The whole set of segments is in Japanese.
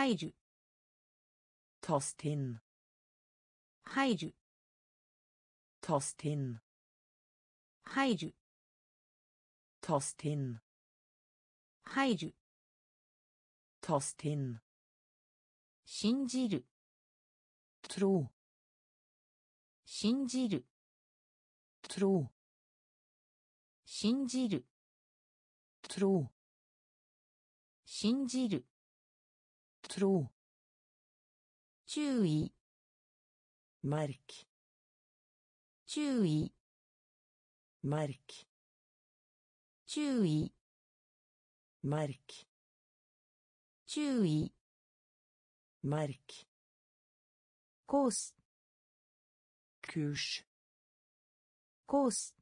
入る tas in 入る tas in 入る tas in 入る tas in 信じる tro 信じる tro 信じる tro 信じる tro 注意 merk 注意 merk 注意 merk 注意 merk コース kurs コース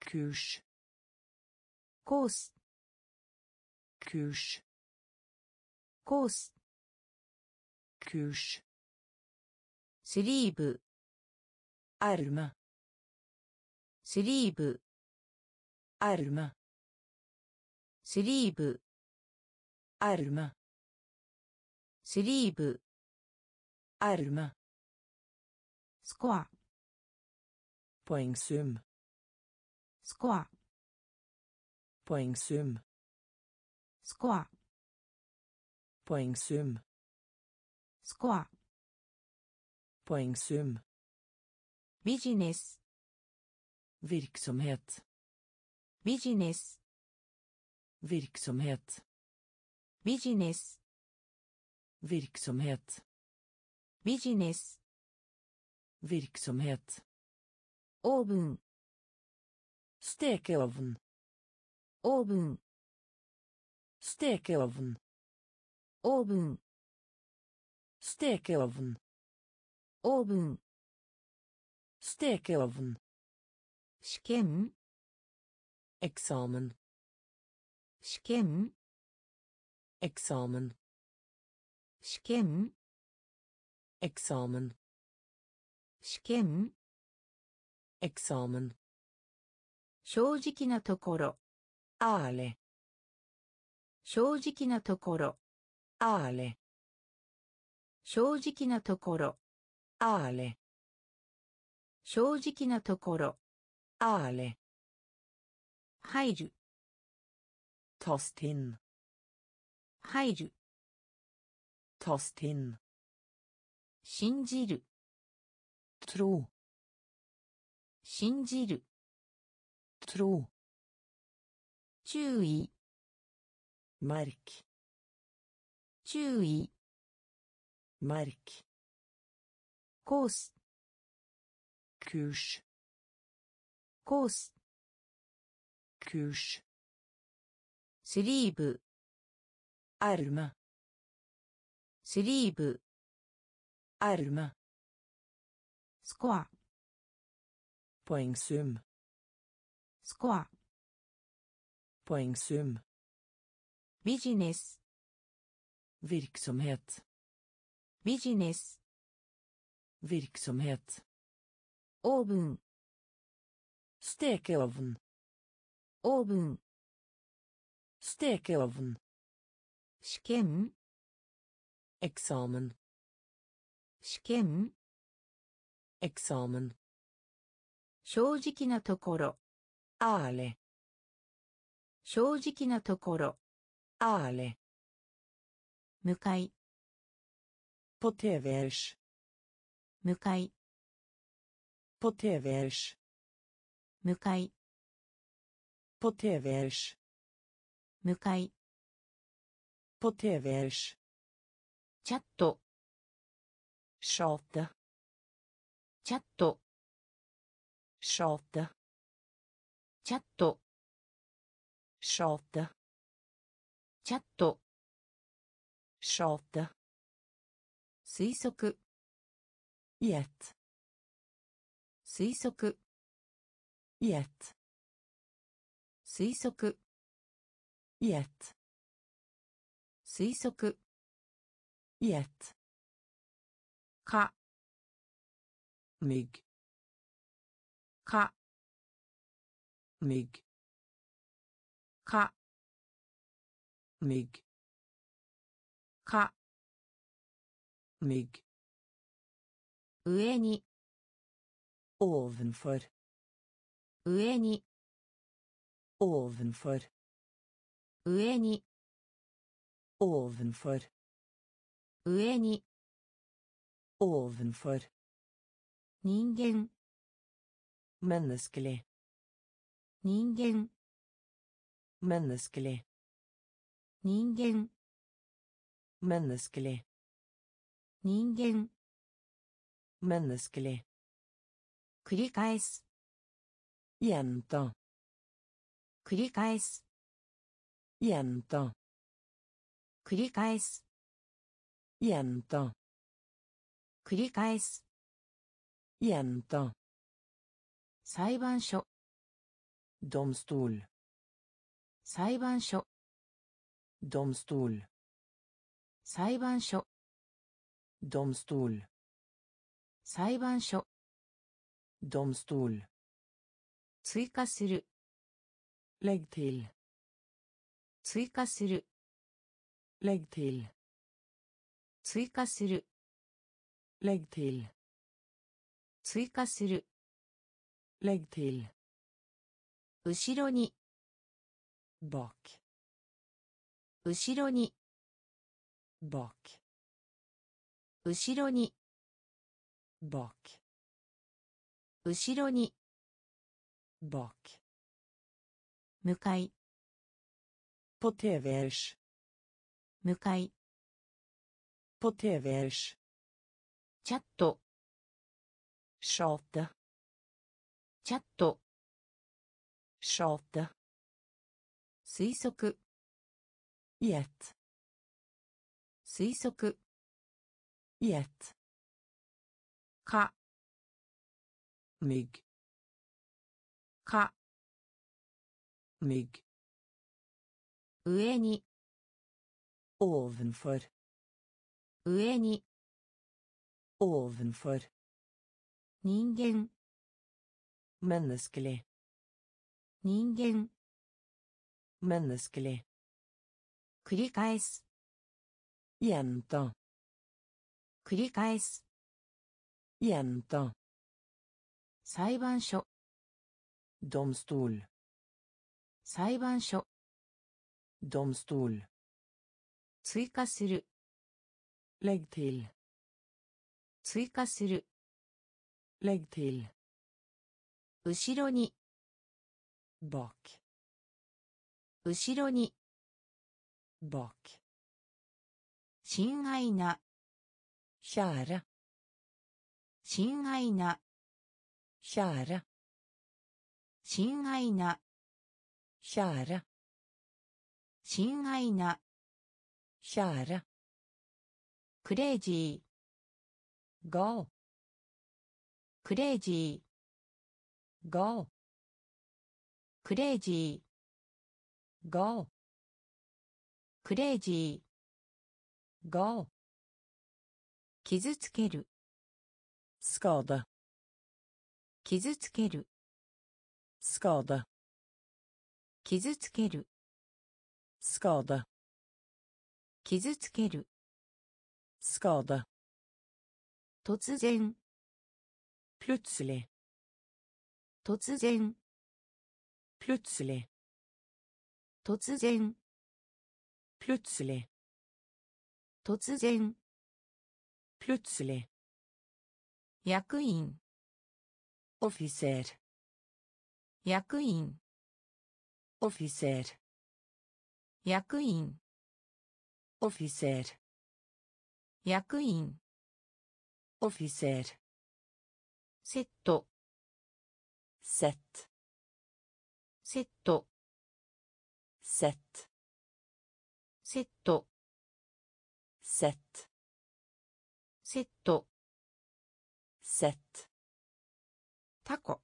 kurs コース。キューシュ。スリーブ。アルマ。スリーブ。アルマ。スリーブ。アルマ。スリーブ。アルマ。スコア。ポインスム。スコア。ポインスム。スコアス virksomhet ビジネス virksomhet ビジネス virksomhet オーブン stekeovn オーブン stekeovn オーブン。 stekeovn。オーブン。ステーキオーブン。試験。 eksamen。試験。エクサーメン。試験。エクサーメン。試験。エクサーメン。正直なところ。あれ。正直なところ。あれ正直なところ。あれ正直なところ。あれ入るトスティン入るトスティン信じる。True 信じる。True 注意。マルキ注意。コース。コース。スリーブ。アルマ。スリーブ。アルマ。スコア。ポインスム。スコア。ポインスム。ビジネス。Virksomhet ビジネス virksomhet オーブン stekeovn オーブン stekeovn 試験 eksamen 試験 eksamen 正直なところ ærlig 正直なところ ærlig 向かい。ポテヴェルシ。向かい。ポテヴェルシ。向かい。ポテヴェルシ。向かい。ポテヴェルシ。チャット。ショット。チャット。ショット。チャット。ショット。チャット。チャット tjate チャット tjate 推測 gjett 推測 gjett 推測 gjett 推測 gjett か mygg か mygg か mygg か mygg 上に ovenfor 上に ovenfor 上に ovenfor 上に ovenfor 人間 menneskelig 人間 menneskelig 人間 menneskelig 人間 menneskelig 繰り返す gjenta 繰り返す gjenta 繰り返す gjenta 繰り返す gjenta 裁判所 domstol 裁判所 domstol 裁判所。ドムストール。裁判所。ドムスール。追加する。レッグティル。追。レッグティール。追加する。レッグティール。追加する。レッグティール。後ろに。バック。後ろに。Bak 後ろに bak 後ろに bak 向かい på tvers 向かい på tvers チャット tjate チャット tjate 推測 gjett 推測 gjett か mygg か mygg 上に ovenfor 上に ovenfor 人間 menneskelig 人間 menneskelig 繰り返す gjenta 繰り返す gjenta 裁判所 domstol 裁判所 domstol 追加する legg til 追加する legg til 後ろに bak 後ろに bak 親愛な。Kjære 親愛な。Kjære 親愛な。Kjære 親愛な。Kjære クレイジー gal. クレイジー gal. クレイジー gal. クレイジーガオ傷つける。スカーダ傷つける。スカーダ傷つける。スカーダ傷つける。スカーダ突然。プルツレ突然。プルツレ突然。プツレ突然 plutselig 役員 offiser 役員 offiser 役員 offiser 役員 offiser セットセットセットセット sett タコ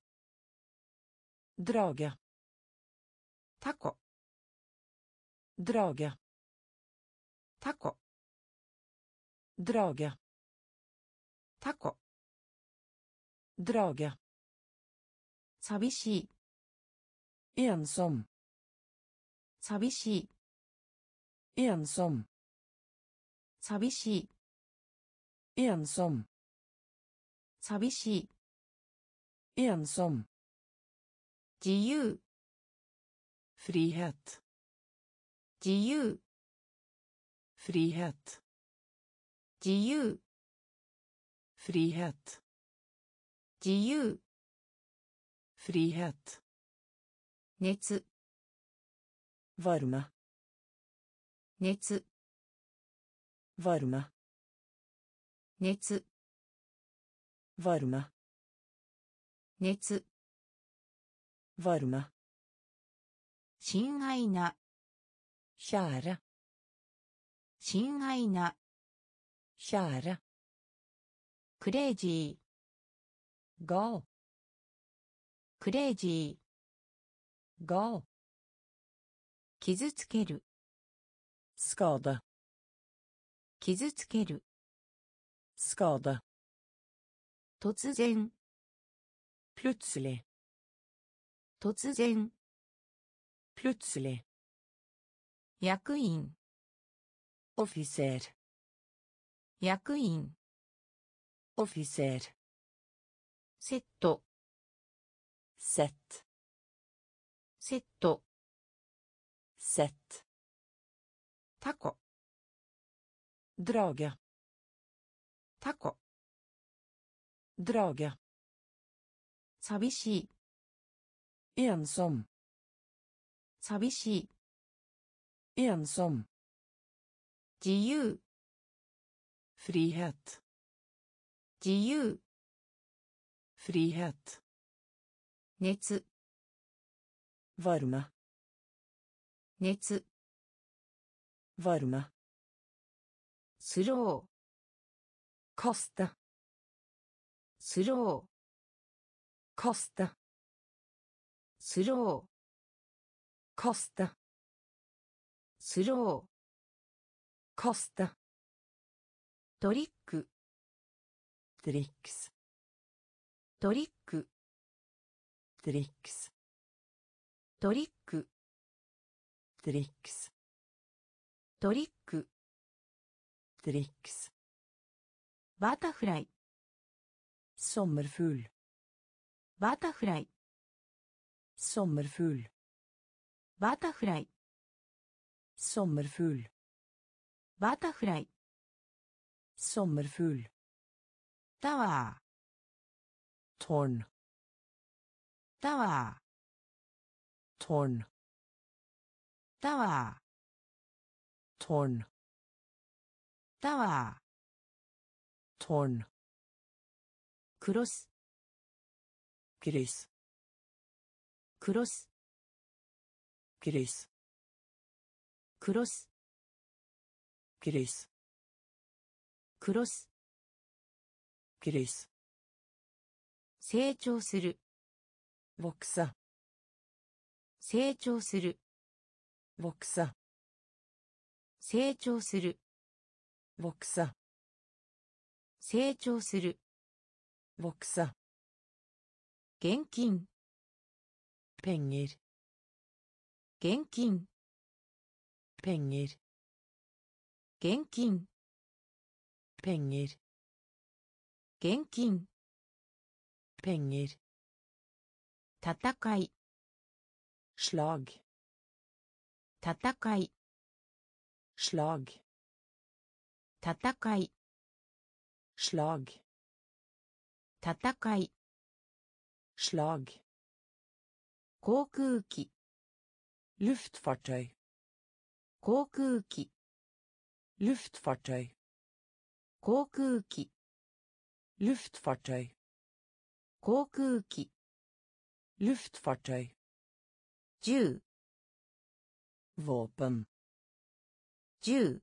drage タコ drage タコ drage タコ drage 寂しい ensom 寂しい ensom 寂しい ensom 寂しい ensom 自由 frihet 自由 frihet 自由 frihet 自由 frihet 熱 varme 熱 varma 熱。Varma 熱。Varma 親愛な。親愛な。Kära クレイジーゴークレイジーゴー傷つける。スカー傷つける skade 突然 plutselig 突然 plutselig 役員 offiser 役員 offiser セットセット sett, タコ drage タコ drage 寂しい ensom 寂しい ensom 自由 frihet 自由 frihet 熱 varme 熱 varme スロー。コスタ。スロー。コスタ。スロー。コスタ。スロー。コスタ。トリック。トリックス。トリック。トリックス。トリック。トリックス。トリック。タフライ sommerfugl バタフライ sommerfugl タワー tårn タワートーンクロスキリスクロスキリスクロスキリスクロスキリス成長する。ボクサ成長する。ボクサ成長する。ボクサ成長する。ボクサ現金ペンゲル現金ペンゲル現金ペンゲル現金ペンゲル戦い slag 戦い slag 戦い slag 戦い slag 航空機 luftfartøy 航空機 luftfartøy 航空機 luftfartøy 航空機 luftfartøy 銃 våpen 銃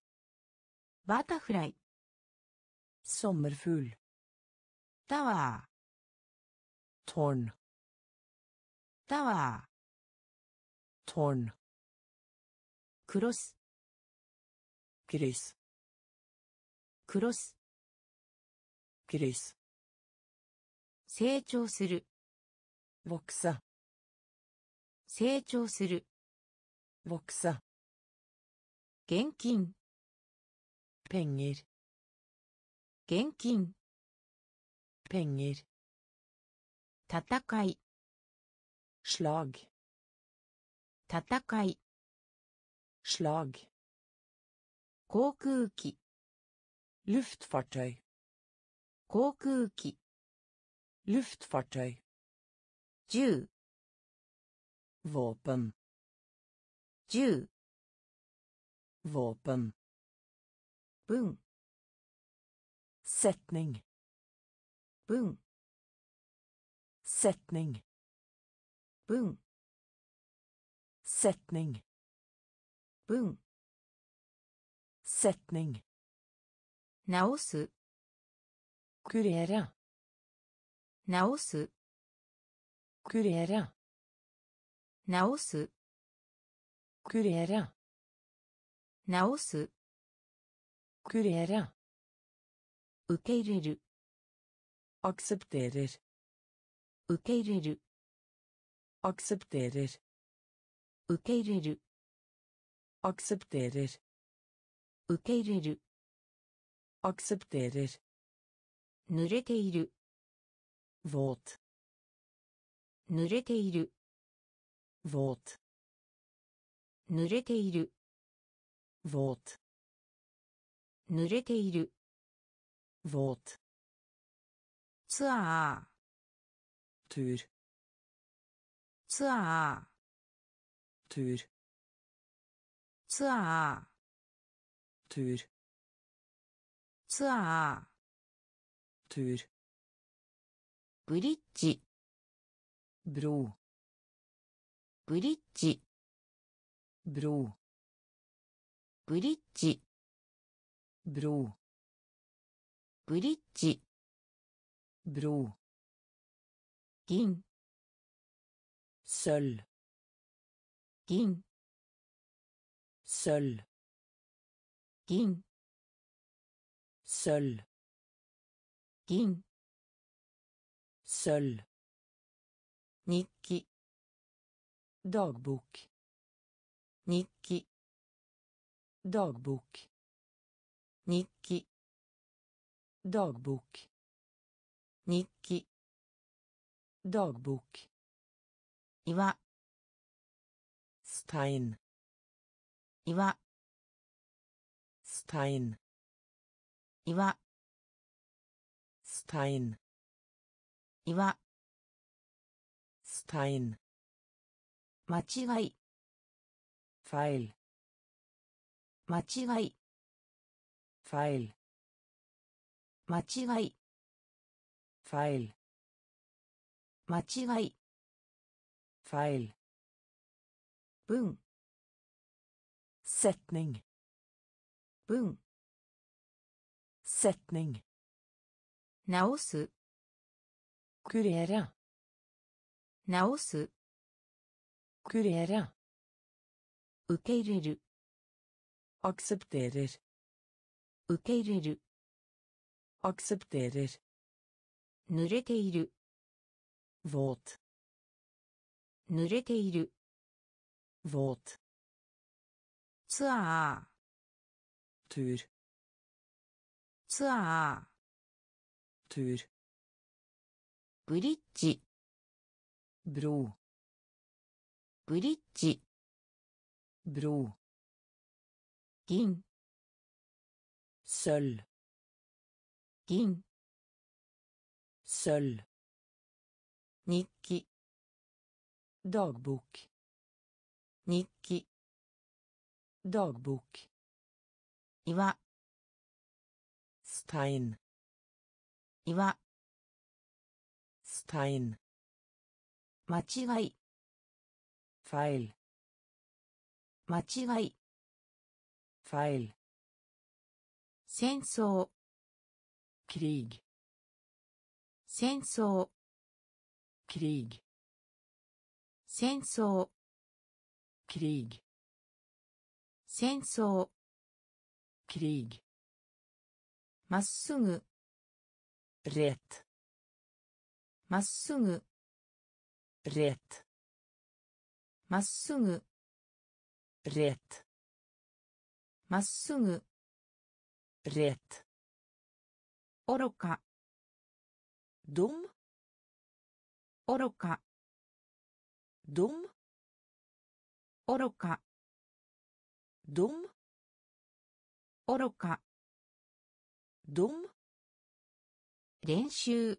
バタフライ。Sommerfugl. タワー。トーン。タワー。トーン。クロス。グリス。クロス。グリス。成長する。ボクサー。成長する。ボクサ。現金。Penger. 現金 Penger. 戦い Slag. 戦い Slag. 航空機 Luftfartøy. 航空機 Luftfartøy. 銃 Våpen. 銃 Våpen. 文 Setning. 文 Setning. 文 Setning. 文 Setning. 直す Kurere. 直す Kurere. 直 す Kurere. 直す Kurere. 受け入れる Aksepterer. 受け入れる Aksepterer. 受け入れる Aksepterer. 受け入れる Aksepterer. 濡れている Våt. 濡れている Våt. 濡れている Våt. 濡れている Våt. ツアー Tur. ツアー Tur. ツアー Tur. ツアー Tur. ブリッジ Bro. ブリッジ Bro. ブリッジ Bro. ブリッジ Bro. 銀 Sølv. 銀 Sølv. 銀 Sølv. 銀 Sølv. 日記 Dagbok. 日記 Dagbok. 日記 Dagbok. 日記 Dagbok. 岩 Stein. 岩 Stein. 岩 Stein. 岩 Stein. 間違い Feil. 間違い Feil. 間違い Feil. 間違い Feil. 文 Setning. 文 Setning. 直す Kurere. 直す Kurere. 受け入れる Aksepterer. 受け入れる Aksepterer. 濡れている Våt. 濡れている Våt. ツアー Tur. ツアー Tur. ブリッジ Bro. ブリッジ Bro. 銀 Sølv. 銀 Sølv. 日記 Dagbok. 日記 Dagbok. 岩 Stein. 岩 Stein. 間違い Feil. 間違い Feil. 戦争 krig 戦争 krig 戦争 krig 戦争 krig まっすぐ rätt まっすぐ rätt まっすぐ rätt まっすぐ rätt 愚か dum 愚か dum 愚か dum 愚か dum 練習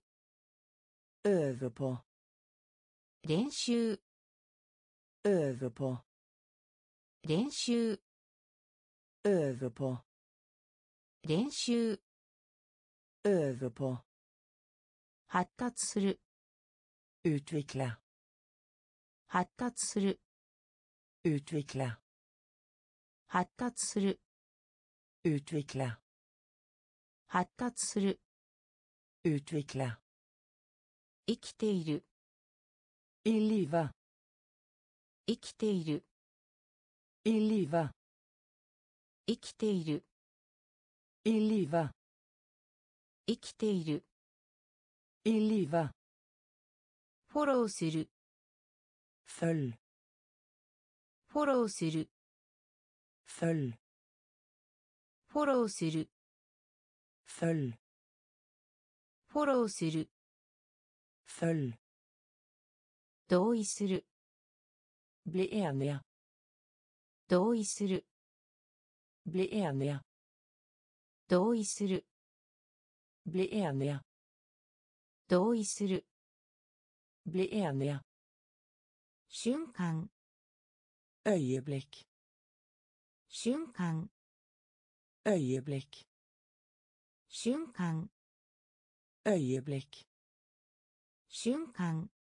över på 練習 över på 練習 över på 練習 över på 発達する utveckla 発達する utveckla 発達する utveckla 発達する utveckla 生きている i liva 生きている i liva 生きているイ生きている。リフォローする。フォローする。フォルフォローする。フォルフォローする。フル同意する。ブレアネア同意する。ブレアネア同意する bli eniga 同意する bli eniga 瞬間 ögonblick 瞬間 ögonblick 瞬間 ögonblick 瞬間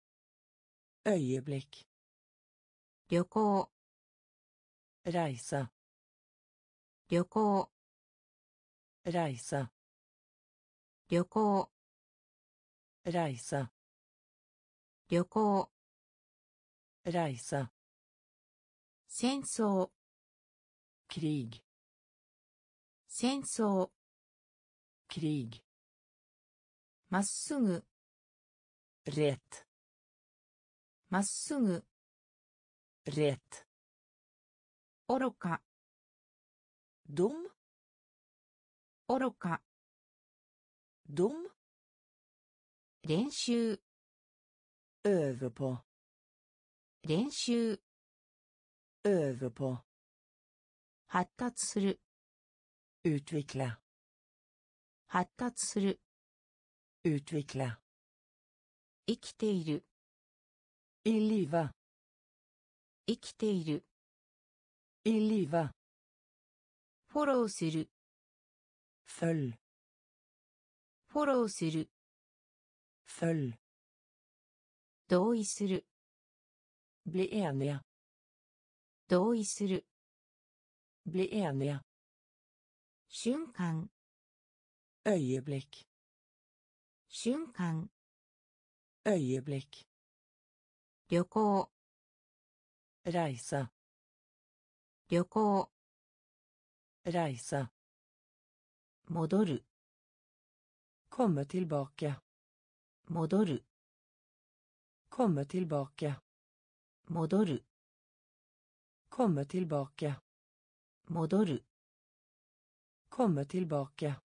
ögonblick 旅行 resa 旅行 resa 旅行 resa 旅行 resa 戦争 krig 戦争 krig まっすぐ rätt まっすぐ rätt 愚か dum おか。どん練習。うぶぽ練習。うぶぽ発達する。Utvikla 発達する。Utvikla 生きている。I live. 生きている。I live. フォローする。Följ フォローする följ 同意する bli eniga 同意する bli eniga 瞬間 ögonblick 瞬間 ögonblick 旅行 resa 旅行 resa 戻る komma tillbaka 戻る komma tillbaka 戻る komma tillbaka 戻る komma tillbaka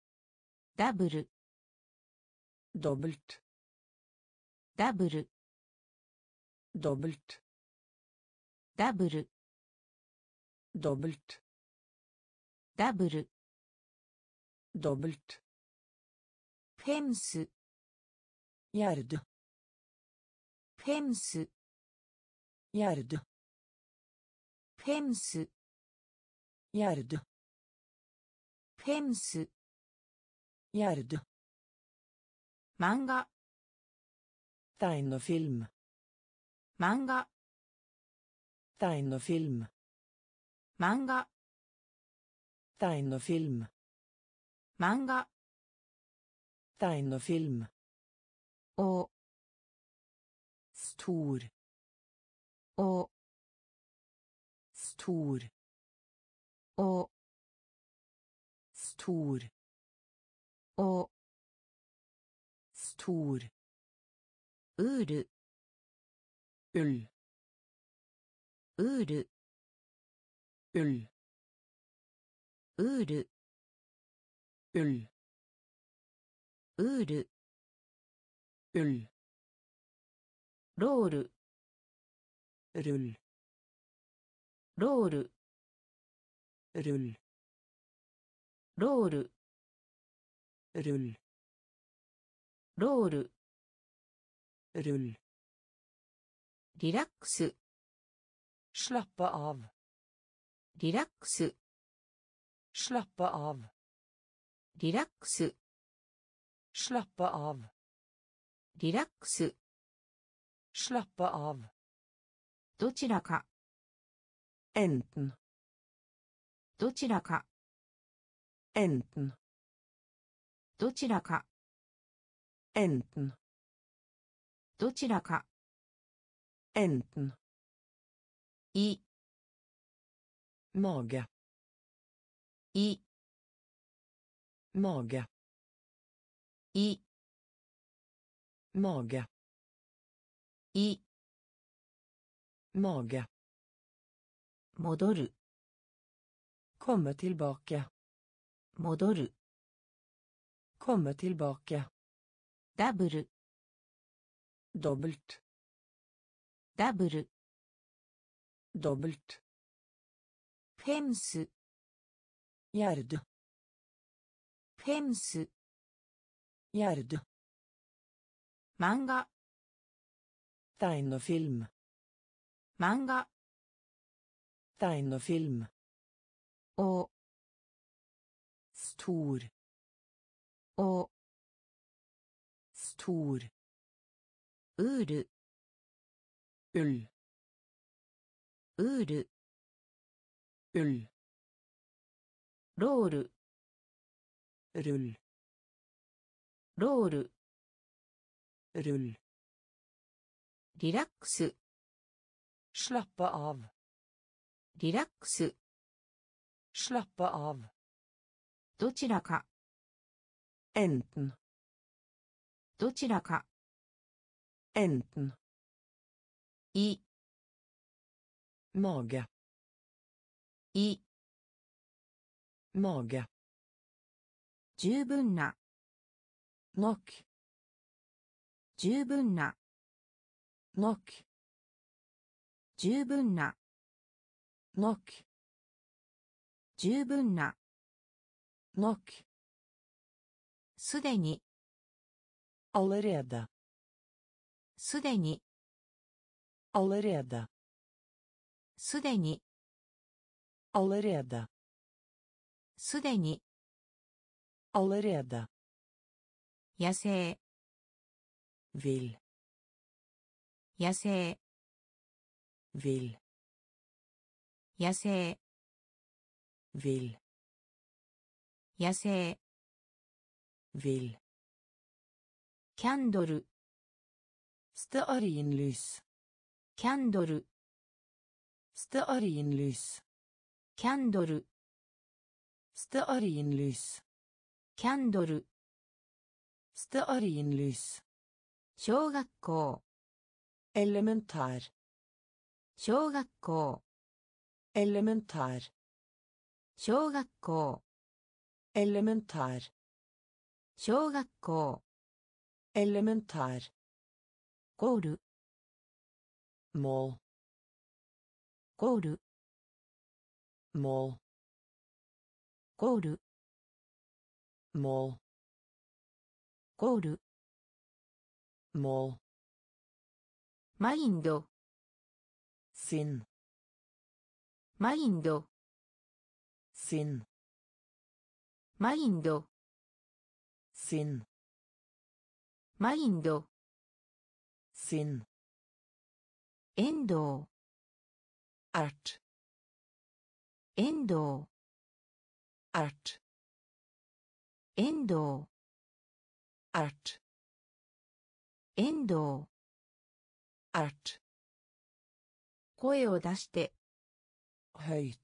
ダブル dubbelt ダブル dubbelt ダブル dubbelt ダブル Dubbelt フェンス gärd フェンス gärd フェンス gärd フェンス gärd 漫画 tegnefilm 漫画 tegnefilm 漫画 tegnefilm 漫画 Tegnefilm. お Stor. お Stor. お Stor. お Stor. ウール Ull. ウール Ull. ウール Ull. ウール Ull. ロール Rull. ロール Rull. ロール Rull. ロール Rull. リラックス Slappe av. リラックス Slappe av. リラックス Slappe av. リラックス Slappe av. どちらか Enten. どちらか Enten. どちらか Enten. どちらか Enten. い Mage. い Mage. い Mage. い Mage. 戻る Komme tilbake. 戻る Komme tilbake. ダブル Dobbelt. ダブル Dobbelt. フェンス Gjerde. フェンス Gjerde. 漫画 Tegnefilm. 漫画 Tegnefilm. お Stor. お Stor. ウール Ull. ウール Ull. ロール Rull. ロール Rull. リラックス Slappe av. リラックス Slappe av. どちらか Enten. どちらか Enten. い Mage. い Mage. 十分な。ノッ。十分な。すでに。すでに。すでに。Allerede. 野生 Vil. 野生 Vil. 野生 Vil. 野生 Vil. キャンドル Stearinlys. キャンドル Stearinlys. キャンドル Stearinlys. キャンドル。ステアリンリス。小学校。エレメンタル。小学校。エレメンタル。小学校。エレメンタル。小学校。エレメンタル。ゴール。モー。ゴール。モー。ゴール。モールコール。モーマインド。シンマインド。シンマインド。シンマインド。シンエンド。ウアッチエンド。ウアッチエンドウ ert エンドウ ert 声を出して。Höjt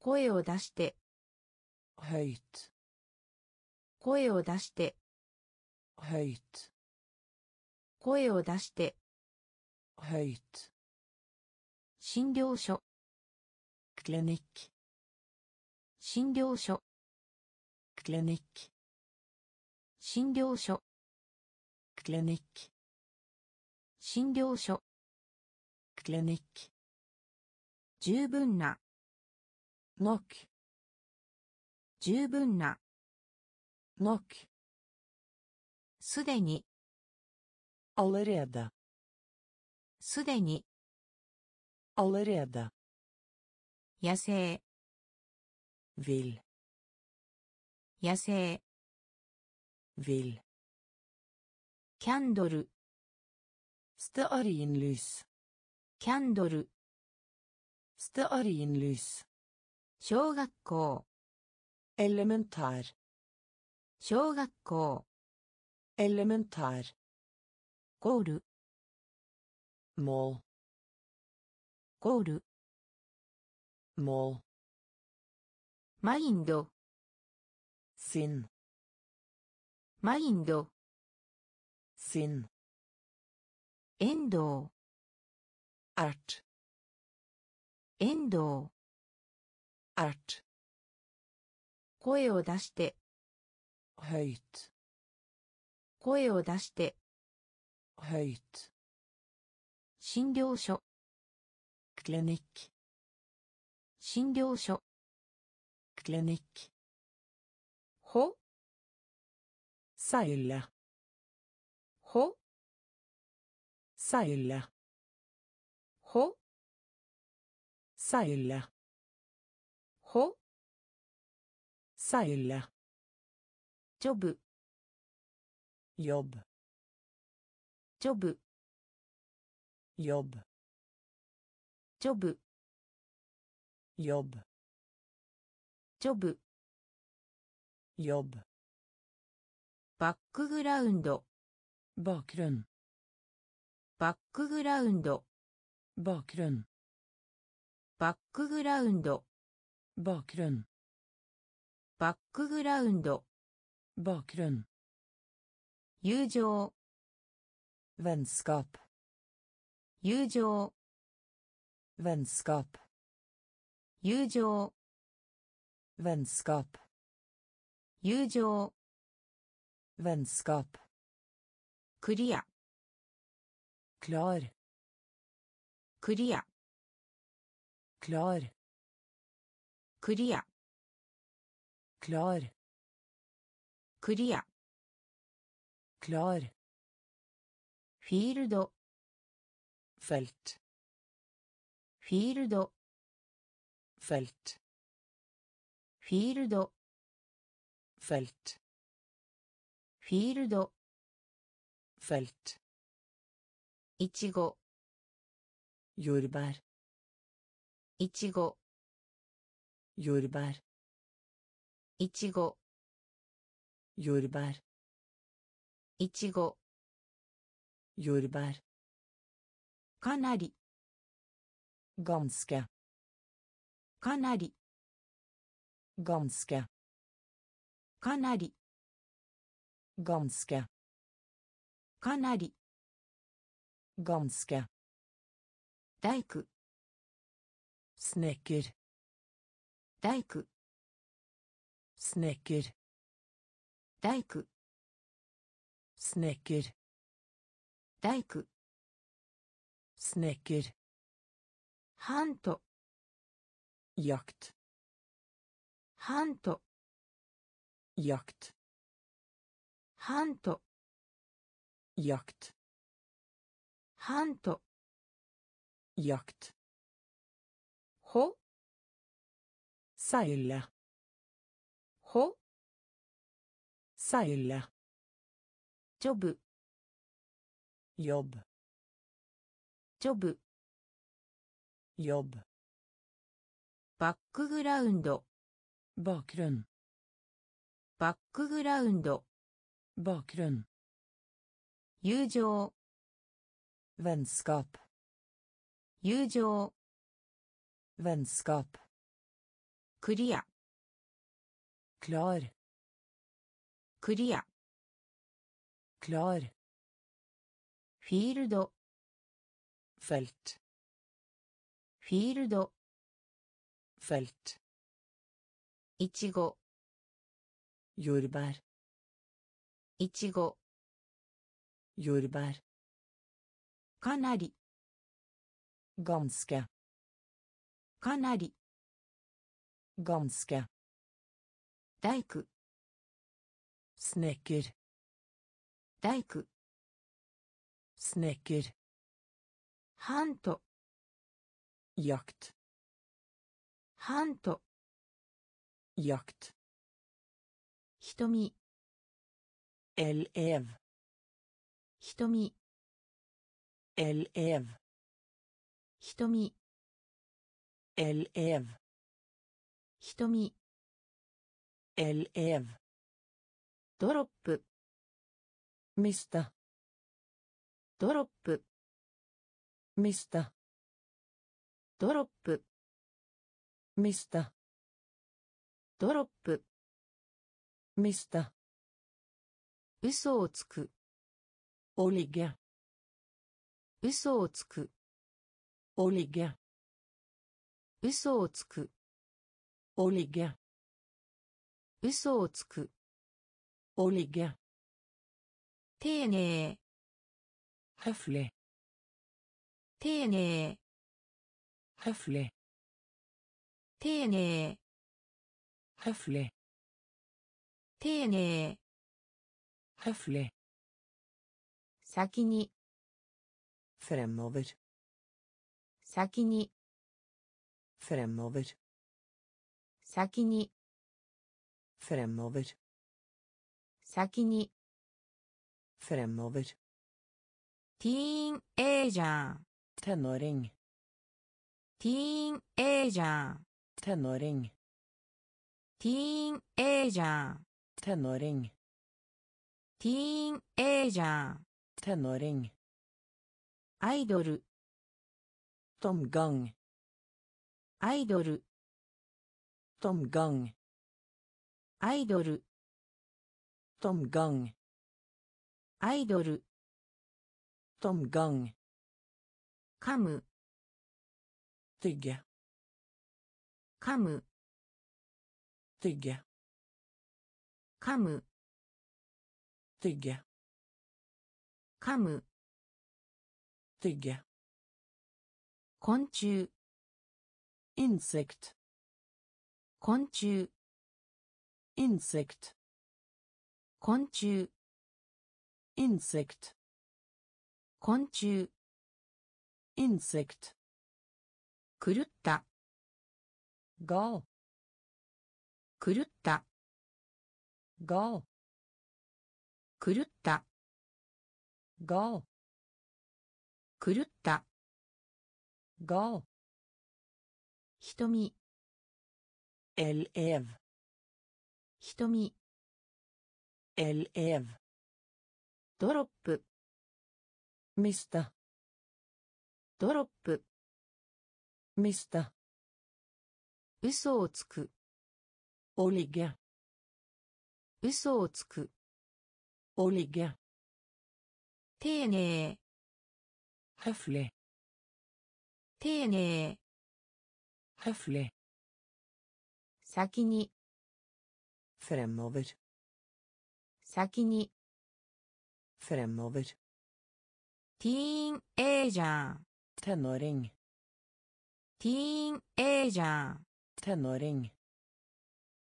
声を出して。Höjt 声を出して。Höjt 声を出して。Höjt 診療所。Klinikk 診療所 klinikk 診療所 klinikk 診療所 klinikk 十分な nok 十分な nok すでに allerede すでに allerede 野生 vil 野生 vil キャンドル stearinlys キャンドル stearinlys 小学校 elementær 小学校 elementær ゴール mål ゴール mål マインド sinn マインド sinn エンドウ ert エンドウ ert 声を出して høyt 声を出して høyt 診療所 klinikk 診療所 klinikk ほ？うさいらほ？うさいらほ？うさいらほ？うさいらジョブヨブジョブヨブジョブヨブジョブ jobb バックグラウンド bakgrunn バックグラウンド bakgrunn バックグラウンド bakgrunn バックグラウンド bakgrunn 友情 vennskap 友情 vennskap 友情 vennskap 友情 vennskap クリア klar クリア klar クリア klar クリア klar フィールド felt フィールド felt フィールド felt フィールド felt いちご jordbær いちご jordbær いちご jordbær いちご jordbær かなり ganske かなり ganske かなり ganske かなり ganske 大工 snekker 大工 snekker 大工 snekker 大工 snekker ハント jakt ハント jakt ハント jakt ハント jakt ほ seile ほ seile ジョブ jobb ジョブ jobb バックグラウンド bakgrunn バックグラウンド。ルン。友情。ヴェンスカップ。友情。ヴェンスカップ。クリア。クラール。クリア。クラール。フィールド。フェルト。フィールド。フェルト。いちご。Jordbær いちご jordbær かなり ganske かなり ganske 大工 snekker 大工 snekker ハント jakt ハント jakt 瞳 elev 瞳 elev 瞳 elev 瞳 elev ドロップ mista ドロップ mista ドロップ mista ドロップミスタ嘘をつく。オリゲ嘘をつく。オリゲ嘘をつく。オリゲ嘘をつく。オリゲ丁寧。ハフレ丁寧。ハフレ丁寧。ハフレ丁に。フレ。先に。先に。Fremover. 先に。Fremover. 先に。Fremover. ティーンエージャー。テノリン。ティーンエージャー。テノリン。ティーンエージャー。Tenåring ティーンエイジャー tenåring アイドル tomgang アイドル tomgang アイドル tomgang アイドル tomgang 噛む tygge 噛む tygge 噛む tygge 噛む tygge 昆虫 insekt 昆虫 insekt 昆虫 insekt 昆虫 insekt 狂った gal 狂った go くるった。go くるった。go 瞳。elev 瞳。elev ドロップ。ミスター。ドロップ。ミスター。嘘をつく。オリギャ嘘をつく。おにげ。丁寧。はふれ。丁寧。はふれ。先に。fremover。先に。fremover。ティーンエージャー。テノリン。ティーンエージャー。テノリン。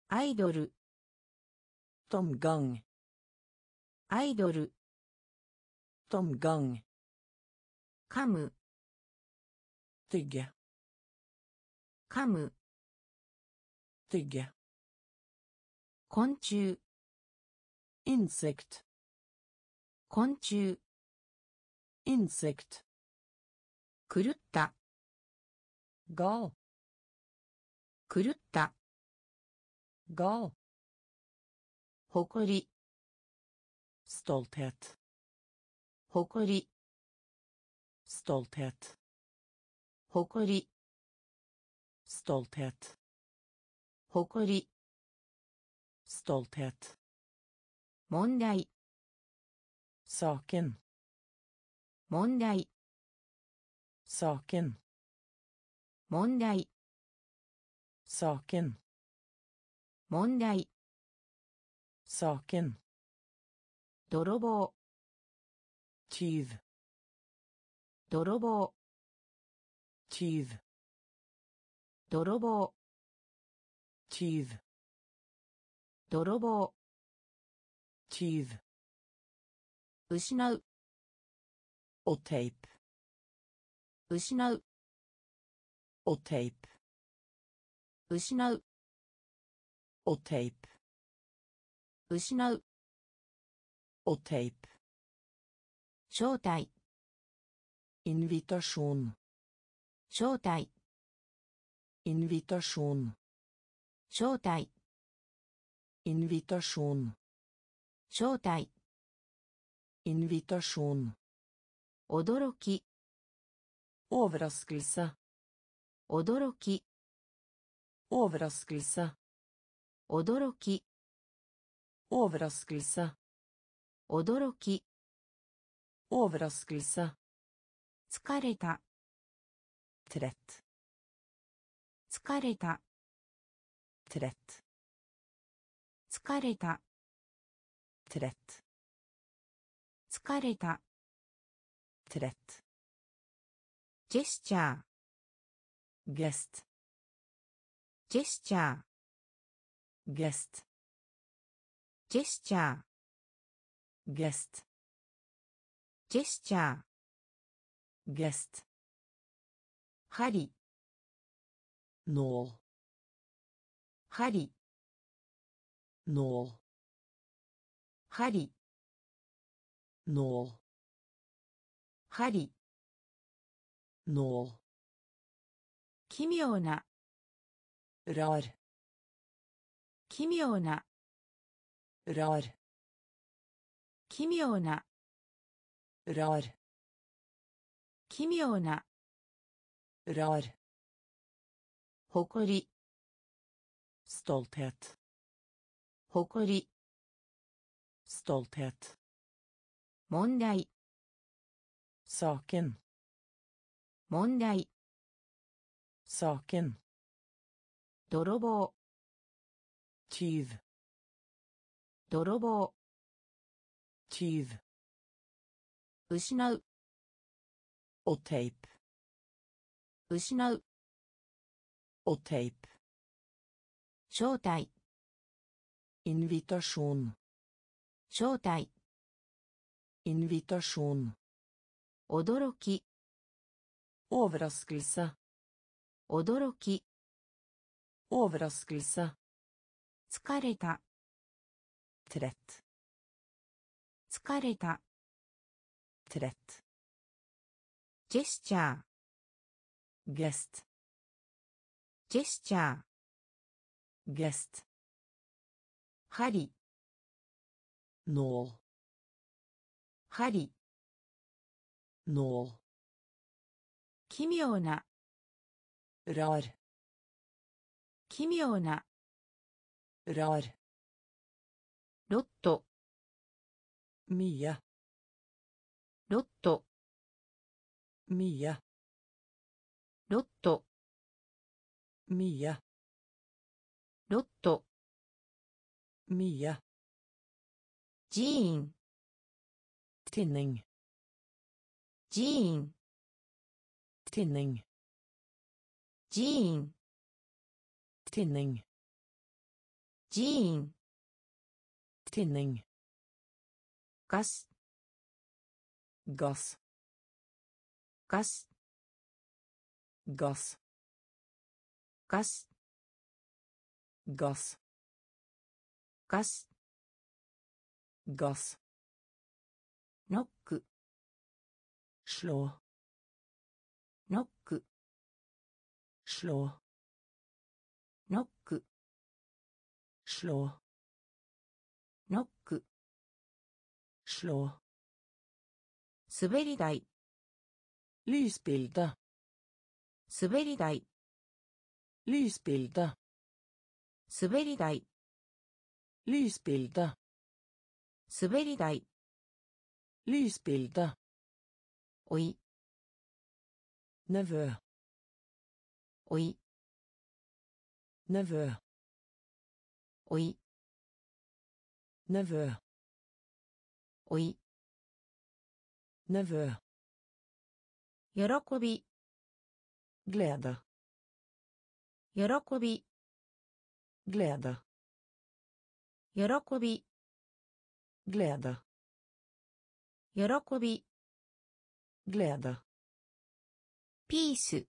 アイドル。Tomgang アイドル tomgang 噛む tygge 噛む tygge 昆虫 insekt 昆虫 insekt 狂った gal 狂った gal 誇り stolthet 誇り stolthet 誇り stolthet 誇り stolthet 問題 saken 問題 saken 問題 saken 問題 saken 泥棒 tyv 泥棒 tyv 泥棒 tyv 泥棒 tyv 失う och tejp 失う och tejp 失う och tejp 失う。おテープ。招待。インビタション。ンビョン。招待。インビタション。招待。インビタション。驚き。オーブラスクルサ。驚き。オーブラスクルサ。驚き。Overraskelse 驚き overraskelse 疲れた trett 疲れた trett 疲れた trett 疲れた trett ジェスチャーェスチャー gest ジェスチャーェスチャー gest 針 nål 針 nål 針 nål 針 nål 奇妙な rar. 奇妙な rar 奇妙な rar 奇妙な rar 誇り stolthet 誇り stolthet 問題 saken 問題 saken 泥棒 tyv 泥棒 tyv 失う och tejp 失う och tejp 招待 invitation 招待 invitation 驚き overraskelse 驚き overraskelse 疲れた trett 疲れた trett ジェスチャー gest ジェスチャー gest 針 nål 針 nål 奇妙な rar 奇妙な rar ロット mye ロット mye ロット mye ロット寺院 tinning 寺院 tinning 寺院 tinning 寺院 tinning ガス gass ガス gass ガス gass ガス gass ノック slå ノック slå ノック slå slå 滑り台 lysbilde 滑り台 lysbilde 滑り台 lysbilde 滑り台 lysbilde おい nevø おい nevø おい nevø おい nevø 喜び glede 喜び glede 喜び glede 喜び glede ピース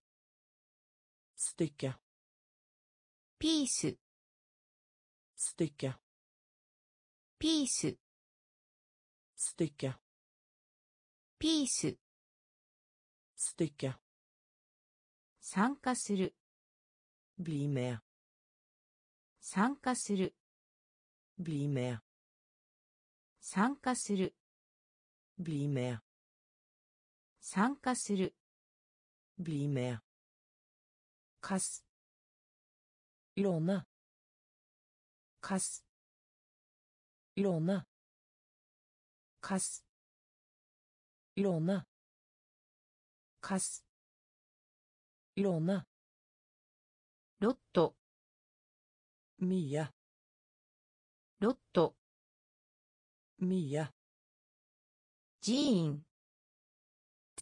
stycke ピース stycke ピース stycke ピース stycke 参加する bli med 参加する bli med 参加する bli med 参加する bli med 貸す låne 貸す låne 貸す låne 貸す låne ロット mye ロット mye 寺院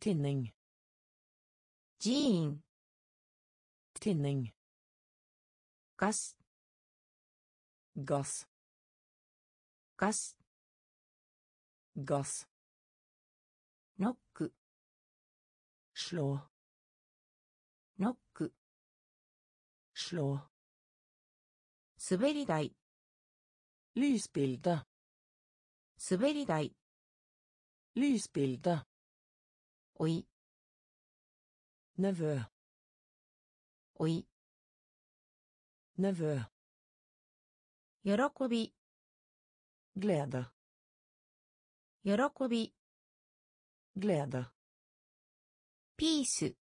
tinning 寺院 tinning ガス gass ガス gass ノック slå ノック slå 滑り台 lysbilde 滑り台 lysbilde おい nevø おい nevø 喜び glede 喜び glede ピース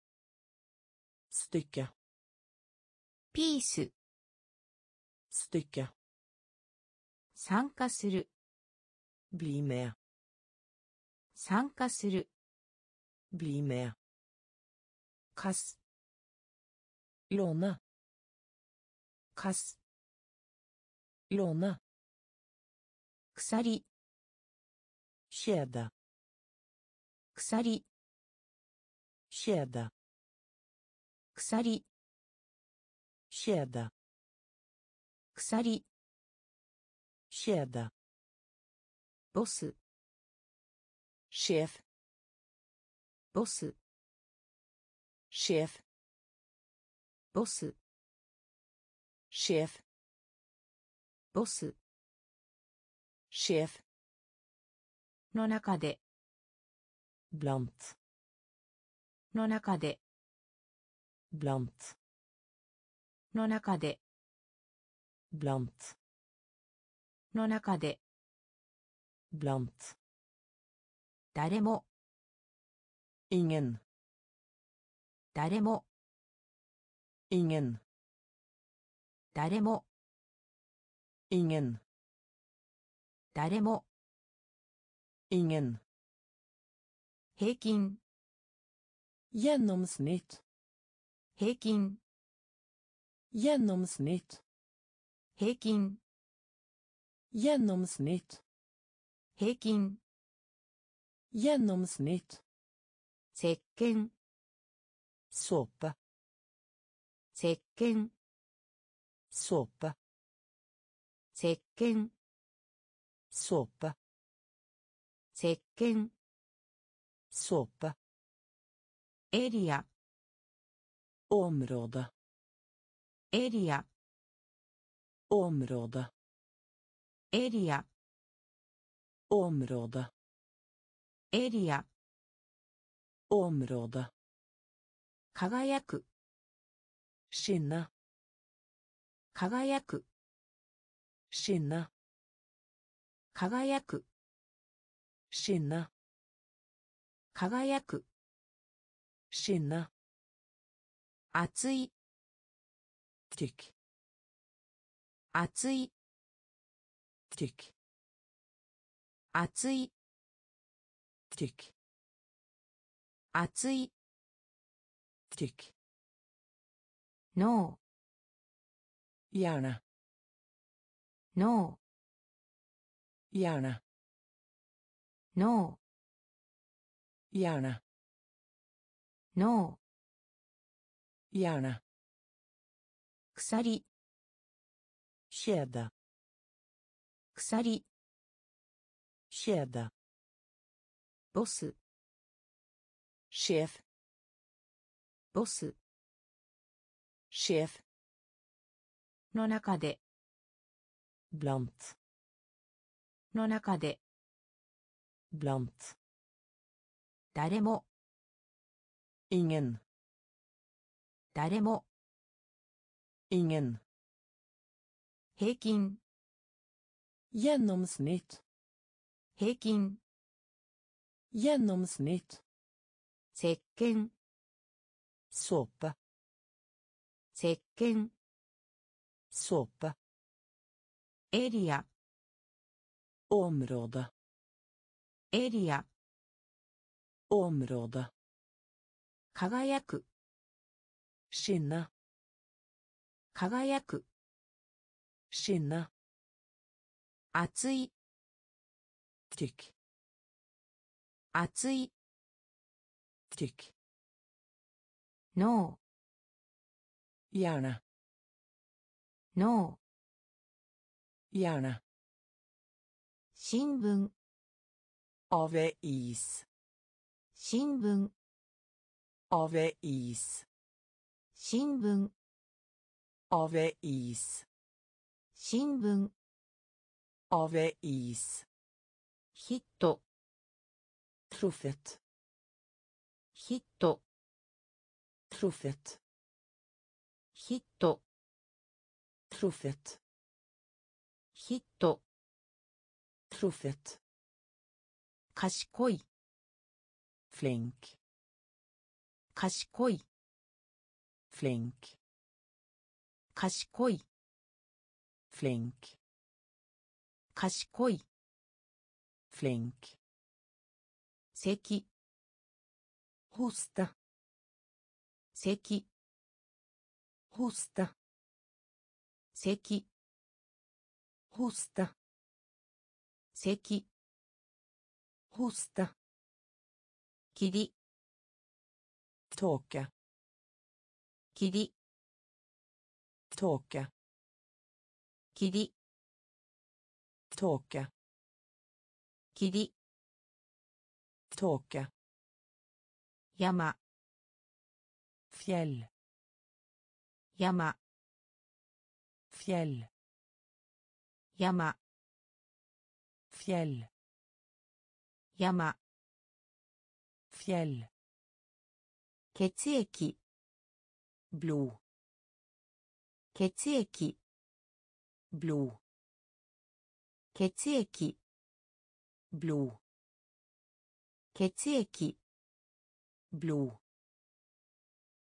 stycke ピース stycke 参加する bli med 参加する bli med 貸す låne 貸す låne 鎖 kjede 鎖 kjede 鎖 kjede 鎖 kjede ボス sjef ボス sjef ボスの中で blant の中で blant の中で blant の中で blant 誰も ingen 誰も ingen 誰も ingen 誰も ingen 平均 gjennomsnitt 平均 gjennomsnitt 平均 gjennomsnitt 平均 gjennomsnitt 石鹸 såpe 石鹸。ソープエリアオムロードエリアオムローダエリアオムロードエリアオムロード輝くシンナ輝くシンナ輝くしんな。輝く。しんな。熱い。ティック熱い。ティック熱い。ティック熱い。ティッノーやな。ノーやな、脳 hjerne 脳 hjerne 鎖 kjede 鎖 kjede ボス sjef ボス sjef の中で blant の中で blant 誰も ingen 誰も ingen 平均 gjennomsnitt 平均 gjennomsnitt 石鹸 såpe 石鹸 såpe エリア område エリア。オムローだ。輝く。シンナ。輝く。シンナ。熱い。ティック。熱い。ティック。ノー。ヤーナ。新聞。Avis 新聞 avis 新聞 avis 新聞 avis ヒット truffet ヒット truffet ヒット truffet ヒット truffet 賢い flink 賢い flink 賢い flink 賢い flink 咳 hoste 咳 hoste 咳 hoste 咳 Hosta. Kidi. Torka. Kidi. Torka. Kidi. Torka. Kidi. Torka. Yama. Fjäll. Yama. Fjäll. Yama. Fjäll. 山 fjell 血液 blod 血液 blod 血液 blod 血液 blod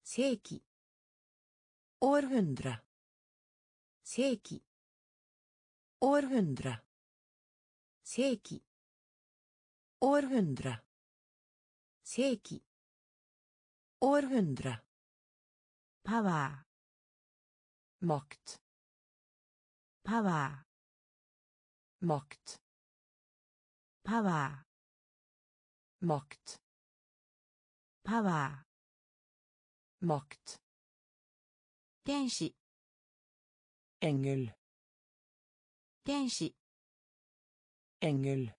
世紀 århundre 世紀 århundre 世紀 århundre 世紀 århundre パワ makt ーパワー makt パワー makt パワー makt 天使 engel 天使 engel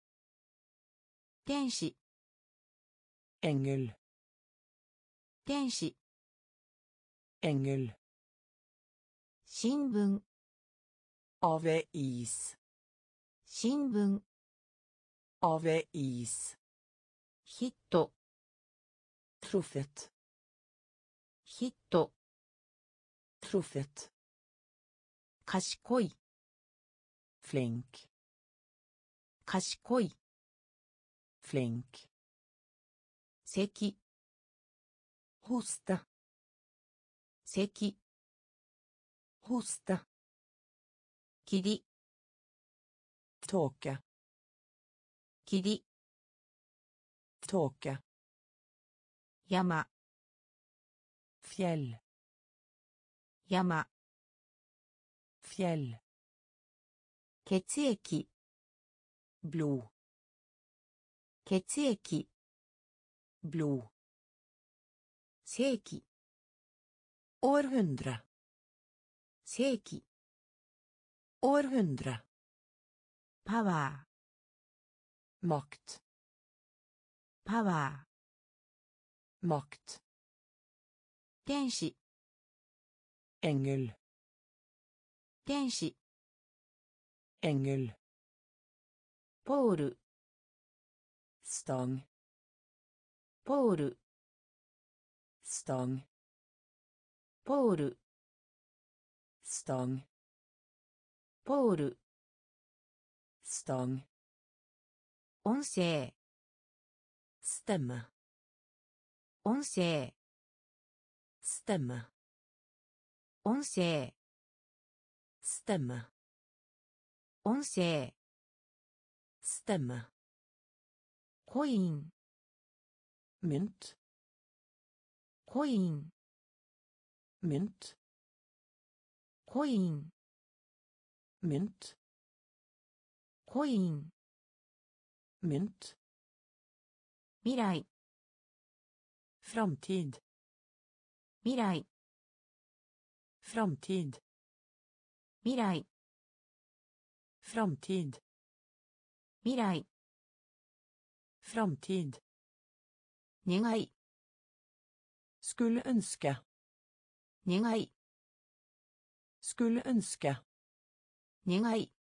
天使 engel 天使 engel 新聞 avis 新聞 avis ヒット truffet ヒット truffet 賢い flink 賢い flink 咳 hosta 咳 hosta 霧 tåke 霧 tåke 山 fjäll 山 fjäll 血液 blod 血液。Blod. 世紀 århundre. 世紀 århundre. Power. Makt. Power. Makt. 天使 engel. 天使 engel. ポール。Stång ポール stång ポール stång ポール stång 音声 stämma 音声 stämma 音声 stämma 音声 stämma コイン mynt コイン mynt コイン mynt コイン mynt 未来 framtid 未来 framtid 未来 framtid 未来 framtid 願い skulle önska 願い skulle önska 願い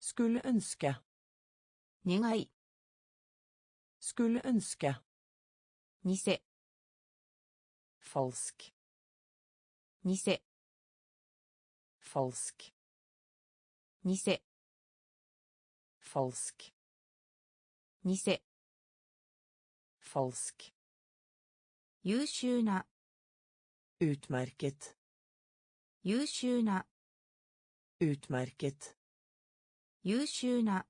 skulle önska 願い skulle önska 偽 falsk 偽 falsk 偽 falsk 偽 falsk 優秀な utmärket 優秀な utmärket 優秀な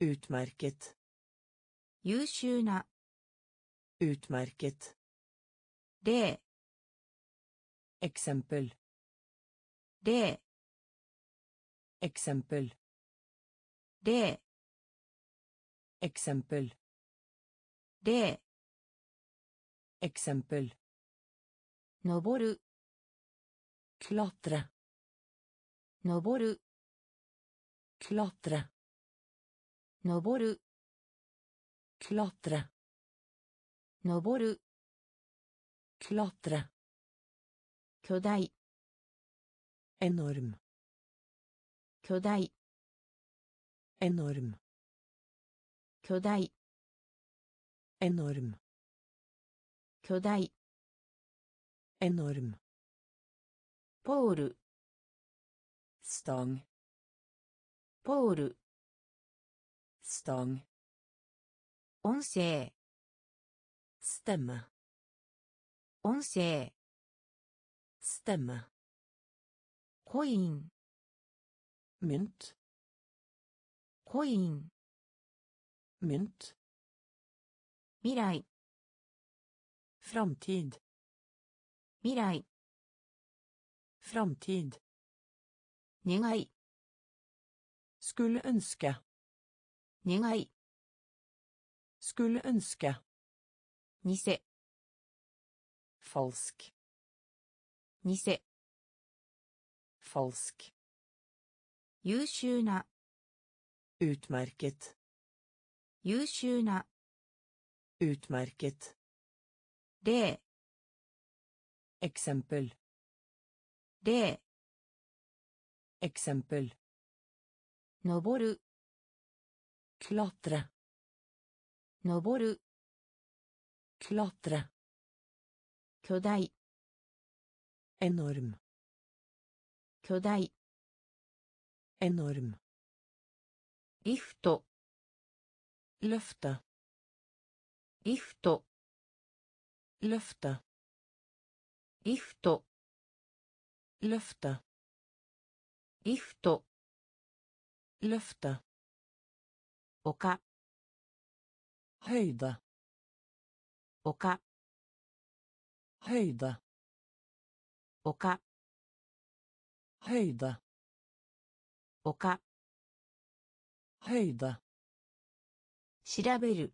utmärket 優秀な utmärket 例 exempel 例 exempel 例 exempel 例 exempel 登る klättra 登る klättra 登る klättra 登る klättra 巨大 enorm 巨大 enorm 巨大 enorm 巨大 enorm ポール stång ポール stång 音声 stämma 音声 stämma コイン mynt コイン mynt 未来 framtid 未来 framtid 願い skulle önska 願い skulle önska 偽 falsk 偽 falsk 優秀な utmärket 優秀な utmärket 例 exempel 例 exempel 登る klättra 登る klättra 巨大 enorm 巨大 enorm リフト Løfte. リフト Løfte. リフト Løfte. リフト Løfte. 丘 Høyde. 調べる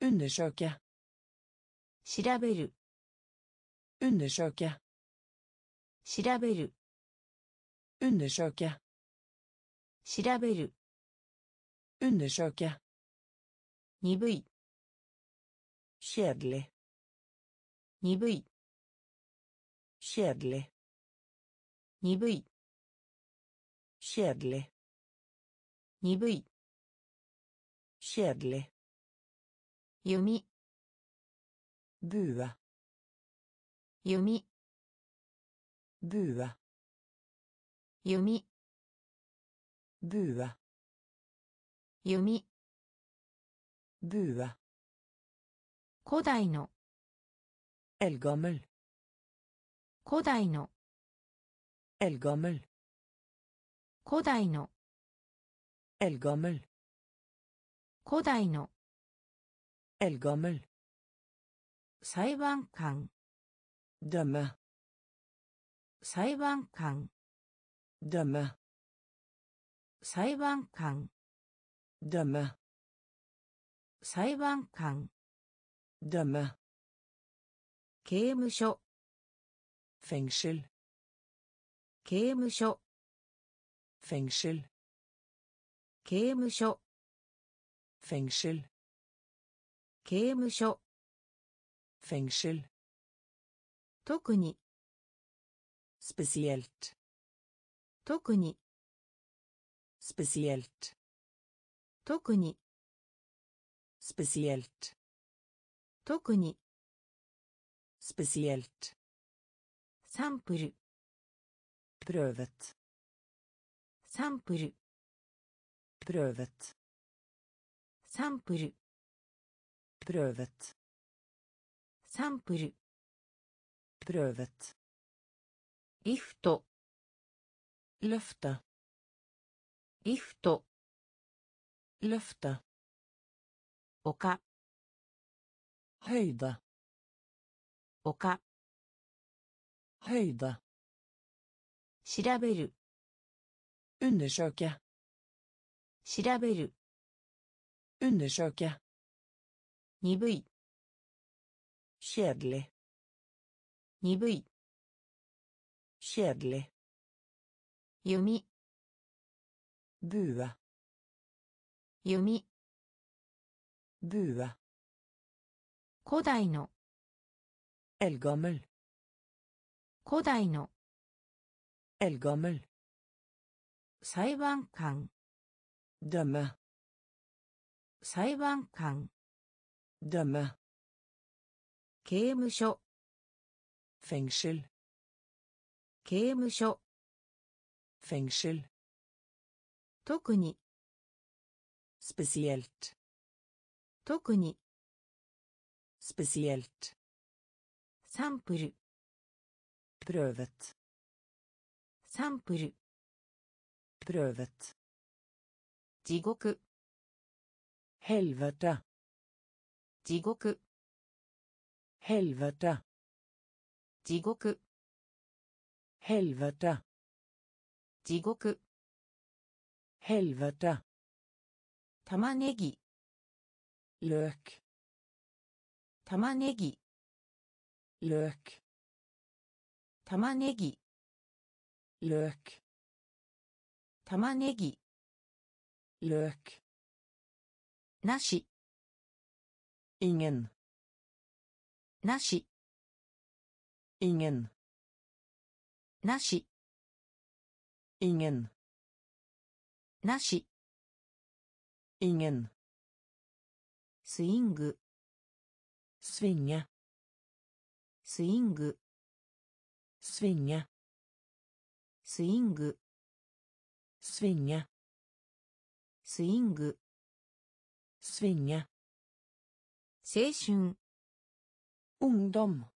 Undersøke. 調べる Undersøke. 調べる Undersøke. 調べる Undersøke. 鈍い Kjedelig. 鈍い Kjedelig. 鈍い Kjedelig. 鈍い Kjedelig. 弓 Bue. 弓 Bue. 弓 Bue. 弓 Bue. 古代の Eldgammel. 古代の Eldgammel. 古代の Eldgammel. 古代の Eldgammel. 裁判官 Dømme. 裁判官 Dømme. 裁判官 Dømme. 裁判官 Dømme. 刑務所 Fengsel. 刑務所 Fengsel. 刑務所 Fengsel. 刑務所 Fengsel. 特に Spesielt. 特に Spesielt. 特に Spesielt. 特に Spesielt. サンプル Prøvet. サンプル Prøvet. サンプル。プヴェット。サンプル。プロヴェット。リフト。ルフト。リフト。ルフト。丘。ヘイダ。丘。ヘイダ。調べる。らべる。Undersøke. 鈍い Kjedelig. 鈍い Kjedelig. 弓 Bue. 弓 Bue. 古代の Eldgammel. 古代の Eldgammel. 裁判官 Dømme. 裁判官。刑務所。フェンシル。刑務所。ル。特に。スペシエルト。特に。スペシエルト。サンプル。プロヴェッ。サンプル。プロヴェッ。地獄。Helvete. 地獄 Helvete. 地獄 Helvete. 地獄 Helvete. 玉ねぎ Løk. 玉ねぎ Løk. 玉ねぎ Løk. 玉ねぎ Løk. なし Ingen. なし Ingen. なし Ingen. なし Ingen. スイング.スイング Svinge. スイング Svinge. スイング Svinge. 青春 Ungdom.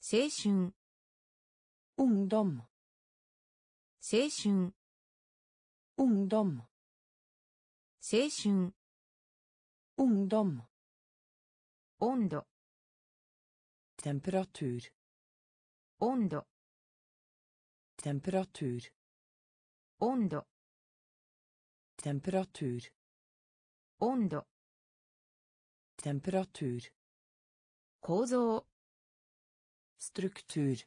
青春 Ungdom. 青春 Ungdom. 青春 Ungdom. 温度 Temperatur. 温度 Temperatur. 温度 Temperatur. 温度 Temperatur. 構造 Struktur.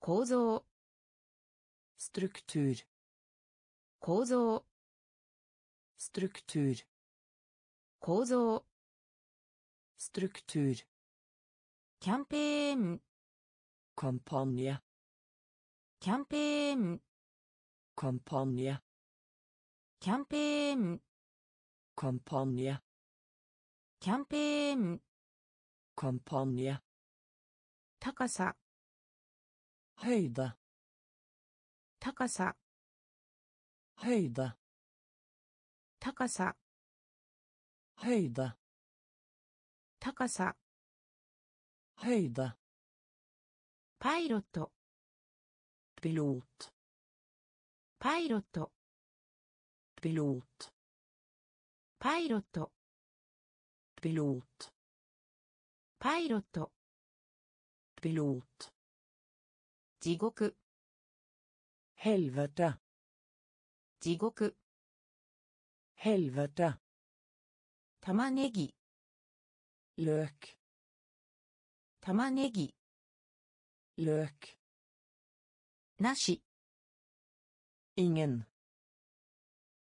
構造 Struktur. 構造 Struktur. 構造 Struktur. キャンペーン Kampanje. キャンペーン Kampanje. キャンペーン Kampanje. キャンペーン Kampanje. 高さ Høyde. 高さ Høyde. 高さ Høyde. 高さ Høyde. パイロット Pilot. パイロット Pilot. パイロットピロートパイロットピロート地獄。ヘルヴァタ地獄。ヘルヴァタ玉ねぎ。ルーク玉ねぎ。ルークなし ingen.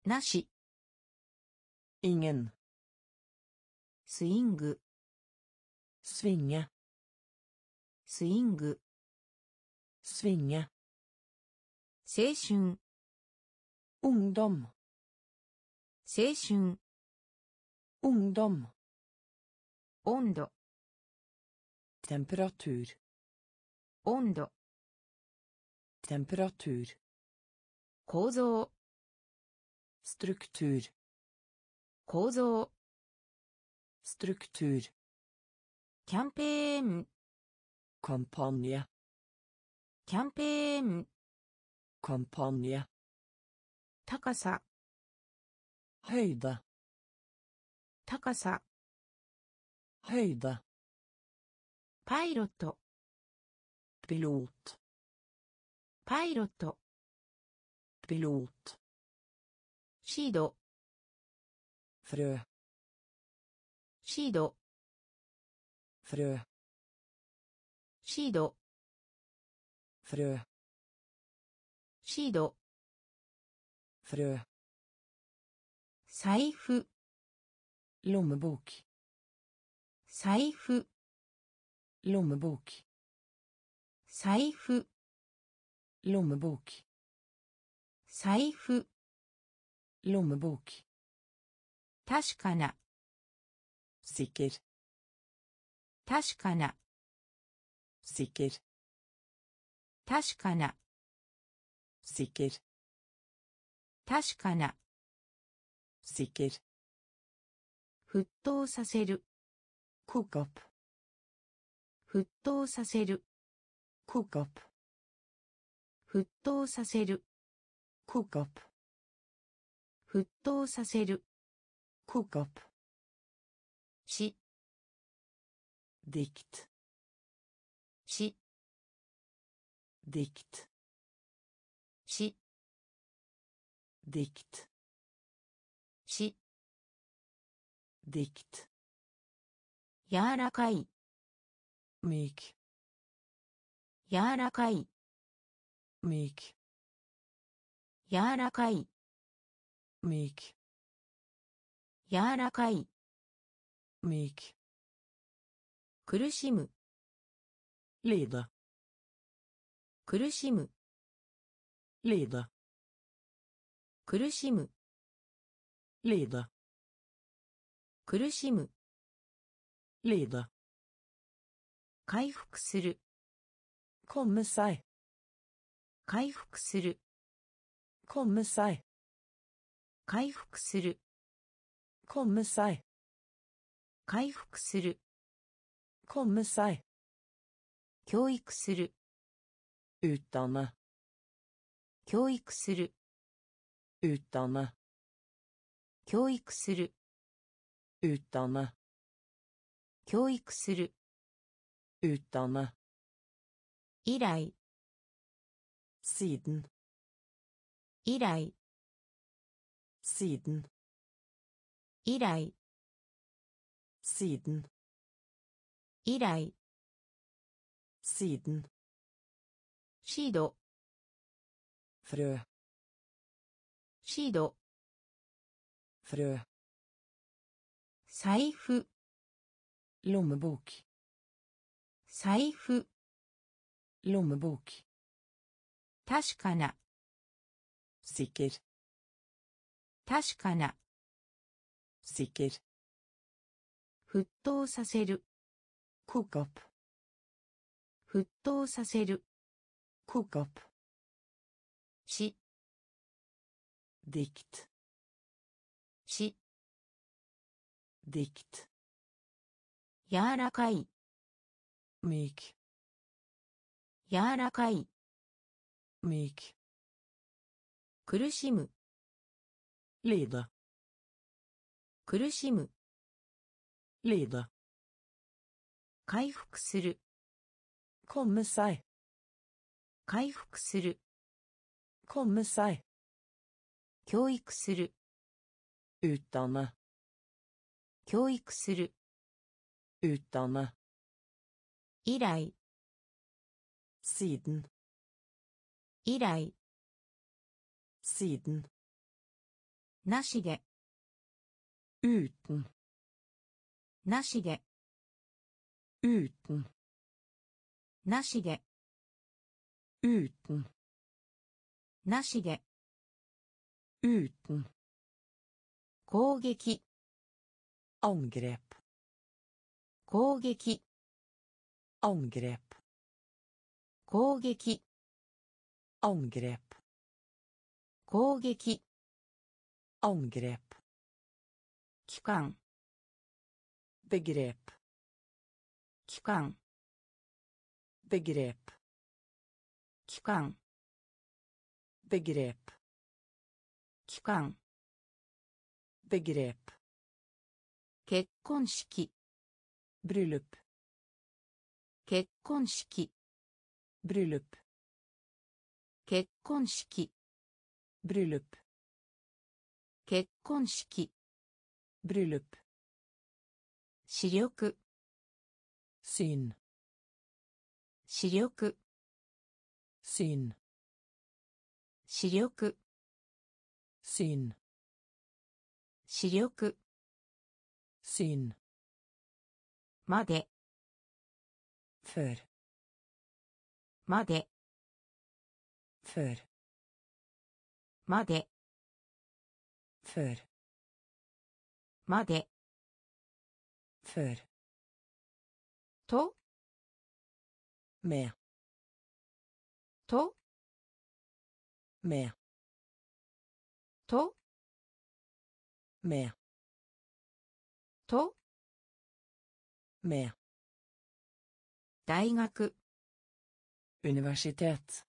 なし Ingen. スイング Svinge. スイング Svinge. 青春 Ungdom. 青春 Ungdom. 温度 Temperatur. 温度 Temperatur. 構造 Struktur. 構造。Struktur。キャンペーン。カンパニア。キャンペーン。カンパニア。高さ。ヘイダ。高さ。ヘイダ。パイロット。ペロート。パイロット。ペロート。シード。Frø. シード Frø. シード Frø. シード Frø. 財布 Lommebok. 財布 Lommebok. 財布 Lommebok. 財布 Lommebok. 確かな Sikker. 確かな Sikker. 確かな Sikker. 確かな Sikker. 沸騰させる Koke opp. 沸騰させる Koke opp. 沸騰させる Koke opp. 沸騰させる Koke opp. し Dikt. し Dikt. し Dikt. し Dikt. 柔らかい Myk. 柔らかい Myk. 柔らかい Myk. 柔らかい Myk. 苦しむ Lide. 苦しむ Lide. 苦しむ Lide. 苦しむ Lide. 回復する Komme seg. 回復する Komme seg. 回復するむさい回復する。こむさい教育する。うたな教育する。うたな教育する。うたな教育する。うたな以来。以来。Siden. 以来 siden, 以来 siden, シード frø, シード frø, 財布 lommebok, 財布 lommebok, 確かな sikker, 確かな sikker, 沸騰させる koke opp, 沸騰させる koke opp, し dikt, し dikt, 柔らかい myk, 柔らかい myk, 苦しむ lide, 苦しむ。リーダー。回復する。コムサイ。回復する。コムサイ。教育する。ウタナ。教育する。ウタナ。以来。シーデン。以来。シーデン。なしで。Uten, なしで uten, なしで uten, なしで uten, 攻撃 angrep, 攻撃 angrep, 攻撃 angrep, 攻撃 angrep, 期間 begrep, 期間 begrep, 期間 begrep, 期間 begrep, 結婚式 bryllup, 結婚式 bryllup, 結婚式 bryllup, 結婚式 bryllup, 視力 syn, 視力 syn, 視力 syn, 視力 syn, まで før, まで før, まで før, まで før, と med, と med, と med, と med, 大学 universitet,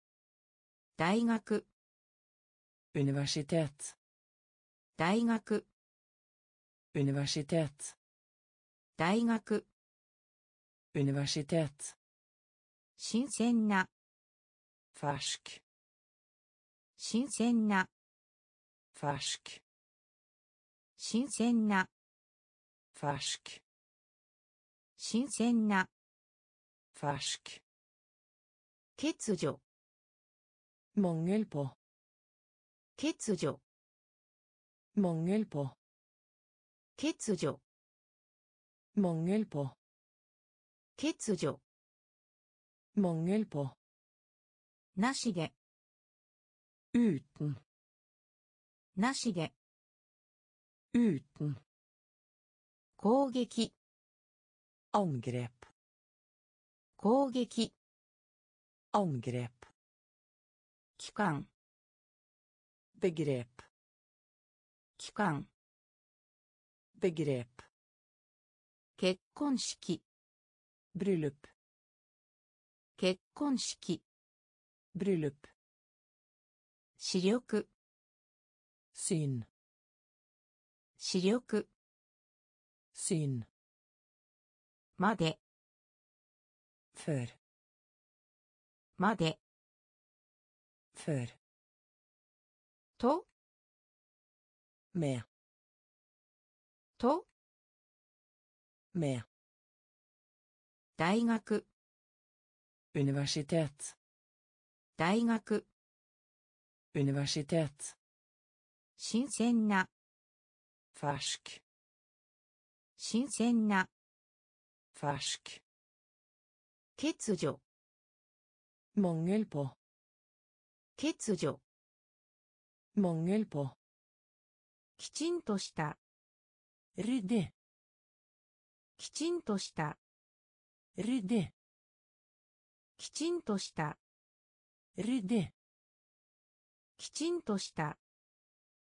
大学 universitet, 大学 universitet, 大学 universitet, 新鮮な fersk, 新鮮な fersk, 新鮮な fersk, 新鮮な fersk, 欠如 mangel på, 欠如 mangel på, 欠如 mangel på, 欠如 mangel på, なしで uten, なしで uten, 攻撃 angrep, 攻撃 angrep, 期間 begrep, 期間 begrep 結婚式 bryllup 結婚式 bryllup 視力 syn 視力 syn まで før まで før と med と med 大学 universitet 大学 universitet 新鮮な färsk 新鮮な färsk 欠如 mangel på 欠如 mangel på きちんとしたるで。きちんとした。きちんとした。きちんとした。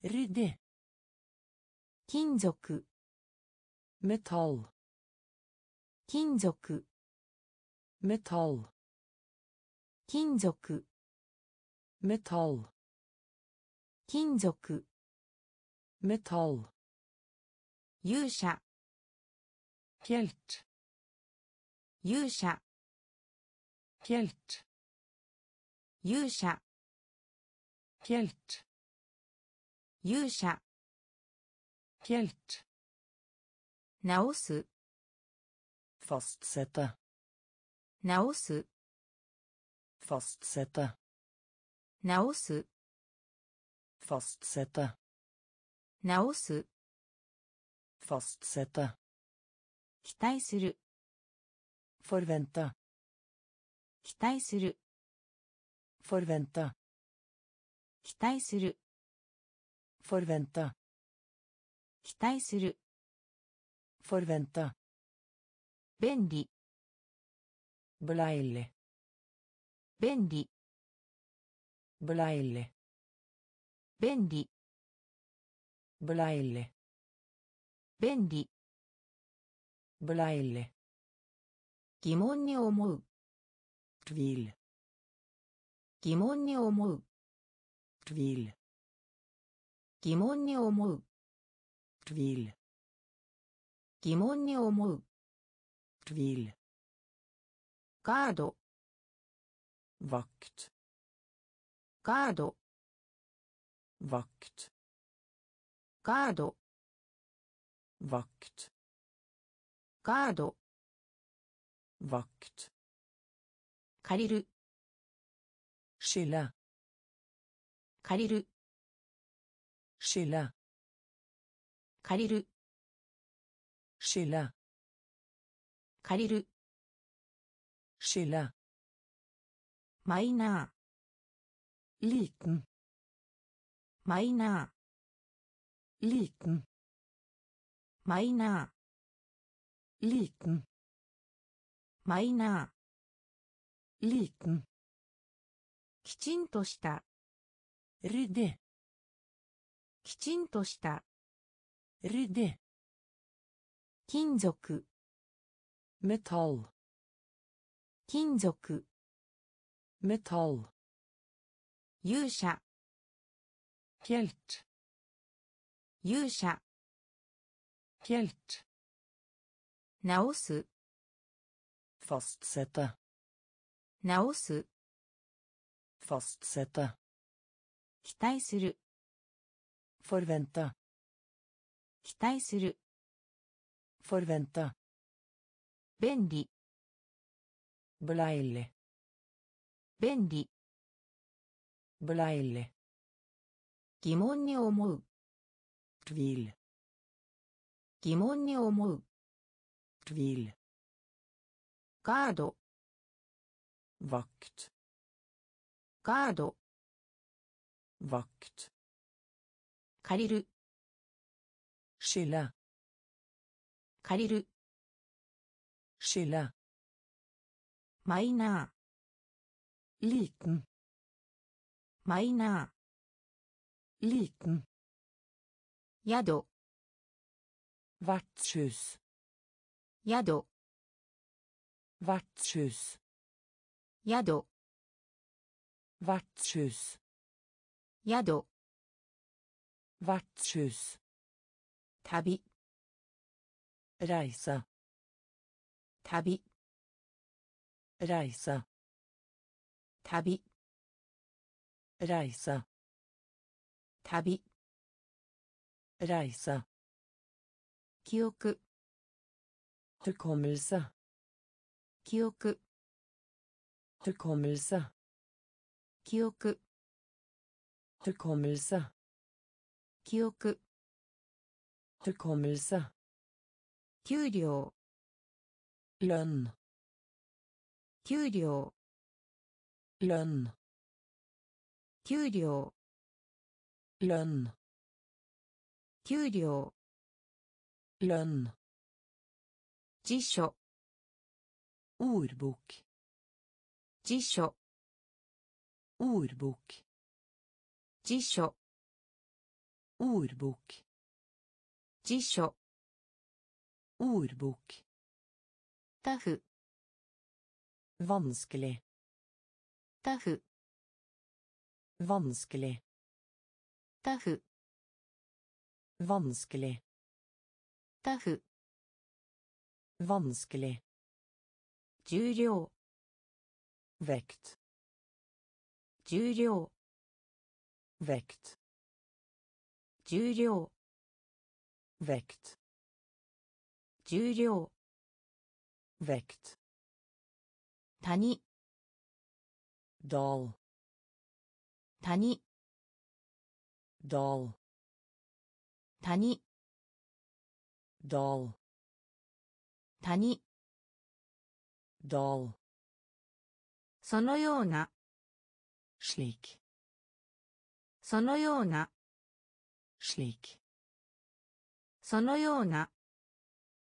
るで。金属金属金属金属勇者 helt 勇者 helt 勇者 helt 勇者 helt 直す fastsette 直す fastsette 直す fastsette 直す fastsette 期待する forvente 期待する forvente 期待する forvente 期待する forvente 便利 beleilig 便利 beleilig 便利 beleilig 便利。ブライレ。疑問に思う。トゥヴィール。疑問に思う。トゥヴィール。疑問に思う。トゥヴィール。疑問に思う。トゥヴィール。ガード。ワクト。ガード。ワクト。ガード。Vakt ガード vakt 借りる skille 借りる skille 借りる skille 借りる skille マイナ liten ーマイナ liten ーマイナー。リートン。マイナー。リートン。きちんとした。ルデ。きちんとした。ルデ。金属。メタル。金属。メタル。勇者。ヒルト。勇者。直す fastsette 直す fastsette 期待する forvente 期待する forvente 便利 beleilig 便利 beleilig 疑問に思う tvil 疑問に思う tvil ガード vakt ガード vakt 借りる skille 借りる skille マイナ liten ーマイナ liten 宿 Vertshus. 宿 Vertshus. 宿 Vertshus. 宿 Vertshus. 旅 Reise. 旅 Reise. 旅 Reise. 旅 Reise. 記憶 Hukommelse. 記憶 Hukommelse. 記憶 Hukommelse. 記憶 Hukommelse. 給料 Lønn. 給料 Lønn. 給料 Lønn. 給料 Lønn. 辞書 Ordbok. 辞書 Ordbok. 辞書 Ordbok. 辞書 Ordbok. タフ Vanskelig. タフ Vanskelig. タフ Vanskelig. タフ Vanskelig. 重量 Vekt. 重量 Vekt. 重量 Vekt. 重量 Vekt. 谷 Dal. 谷 Dal. 谷 Dal. 谷 Dal. そのような Slik. そのような Slik. そのような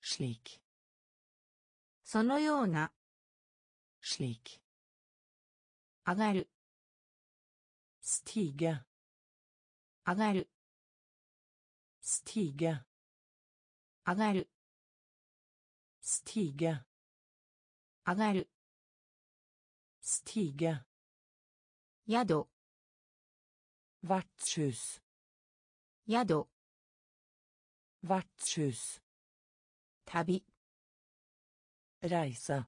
Slik. そのような Slik. 上がる Stige. 上がる Stige. 上がる Stige. 上がる Stige. 宿 Vertshus. 宿 Vertshus. 旅 Reise.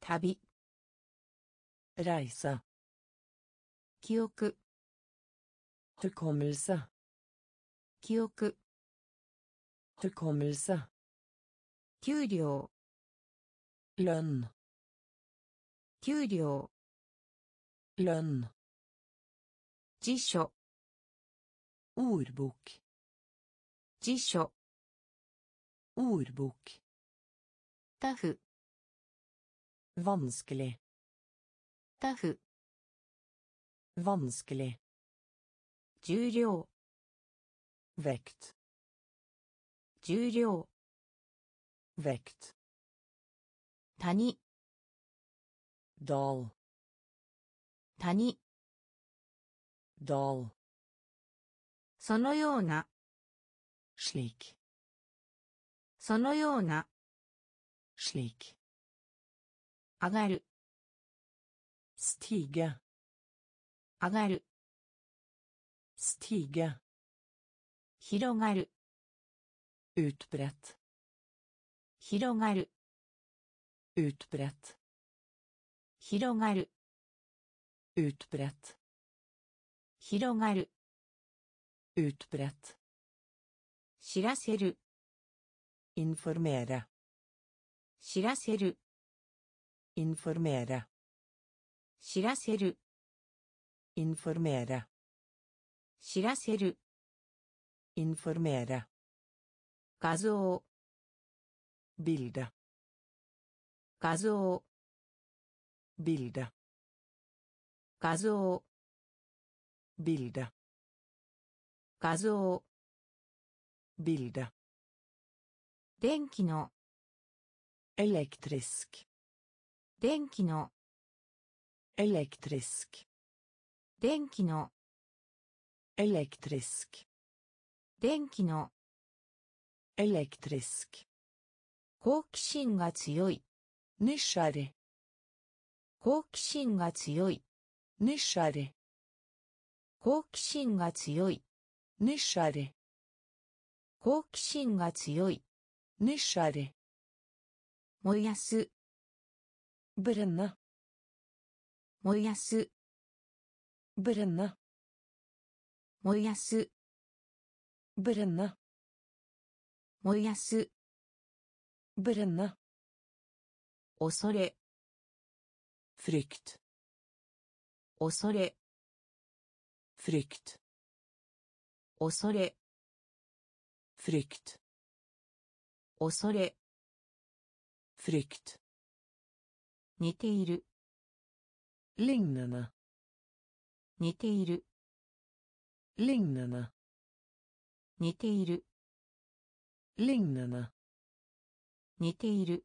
旅 Reise. 記憶 Hukommelse. 記憶 Hukommelse. 給料 Lønn. 給料 Lønn. 辞書 Ordbok. 辞書 Ordbok. タフ Vanskelig. タフ Vanskelig. 重量 Vekt. 重量 Vekt. 谷 Dal. 谷 Dal. そのような Slik. そのような Slik. 上がる Stige. 上がる Stige. 広がる Utbrett. 広がる Utbrett. 広がる Utbrett. 広がる Utbrett. 知らせる Informere. 知らせる Informere. 知らせる Informere. 知らせる Informere. 画像 Bilde. 画像 Bilde. 画像 Bilde. 画像 Bilde. 電気の Elektrisk. 電気の Elektrisk. 電気の Elektrisk. 電気の Elektrisk. 好奇心が強い Nysgjerrig. 好奇心が強い Nysgjerrig. 好奇心が強い Nysgjerrig. 好奇心が強い Nysgjerrig. 燃やす Brenne. 燃やす Brenne. 燃やす Brenne. 燃やす。ブレンナ。恐れ。フリクト。恐れ。フリクト。恐れ。フリクト。恐れ。フリクト。似ている。リンナナ。似ている。リンナナ。似ている。Lignende. 似ている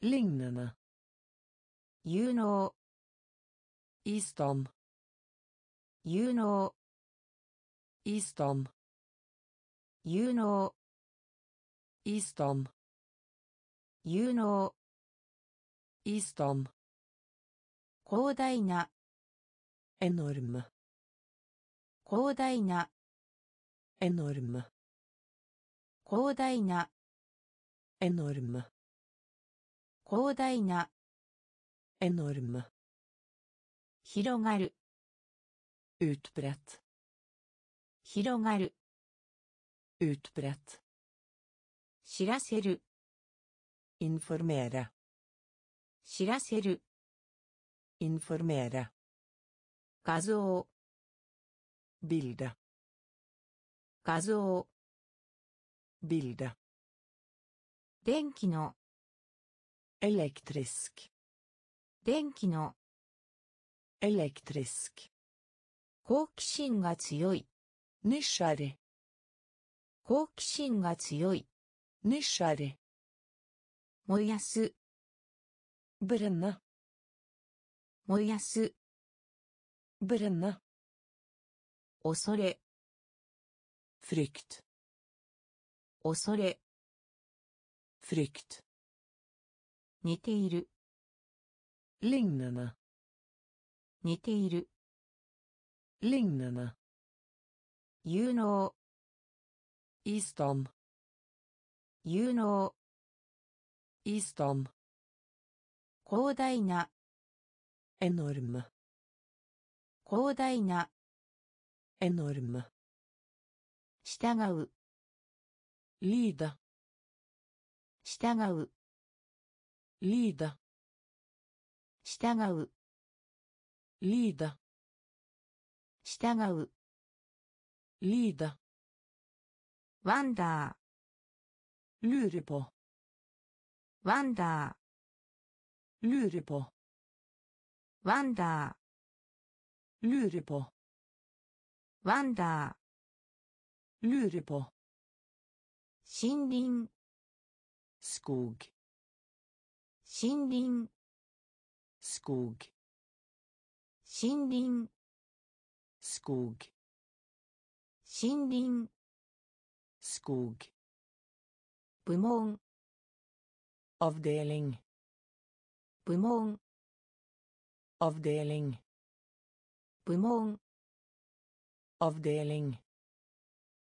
Lignende. 有能 I stand. 有能 I stand. 有能 I stand. 有能 I stand. 広大な Enorme. 広大な Enorme. 広大な Enorme. 広大な Enorme. 広がる Utbredt. 広がる Utbredt. 知らせる Informere. 知らせる Informere. 画像 Bilde. 画像 Bilde. 電気の Elektrisk. 電気の Elektrisk. 好奇心が強い Nysgjerrig. 好奇心が強い Nysgjerrig. 燃やす Brenne. 燃やす Brenne. 恐れ Frykt. 恐れ。フリクト。似ている。リンナナ。似ている。リンナナ。有能。イーストン。有能。イーストン。広大な。エノルム。広大な。エノルム。従う。リーダー従う。リー。ダー。従うリー。ダー。従,森林 Skog. 森林 Skog. 森林 Skog. 森林 Skog. 部門 Avdeling. 部門 Avdeling. 部門 Avdeling.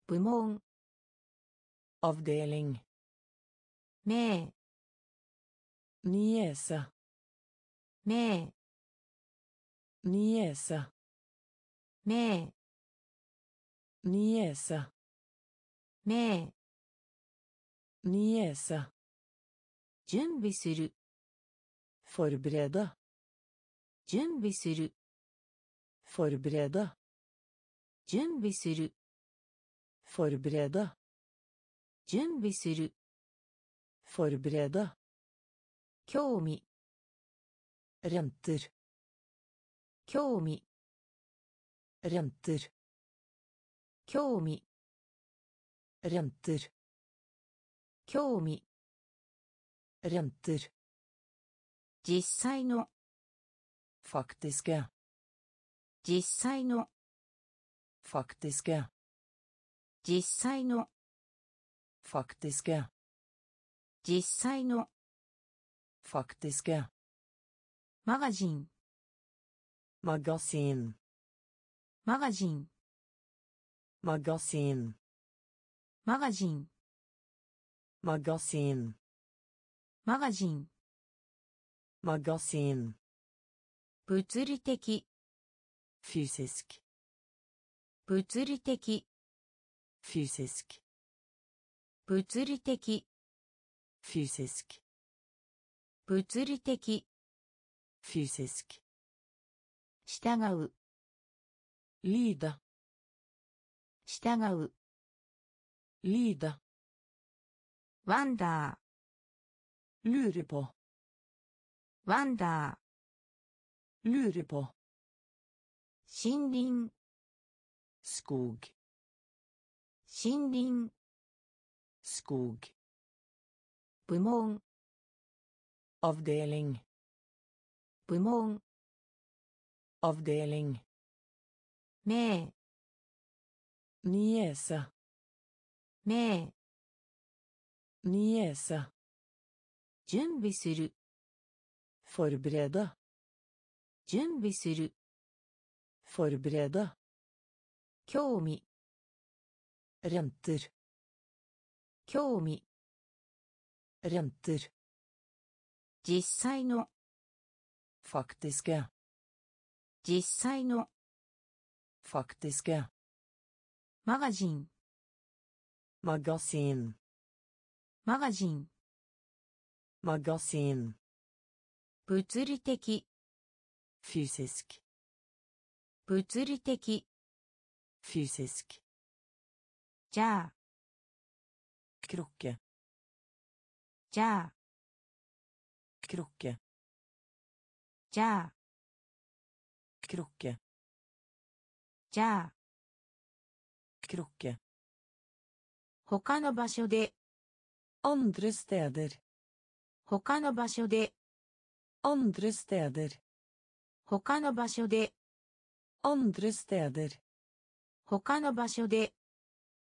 部門 Avdeling. 名 Niese. 名 Niese. 名 Niese. 名 Niese. 準備する Forberede. 準備する Forberede. 準備する Forberede. 準備する Forberede. 興味 Renter. 興味 Renter. 興味 Renter. 興味 Renter. 実際の Faktiske. 実際の Faktiske. 実際の faktiske 実際の faktiske マガジンマガシンマガジンマガシンマガジンマガシンマガジンマガシン物理的フィシスク物理的フィシスク物理的。フィシスキ物理的。フィシスキ従う。リーダー従う。リーダーワンダー。ルーレポワンダー。ルーレポ森林。スコーグ森林。Skog 部門 avdeling 部門 avdeling 名 niese 名 niese 準備する forberede 準備する forberede 興味 renter 興味 renter 実際の faktiske 実際の faktiske マガジン magasin マガジン magasin 物理的 fysisk 物理的 fysisk じゃあゃあ krokke じゃあ krokke 他の場所で andre steder 他の場所で andre steder 他の場所で andre steder 他の場所で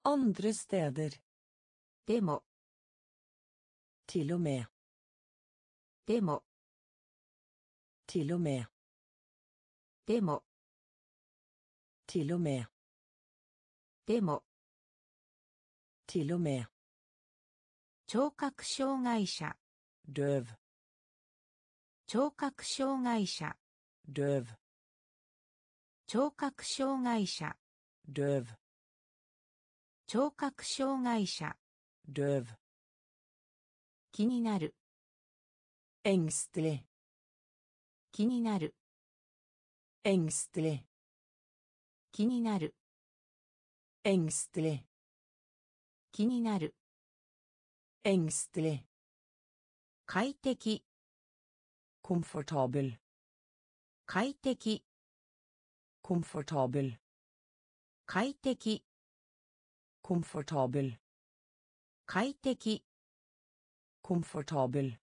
andre steder でも til og med でも til og med でも til og med でも til og med 聴覚障害者 døv 聴覚障害者 døv 聴覚障害者 døv 聴覚障害者 døv 気になる engstelig 気になる engstelig 気になる engstelig 気になる engstelig 快適 komfortabel 快適 komfortabel 快適 komfortabel 快適 komfortabel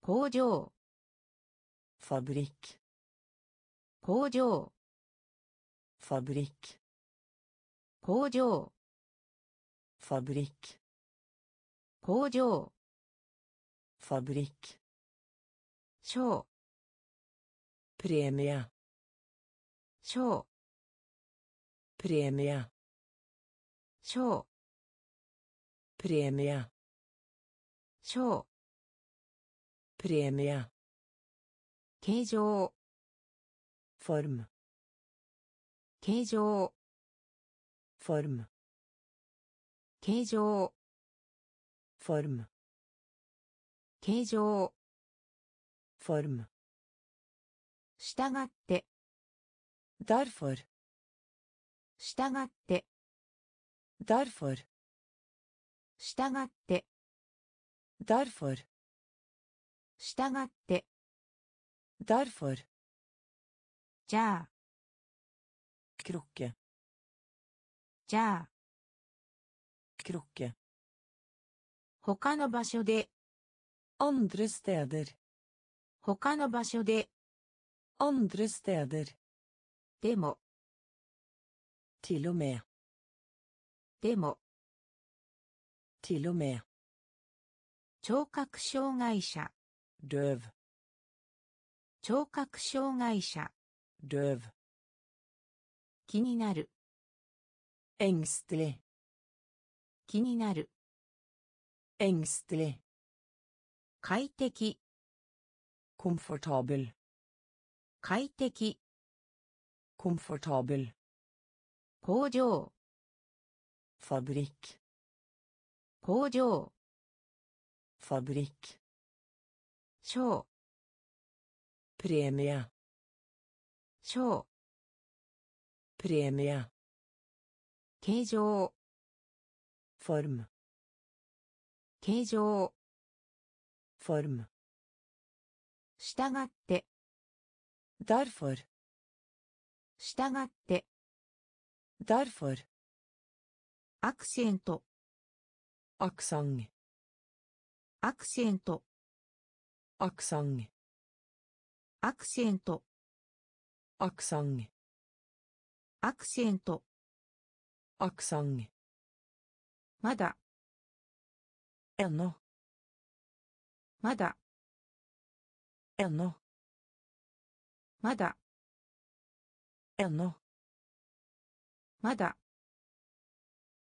工場 fabrikk 工場 fabrikk 工場 fabrikk 工場 fabrikk 賞 premie 賞 premie 賞 premie 賞 premie 形状 form 形状 form 形状 form 形状 form 従って derfor 従って derfor 従って derfor 従って derfor じゃあ krokke じゃあ krokke 他の場所で andre steder 他の場所で andre steder でも til og med でも Til og med. 聴覚障害者 Døv. 聴覚障害者 Døv. 気になる Engstelig. 気になる Engstelig. 快適 Komfortabel. 快適 Komfortabel. 工場 Fabrikk. 工場。ファブリック賞プレミア賞プレミア形状。フォルム形状。フォルム従って。ダルフォル。従 Stagatte. Därför. アクサンセントアクサンゲアクセントアクサンゲアクセントアクサンゲまだえのまだえのまだえのまだ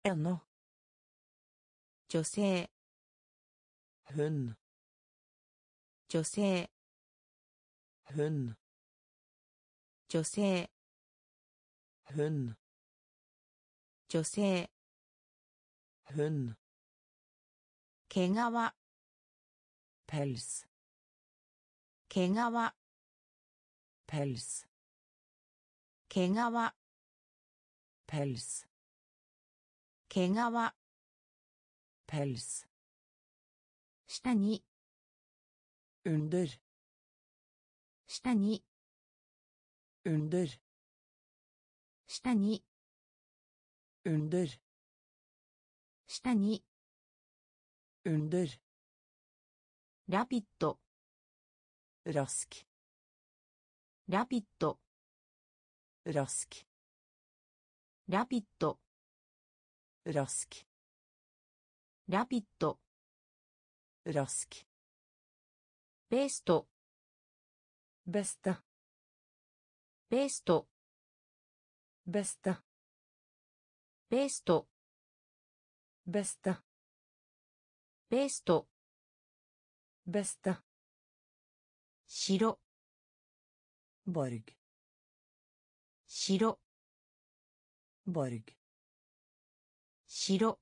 えの、女性。ふん女性。女性。女性。pels. 下に。うんでる下に。うんでる下に。うんでる下に。うんでるラピット。ラスキラピット。ラスキラピット。ラスキラピッドロスキベスト。ベストベスト。ベストベスト。ベストベスト。ベスタ白ボルグ白ボルグ白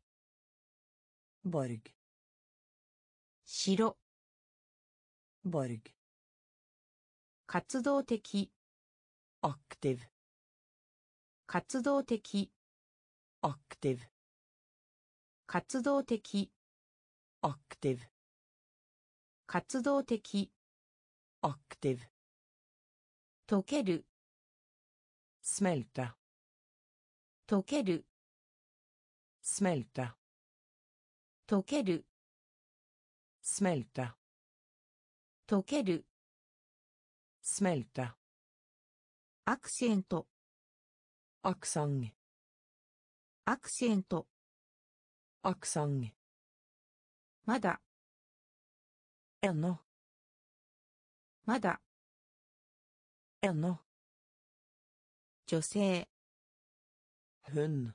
Borg. 城 Borg. 活動的 Aktiv. 活動的 Aktiv. 活動的 Aktiv. 活動的 Aktiv. 溶ける Smelte. 溶ける Smelte. 溶ける。smelta 溶ける。アクセント。アクサング。アクセント。アクサング。まだ。えの。まだ。えの。女性。ふん。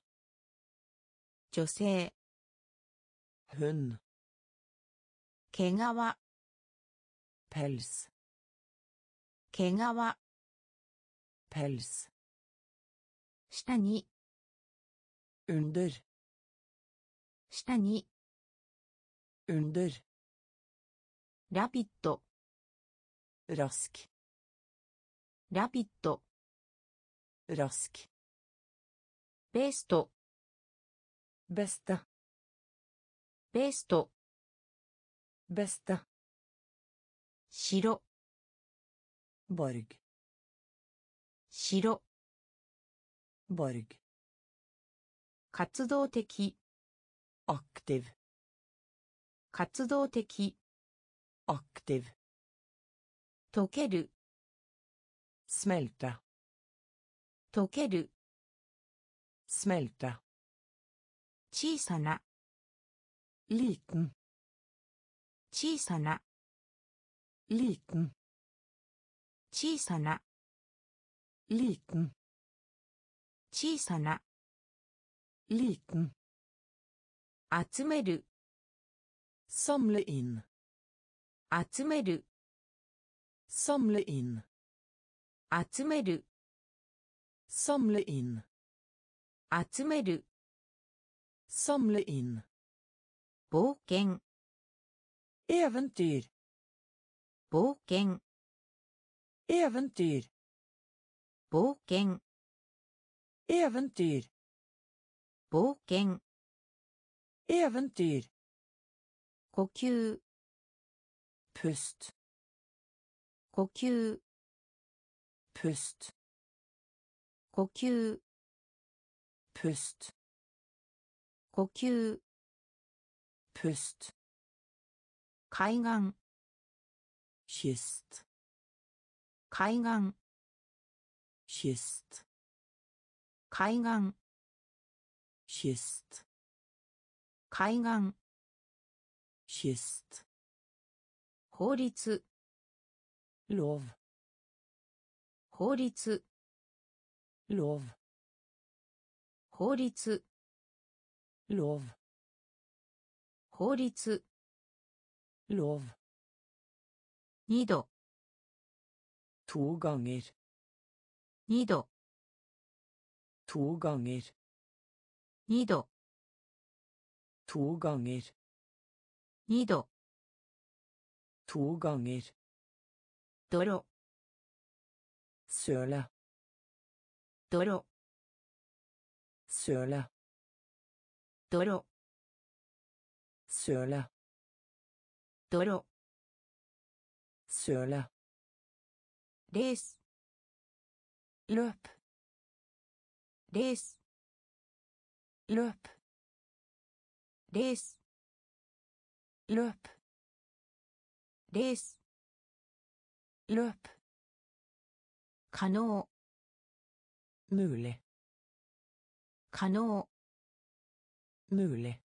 女性。Hun. 毛皮 Pels. 毛皮 Pels. 下に Under. 下に Under. ラピッド Rask. ラピッド Rask. ベースト Beste. ベスト。ベスタ。白。ボルグ。白。ボルグ。活動的。アクティブ。活動的。アクティブ。溶ける。スメルタ。溶ける。スメルタ。小さな。Liten 小さな liten 小さな liten 小さな liten 集める samle inn 集める samle inn 集める samle inn 集める samle inn 冒険 eventyr 冒険 eventyr 冒険 eventyr 冒険 eventyr 呼吸 pust 呼吸 pust 呼吸 pust 呼吸 pust 海岸 kyst 海岸 kyst 海岸 kyst 海岸 kyst 法律 lov 法律 lov 法律 lov 法律 lov 二度 to ganger 二度 to ganger 二度 to ganger 二度 to ganger 泥 søle 泥 søle 泥 søle 泥 søle レース løp レース løp レース løp レース løp 可能 mulig 可能 mulig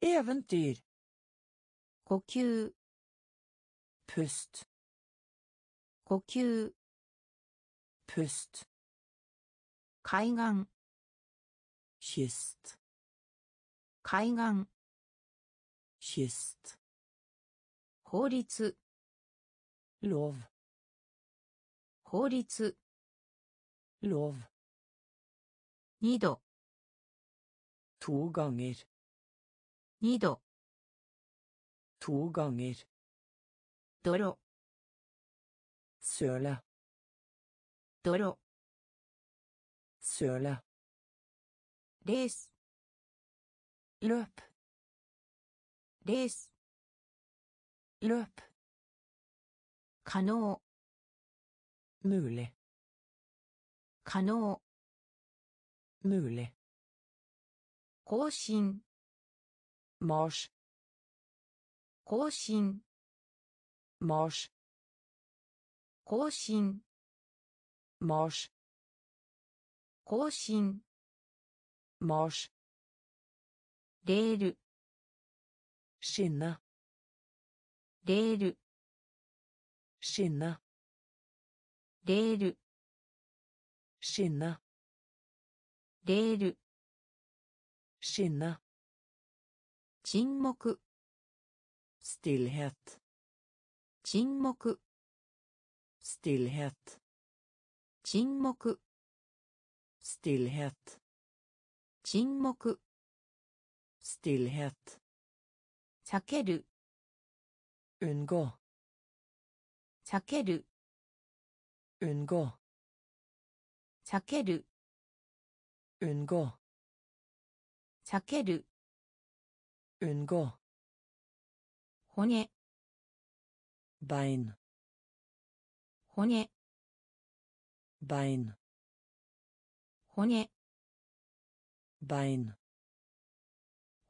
eventyr 呼吸 pust 呼吸 pust 海岸 kyst 海岸 kyst 法律 lov 法律 lov 二度 to ganger 二度 to ganger 泥 søle 泥 søle レース løp レース løp 可能 mulig 可能 mulig 更新 Mosh. 更新。Mosh. 更新。Mosh. 更新。Mosh. レール。死ぬレール。死ぬレール。死ぬレ沈黙 stillhet 沈黙 stillhet 沈黙 stillhet 沈黙 stillhet 避ける unngå 避ける unngå 避ける unngå 避ける unngå 骨 bein 骨 bein 骨 bein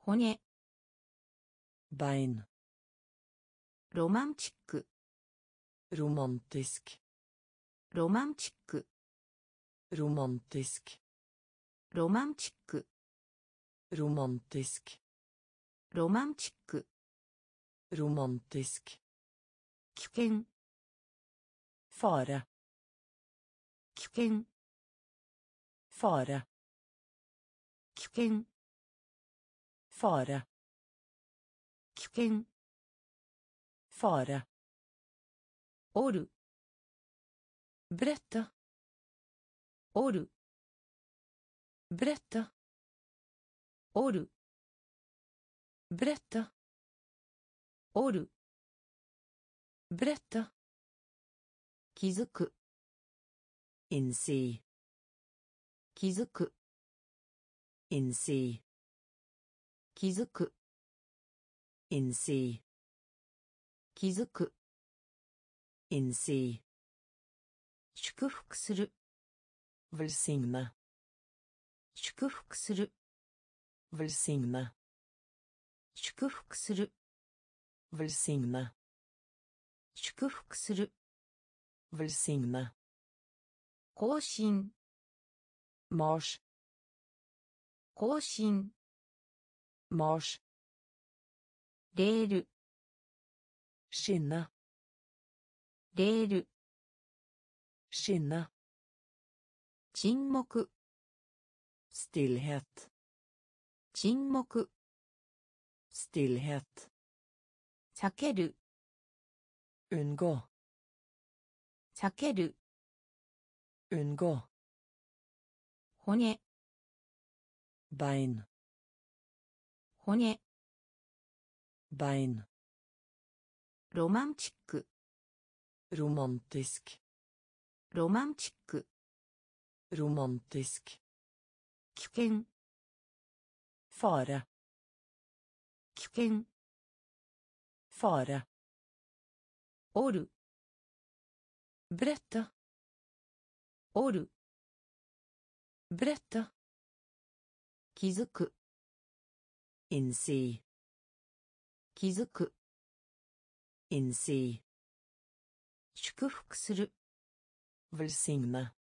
骨 bein ロマンチック romantisk ロマンチック romantisk ロマンチック romantisk ロマンチック romantisk 危険 fare 危険 fare 危険 fare 危険 fare 折る brette 折る brette 折 る brette 折る brette 気づく insi 気づく insi 気づく insi 気づく insi 祝福する velsigne 祝福する velsigne 祝福する velsigne 祝福する velsigne 更新 marsch 更新 marsch レール skinne レール skinne 沈黙 stillhet 沈黙 stillhet 避ける unngå 避ける unngå 骨 bein 骨 bein ロマンチック romantisk ロマンチック romantisk 危険 fare 危険 fare 折る brette 折る brette 気づく insi 気づく insi 祝福する velsigne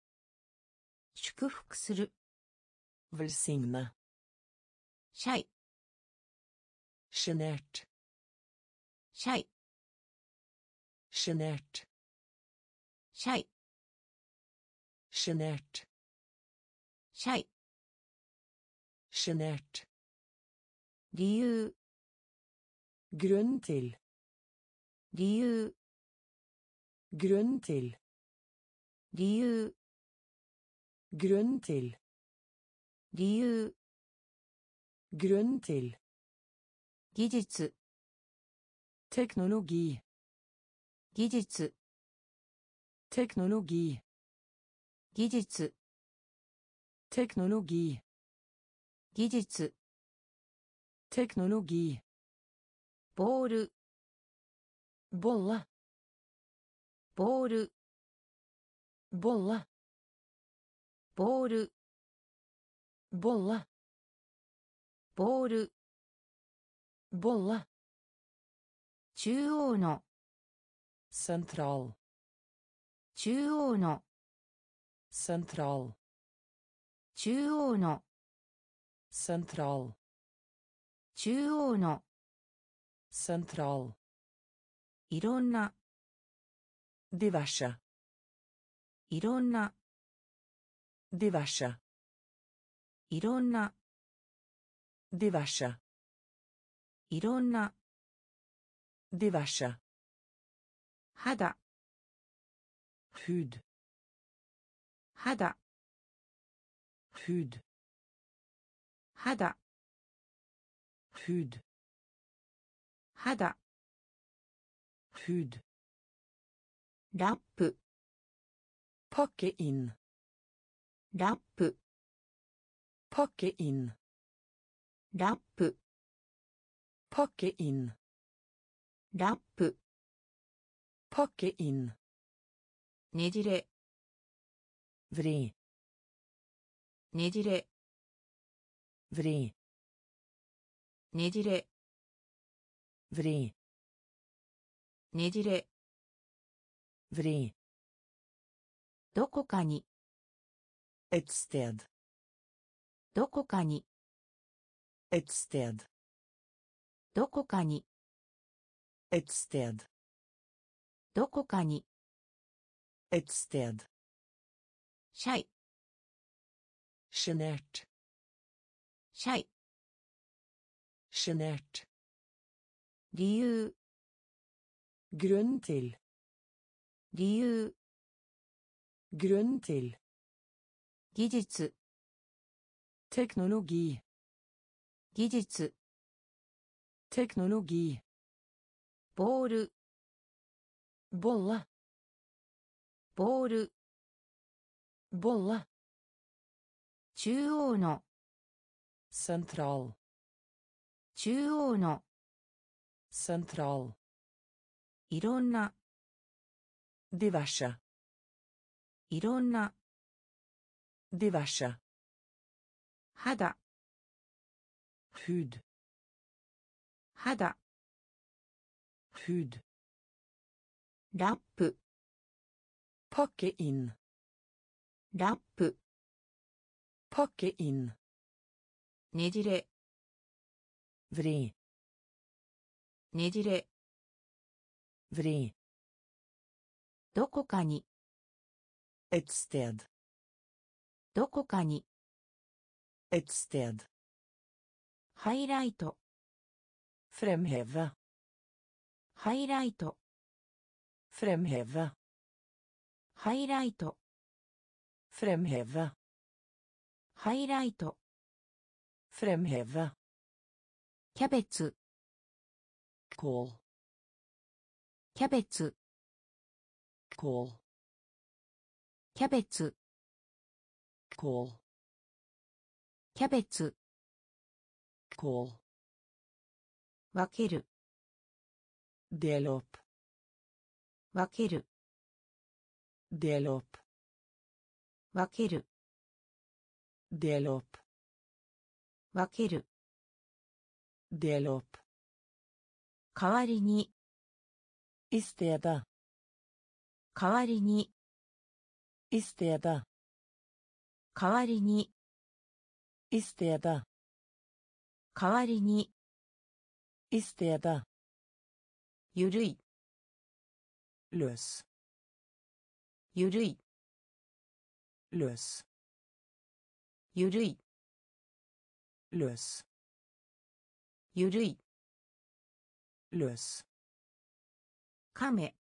祝福する velsigne シャイ sjenert シャイ sjenert シャイ sjenert シャイ sjenert 理由 grunn til 理由 grunn til 理由 grunn til 理由 grunn til 技術。テクノロギー技術。テクノロギー技術。テクノロギー技術。テクノロギーボール。ボーラボール。ボーラボール。ボーラボール,ボール,ボール。Bolle 中央の sentral 中央の sentral 中央の sentral 中央の sentral いろんな diverse いろんな diverse いろんな diverse いろんな diverse 肌 hud 肌 hud 肌 hud 肌 hud ラップ pakke inn ラップ pakke inn ラップ Pakke inn. ラップ Pakke inn. ねじれ Vri. ねじれ Vri. ねじれ Vri. ねじれ Vri. どこかに Et sted. どこかに Et sted. どこかに。Etsted. どこかに。Etsted. シャイ。シネット。シャイ。シネット。理由。Grunn 理由。Grunn 技術。テクノロギー。技術。Teknologi. ボール Bolle. ボール Bolle. 中央の Sentral. 中央の Sentral. いろんな Diverse. いろんな Diverse. 肌 Hud. 肌。ラップ。ポケインラップ。ポケインねじれ。 vri ねじれ。 vri どこかに。 et sted どこかに。 et sted ハイライト。Fremheve. ハイライト Fremheve. ハイライト Fremheve. ハイライト Fremheve. キャベツ Kål. キャベツ Kål. キャベツ Kål. キャベツ Kål. 分ける。Del 分ける。Del upp. 分ける。Del upp. 分ける。Del upp. 代わりに。いすてや。代わりに。いすてや。代わりに。代わりに。I stedet. ゆるい Løs. ゆるい Løs. ゆるい Løs. ゆるい Løs. 亀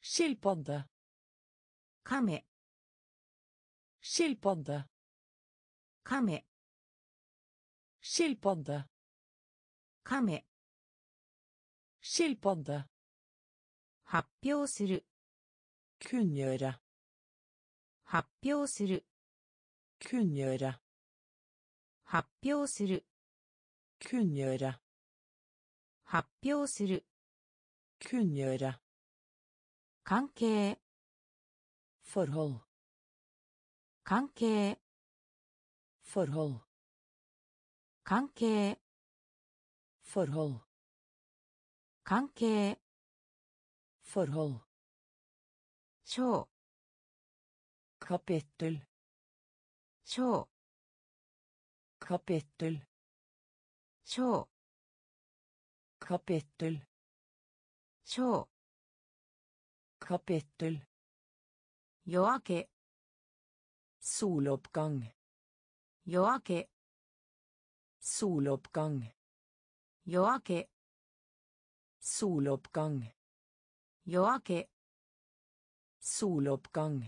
Skilpadde. 亀 Skilpadde. 亀 Skilpadde. 亀。シルポンダ発表する。キュニョラ発表する。キュニョラ発表する。キュニョラ発表する。キュニョラ関係。フォルホル関係。フォルホル関係。Forhold. 関係 Forhold. 章 Kapittel. 章 Kapittel. 章 Kapittel. 章 Kapittel. 夜明け Soloppgang. 夜明け Soloppgang. 夜明け Soloppgang. 夜明け Soloppgang.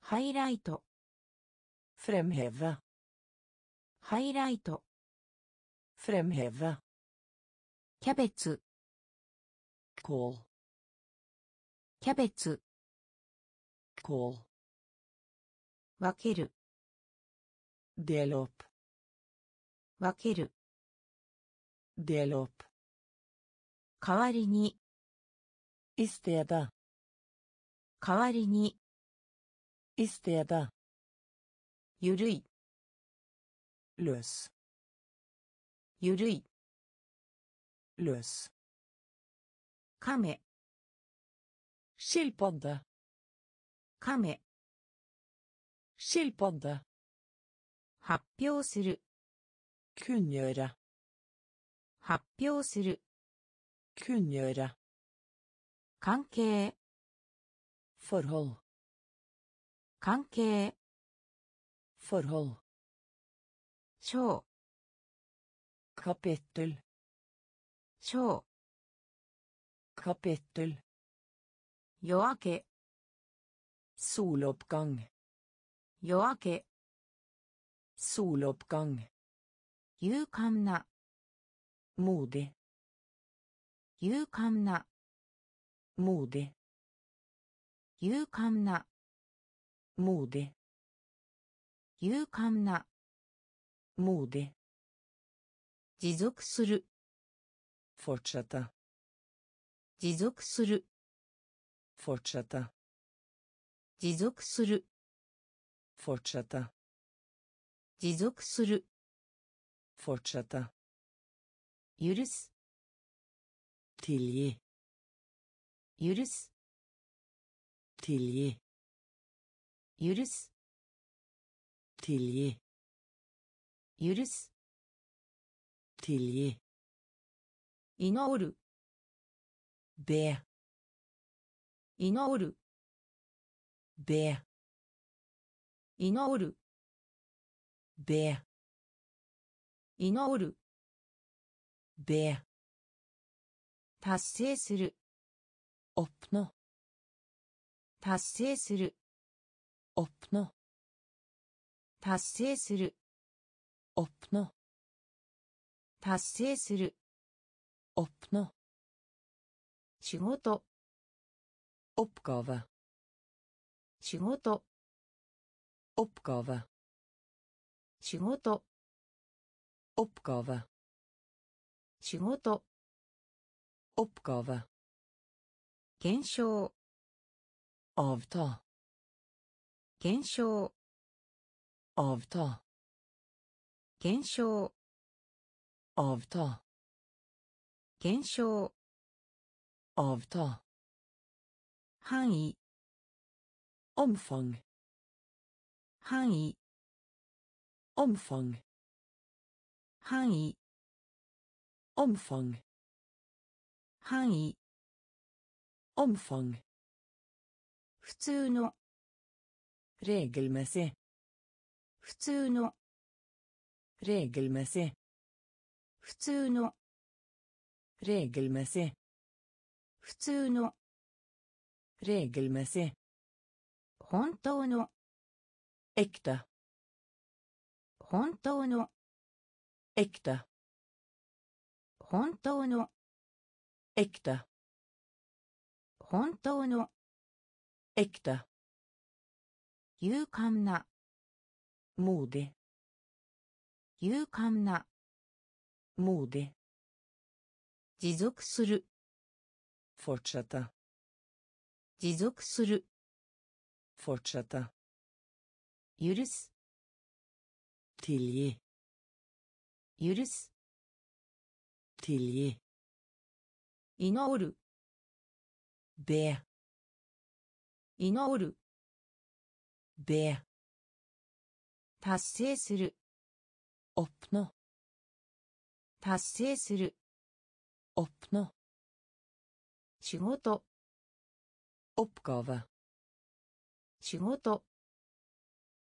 ハイライト Fremheve. ハイライト Fremheve. キャベツ Kål. キャベツ Kål. 分ける Del opp. 分ける Del opp. 代わりに I stedet. 代わりに I stedet. ゆるい Løs. ゆるい Løs. 亀 Skilpadde. 亀 Skilpadde. 発表する Kunngjøre. 発表する Kunngjøre. 関係 Forhold. 関係 Forhold. 章 Kapittel. 章 Kapittel. 夜明け Soloppgang. 夜明け Soloppgang. 勇敢な Modig. 勇敢な Modig. 勇敢な Modig. 勇敢な Modig. 持続する Fortsette. 持続する Fortsette. 持続する Fortsette. 持続する Fortsette. 許す。tilgi. 許す。tilgi. 許す。tilgi. 許す。tilgi. 祈る。べ。祈る。べ。祈る。べ。祈る。べ。Be. 達成する Oppnå. 達成する Oppnå. 達成する Oppnå. 達成する Oppnå. 仕事 Oppgave. 仕事 Oppgave. 仕事 Oppgave. 仕事 Oppgave. 減少 Avta. 減少 Avta. 減少 Avta. 減少 Avta. 範囲 Omfang. 範囲 Omfang. 範囲 Omfang. 範囲 Omfang. 普通の Regelmessig. 普通の Regelmessig. 普通の Regelmessig. 普通の Regelmessig. 本当の Ekte. 本当の Ekte. 本当のエクタ。本当のエクタ。勇敢なモーデ。勇敢なモーデ。持続する。フォッチャタ。持続する。フォッチャタ。許す。ティリエ。許す。Tilgi. 祈る Be. 祈る.達成する Oppnå. 達成する Oppnå. 仕事 Oppgave. 仕事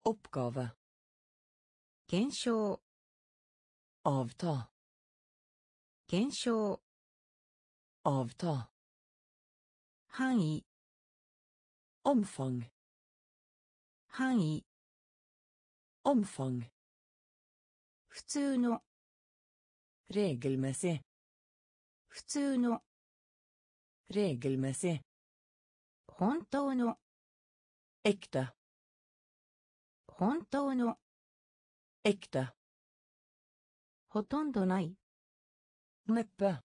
Oppgave. 減少 Avta. 減少 Avta. 範囲 Omfang. 範囲 Omfang. 普通の Regelmessig. 普通の Regelmessig. 本当の Ekte. 本当の Ekte. ほとんどない。Neppe.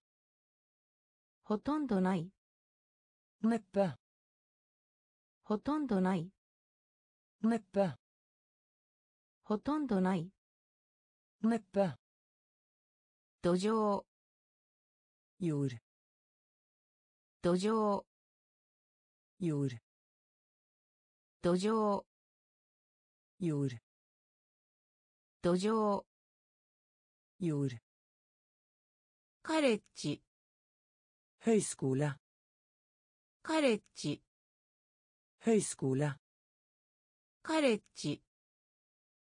ほとんどない。Neppe. ほとんどない。Neppe. ほとんどない。Neppe. 土壌、Jord. 土壌、Jord. 土壌、Jord. 土壌、Jord. カレッジ。ヘイスクーラ。カレッジ。ヘイスクーラ。カレッジ。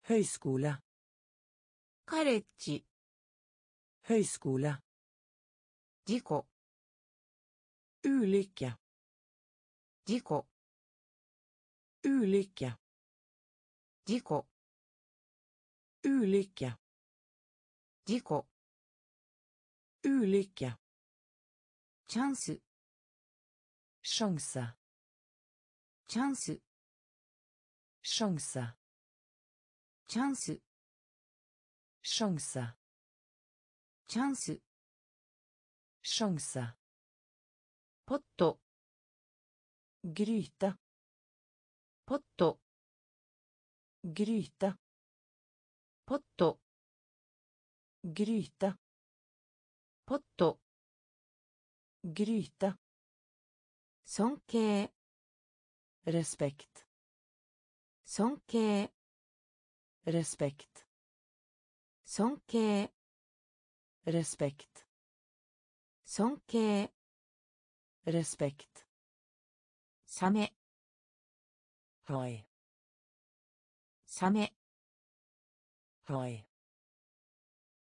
ヘイスクーラ。カレッジ。ヘイスクーラ。ウーリッキャ。事故。ウーリッキャ。事故。ウーリッキャ。事故。Olycka. Chans. Chansa. Chans. Chansa. Chans. Chansa. Chans. Chansa. Potto. Gryta. Potto. Gryta. Potto. Gryta. ポット.ポット、Gryte. 尊敬、Respekt. 尊敬、Respekt. 尊敬、Respekt. 尊敬、Respekt. サメ、Hai. サメ、Hai.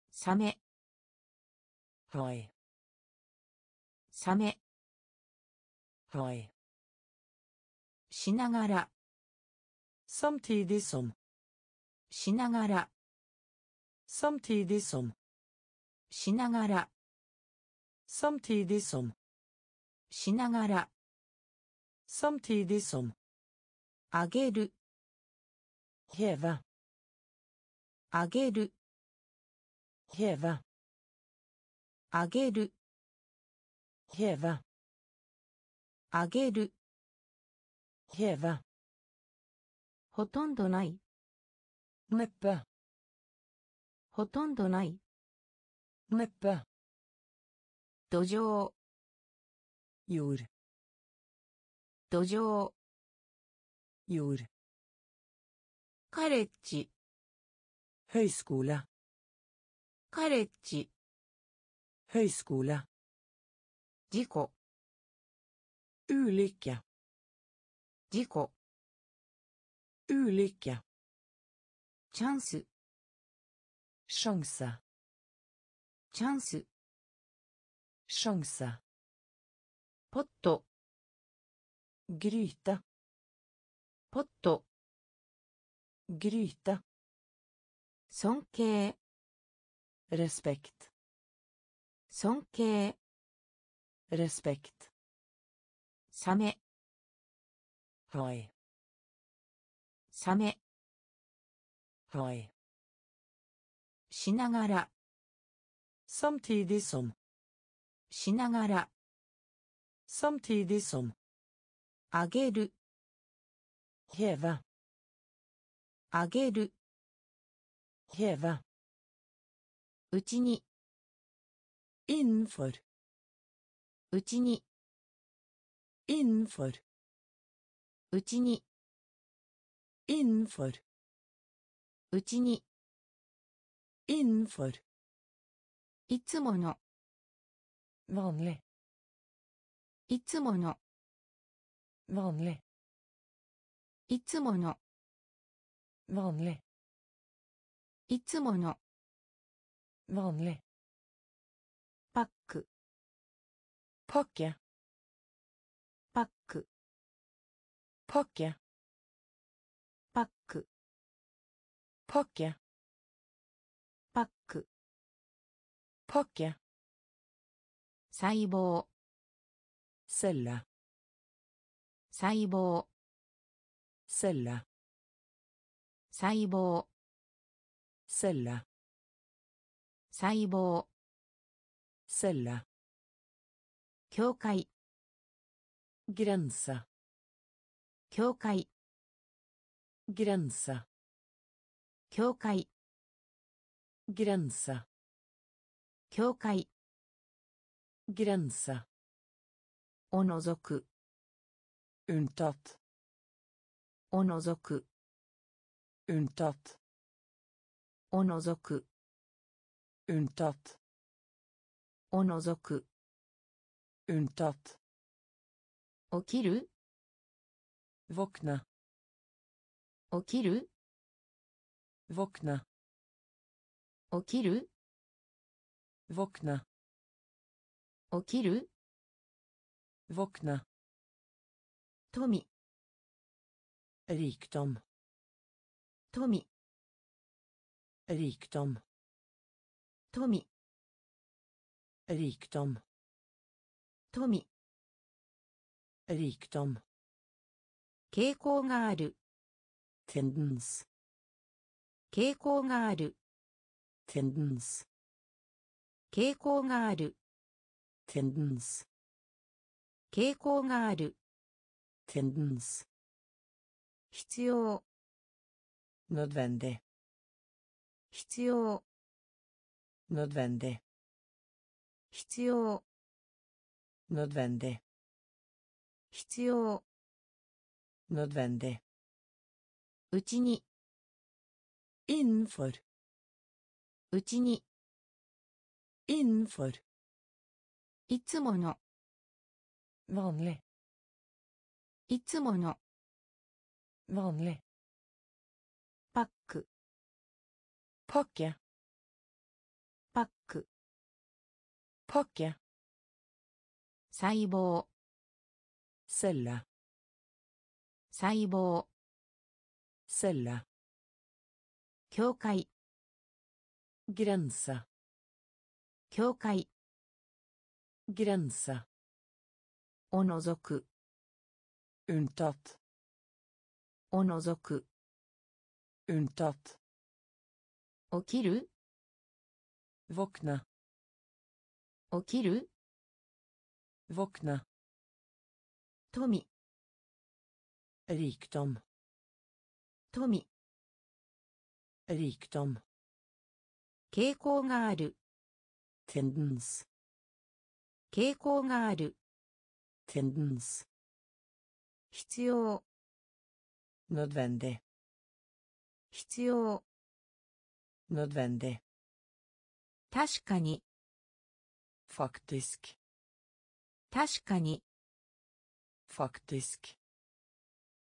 サメ、Hai. サメ、Hai. しながら、Samtidig som. しながら、Samtidig som. しながら、Samtidig som. しながら、Samtidig som. あげる、Heve. あげる、Heve. あげる。あげる。ほとんどない。ほとんどない。土壌。土壌。カレッジ。ー。カレッジ。Høyskole. 事故、Ulykke. 事故、Ulykke. チャンス、Sjanse. チャンス、Sjanse. ポット、Gryte. ポット、Gryte. 尊敬、Respekt. 尊敬、Respekt. サメ、Hai. サメ、Hai. しながら、Samtidig som. しながら、Samtidig som. あげる、Heve. あげる、Heve. うちに、Innenfor. うちに、Innenfor. うちに、Innenfor. うちに、Innenfor. いつもの、Vanlig. いつもの、Vanlig. いつもの、Vanlig. いつもの、Vanlig. パッケパックポッャパックポッケパックパッケ細胞セラ細胞セラ細胞セラ細胞セラ境界 grense 境界 grense 境界 grense 境界 grense を除く unntatt を除く unntatt を除く unntatt を除く unntatt 起きる våkne 起きる våkne 起きる våkne 起きる våkne 富 rikdom 富 rikdom 富 rikdom 富 rikdom 傾向がある tendens 傾向がある tendens 傾向がある tendens 傾向がある tendens 必要 nødvendig 必要 nødvendig 必要 nødvendig 必要 nødvendig うちに innenfor うちに innenfor いつもの vanlig いつもの vanlig パック pakke パック pakke 細胞。セラ細胞。セラ教会グランサ境界。グランサおのぞく。うんたつおのぞく。うんたつ起きる？おきる？Våkne 富 rikdom 富 rikdom 傾向がある tendens 傾向がある tendens 必要 nødvendig 必要 nødvendig 確かに faktisk 確かに。ファクティスク。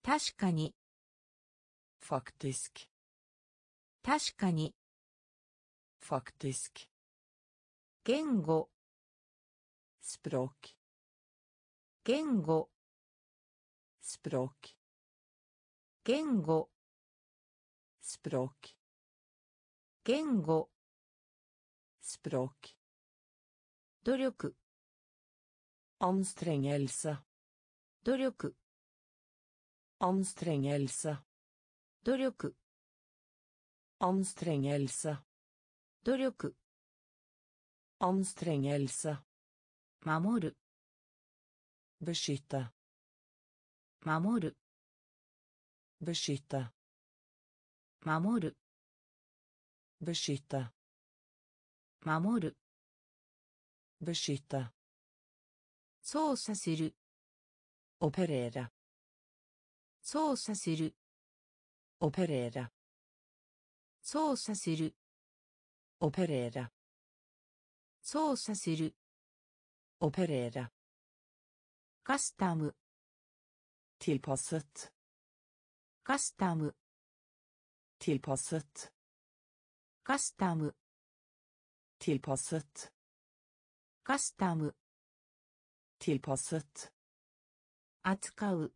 確かに。ファクティスク。確かに。ファクティスク。言語。スプロッキ。言語。スプロッキ。言語。スプロッキ。言語。スプロッキ。努力。anstrengelse 努力 anstrengelse 努力 anstrengelse 努力 anstrengelse 守る beskytte 守る beskytte 守る beskytte 守る beskytte そうさせる。オペレーラうさせる。オペレーラ操作する。オペレーラ操作する。オペレーラカスタム。テルポスカスタム。テルポスカスタム。テルポスカスタム。Tilpasset カスタム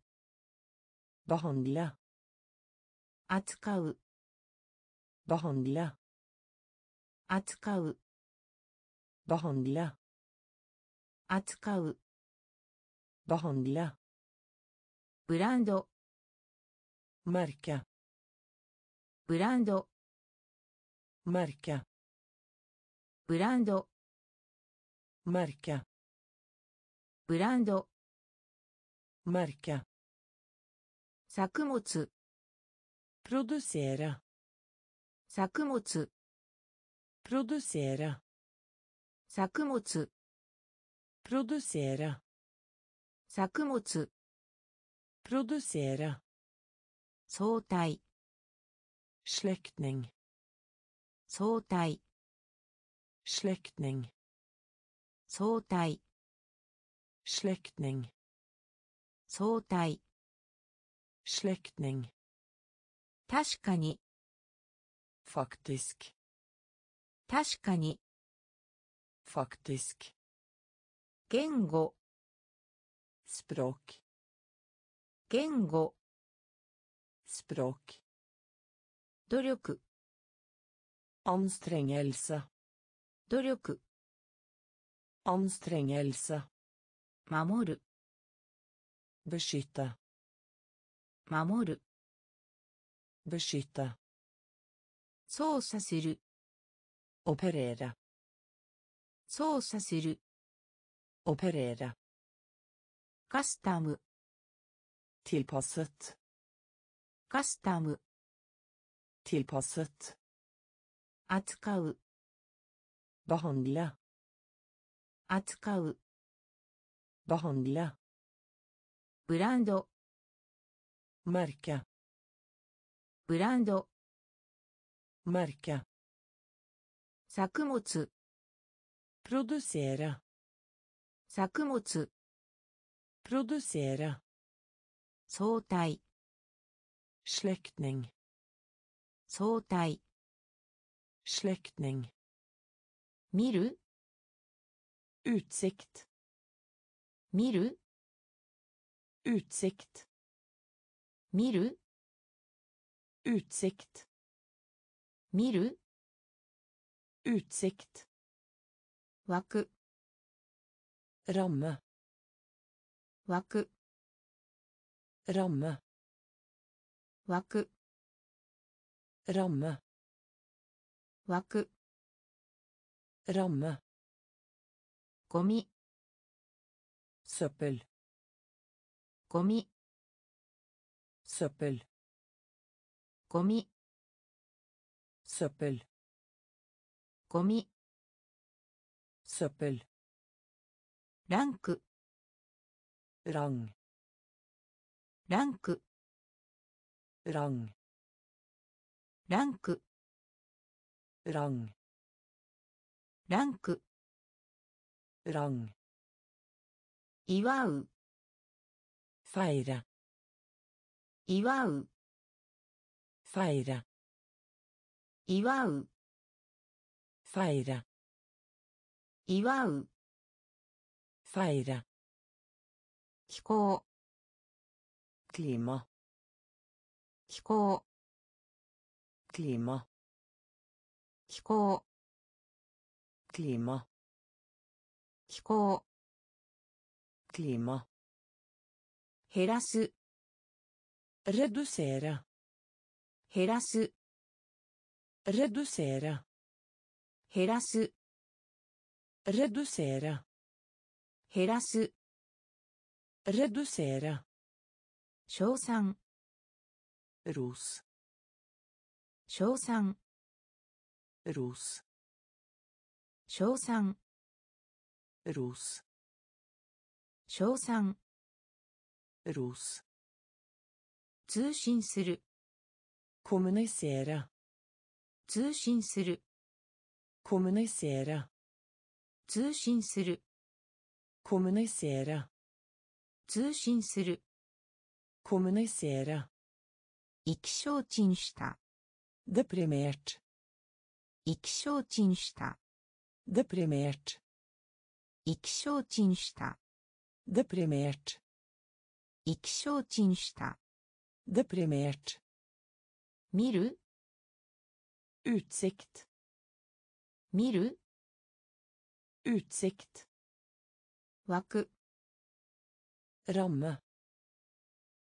tilpasset 扱う behandle 扱う behandle 扱う behandle 扱う behandle ブランド。マルキ。作物。プロデューセーラ。作物。プロデューセーラ。作物。プロデューセーラ。作物。プロデューセーラ。相対。släktning。相対。släktning。相対。Slektning. 相対 Slektning. 確かに Faktisk. 確かに Faktisk. 言語 Språk. 言語 Språk. 努力 Anstrengelse. 努力 Anstrengelse. 守る Beskytte. 守る Beskytte. 操作する Operere. 操作する Operere. カスタム Tilpasset. カスタム Tilpasset. 扱う Behandle. 扱う Behandle. ブランド Merke. ブランド Merke. 作物 Produsere. 作物 Produsere. 相対 Slektning. 相対 Slektning. 見る Utsikt. 見る Utsikt. 見る Utsikt. 見る Utsikt. 枠 Ramme. 枠 Ramme. 枠 Ramme. 枠 Ramme. ゴミ Søppel. ゴミ Søppel. ゴミ Søppel. ゴミ Søppel. ランク Rang. ランク Rang. ランク Rang. ランク Rang. 祝う。ファイラ。祝う。ファイラ。祝う。ファイラ。祝う。ファイラ。気候。う。きも。きこ。う。き。clima。気候。clima。Klima. 減らす Redusere. 減らす Redusere. 減らす Redusere. 減らす Redusere. 称賛 Ros. 称賛 Ros. 称賛 Ros. 称賛。ロス通信する。コミュニセーラ通信する。コミュセーラ通信する。コミュセーラ通信する。コミュセーラ意気消沈した。デプレメーチ意気消沈した。デプレメーチ意気消沈した。Deprimert. 意気消沈した Deprimert. 見る Utsikt. 見る Utsikt. 枠 Ramme.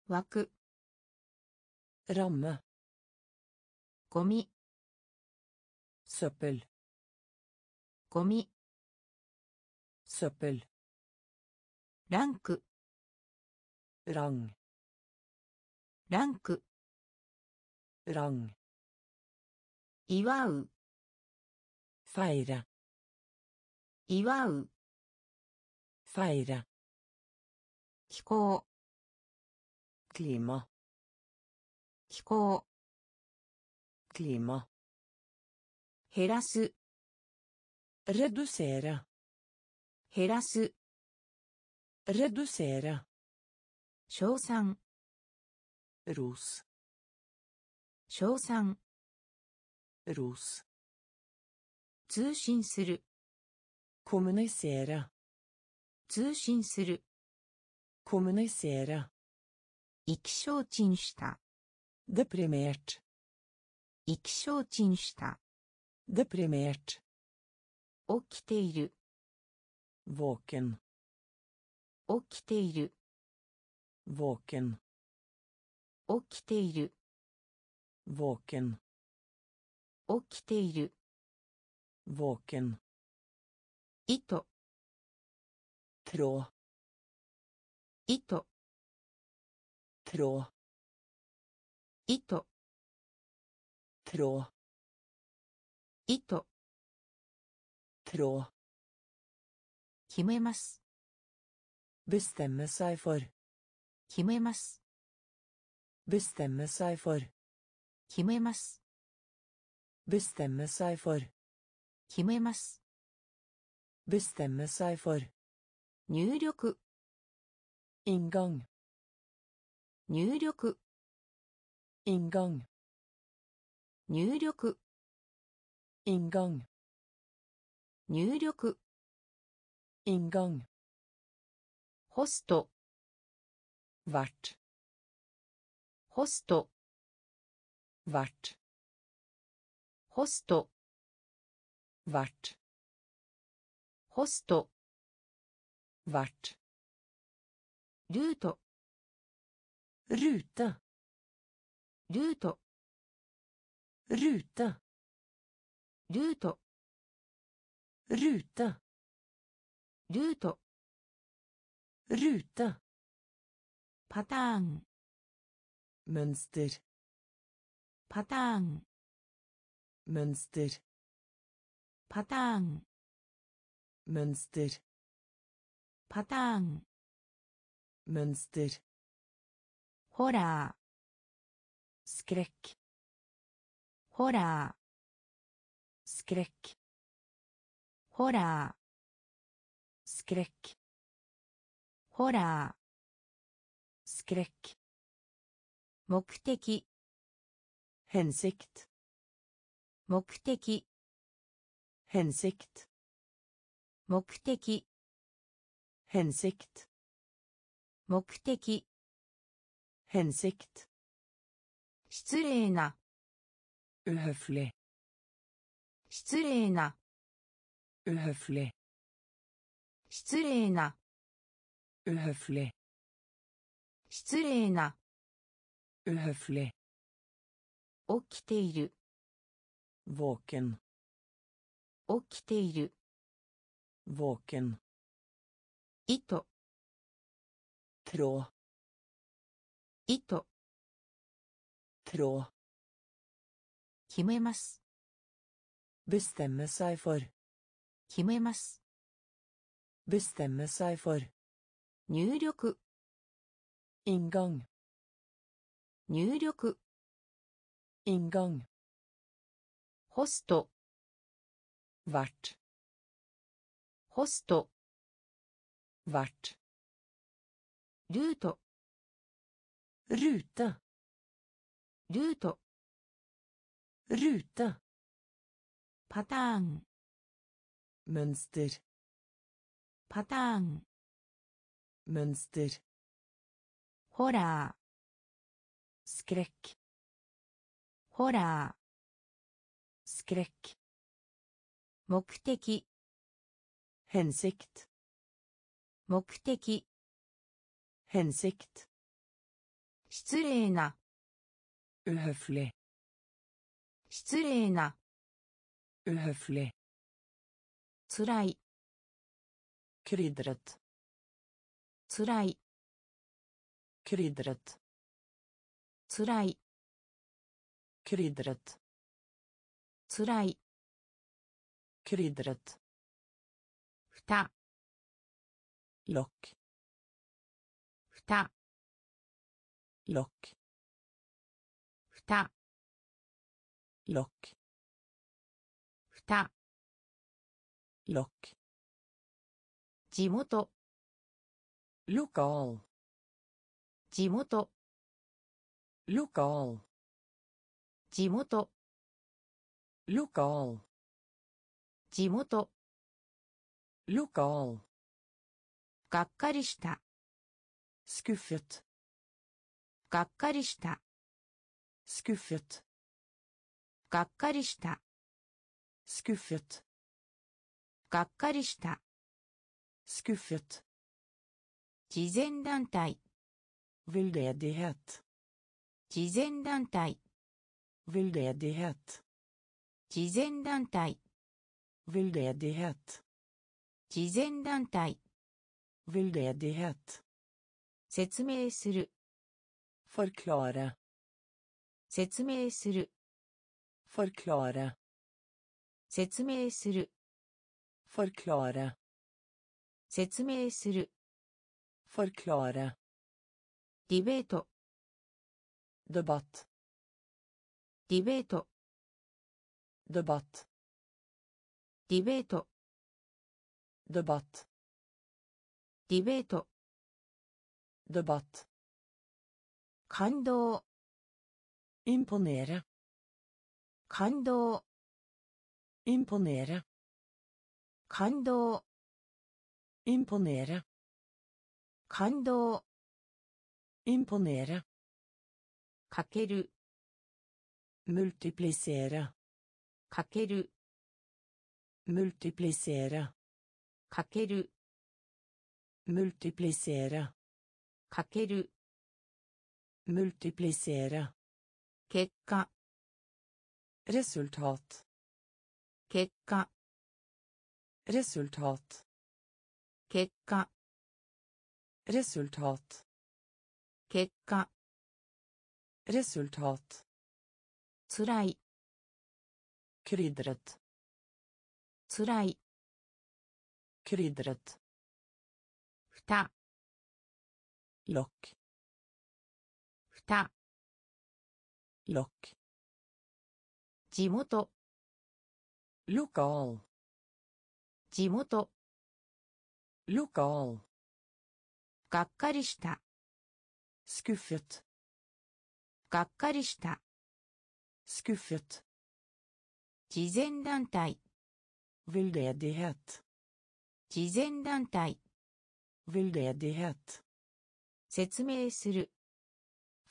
枠 Ramme. ゴミ Søppel. ゴミ søppel ランク。ラン。ク,ランク。ラン。祝ファイラ。祝う。サイラ。気候クリマ。気候クリマ。減らす。reducera 減らす。Redusere 称賛 ros 称賛 ros 通信する kommunisere 通信する kommunisere 意気消沈した deprimert 意気消沈した deprimert 起きている våken 起きている våken 起きている våken 起きている våken 糸 tråd 糸 tråd 糸 tråd 糸 tråd 決めます bestemme seg for 決めます bestemme seg for 決めます bestemme seg for 決めます bestemme seg for 入力 inngang 入力 inngang 入力 inngang 入力 inngang ホスト vert ホスト vert ホスト vert ホスト vert ルート rute ルート rute ルート rute ルート rute パターン mønster パターン mønster パターン mønster パターン mønster ホラー skrekk ホラー skrekk ホラー skrekk ホラー skrekk 目的 hensikt 目的 hensikt 目的 hensikt 目的 hensikt 失礼な uhøflig 失礼な uhøflig 失礼な uhøflig 失礼な uhøflig 起きている våken 起きている våken 糸 tråd 糸 tråd 決めます bestemme seg for 決めます bestemme seg for 入力 inngang 入力 inngang ホスト vert ホスト vert ルート rute ルート rute パターン mønster パターン mønster ホラー skrekk ホラ skrekk ー目的 hensikt 目的 hensikt 失礼な uhøflig 失礼な uhøflig つらい krydret つらい。リドレットつらい。キリドレットつらい。キリドレットふたロックふたロックふたロックふたロッ地元。Lokal 地元 lokal 地元 lokal 地元 lokal がっかりした skuffet がっかりした skuffet がっかりした skuffet がっかりした skuffet 慈善団体 veldedighet 慈善団体 veldedighet 慈善団体 veldedighet 慈善団体 veldedighet 説明する forklare 説明する forklare 説明する forklare 説明する Forklare. Diveto. Debatt. Diveto. Debatt. Diveto. Debatt. Diveto. Debatt. Kando. Imponere. Kando. Imponere. Kando. Imponere. 感動 imponere かける multiplicere かける multiplicere かける multiplicere かける multiplicere 結果 resultat 結果 resultat 結果 resultat 結果 resultat つらい krydret つらい krydret ふた lock ふた lock 地元 lokal 地元 lokal がっかりした。スクフットがっかりした。スクフット慈善団体。ウィルデディヘッド慈善団体。ウィルデディヘッド説明する。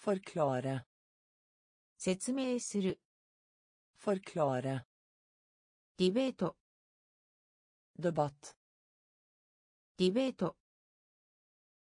フォルクローラ説明する。フォルクローラディベート。デバットディベート。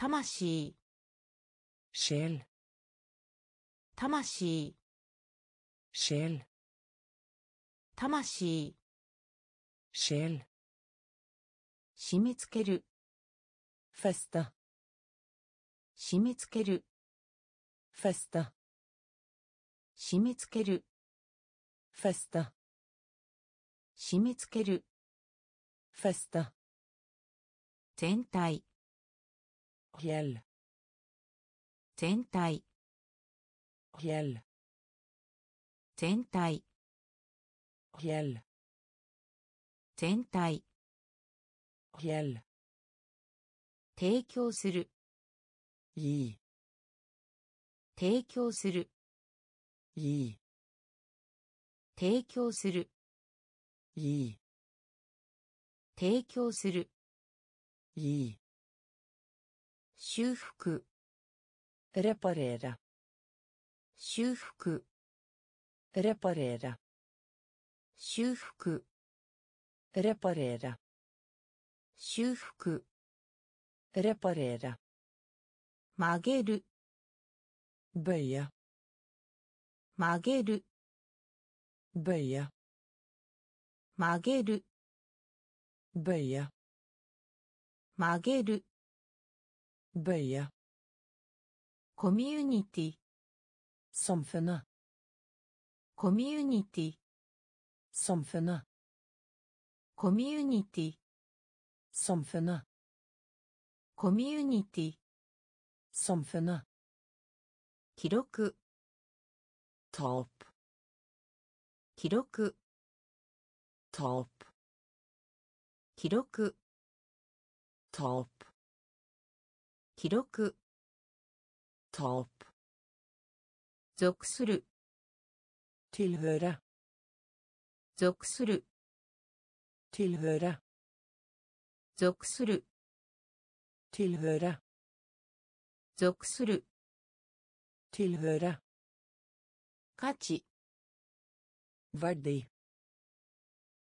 魂。シェル魂。シェル魂。シェル締め付ける。フェスタ締め付ける。フェスタ締め付ける。フェスタ締め付ける。フェスタ全体。全体全体全体 hel 提供する gi 提供する gi 提供する gi 提供する gi 修復 reparere 修復 reparere 修復 reparere 修復 reparere 曲げる bøye 曲げる bøye 曲げる bøye 曲げる bøye コミュニティ samfunnet コミュニティ samfunnet コミュニティ samfunnet コミュニティ samfunnet 記録記録 tap 記録記録 tap 属する tilhøre 属する tilhøre 属する tilhøre 属する tilhøre 価値 verdi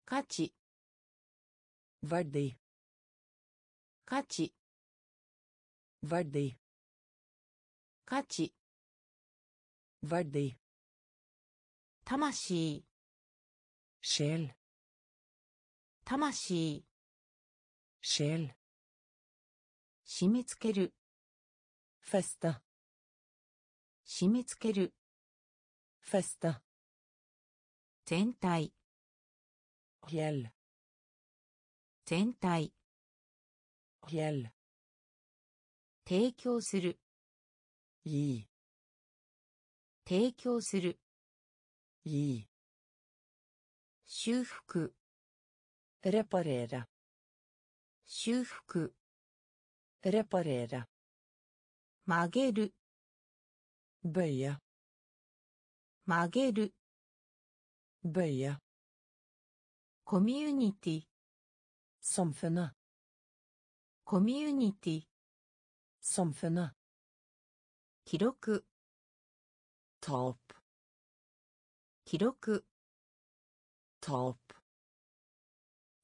価値 verdi 価値 verdi 価値 verdi 魂 sjel 魂 sjel 締め付ける feste 締め付ける feste 全体 hel 全体 hel 提供する。いい。提供する。いい。修復。レパレーラ修復。レパレーラ曲げる。ベイ曲げる。ベイコミュニティ。ソンフェナコミュニティ。Samfunnet 記録 tap 記録 tap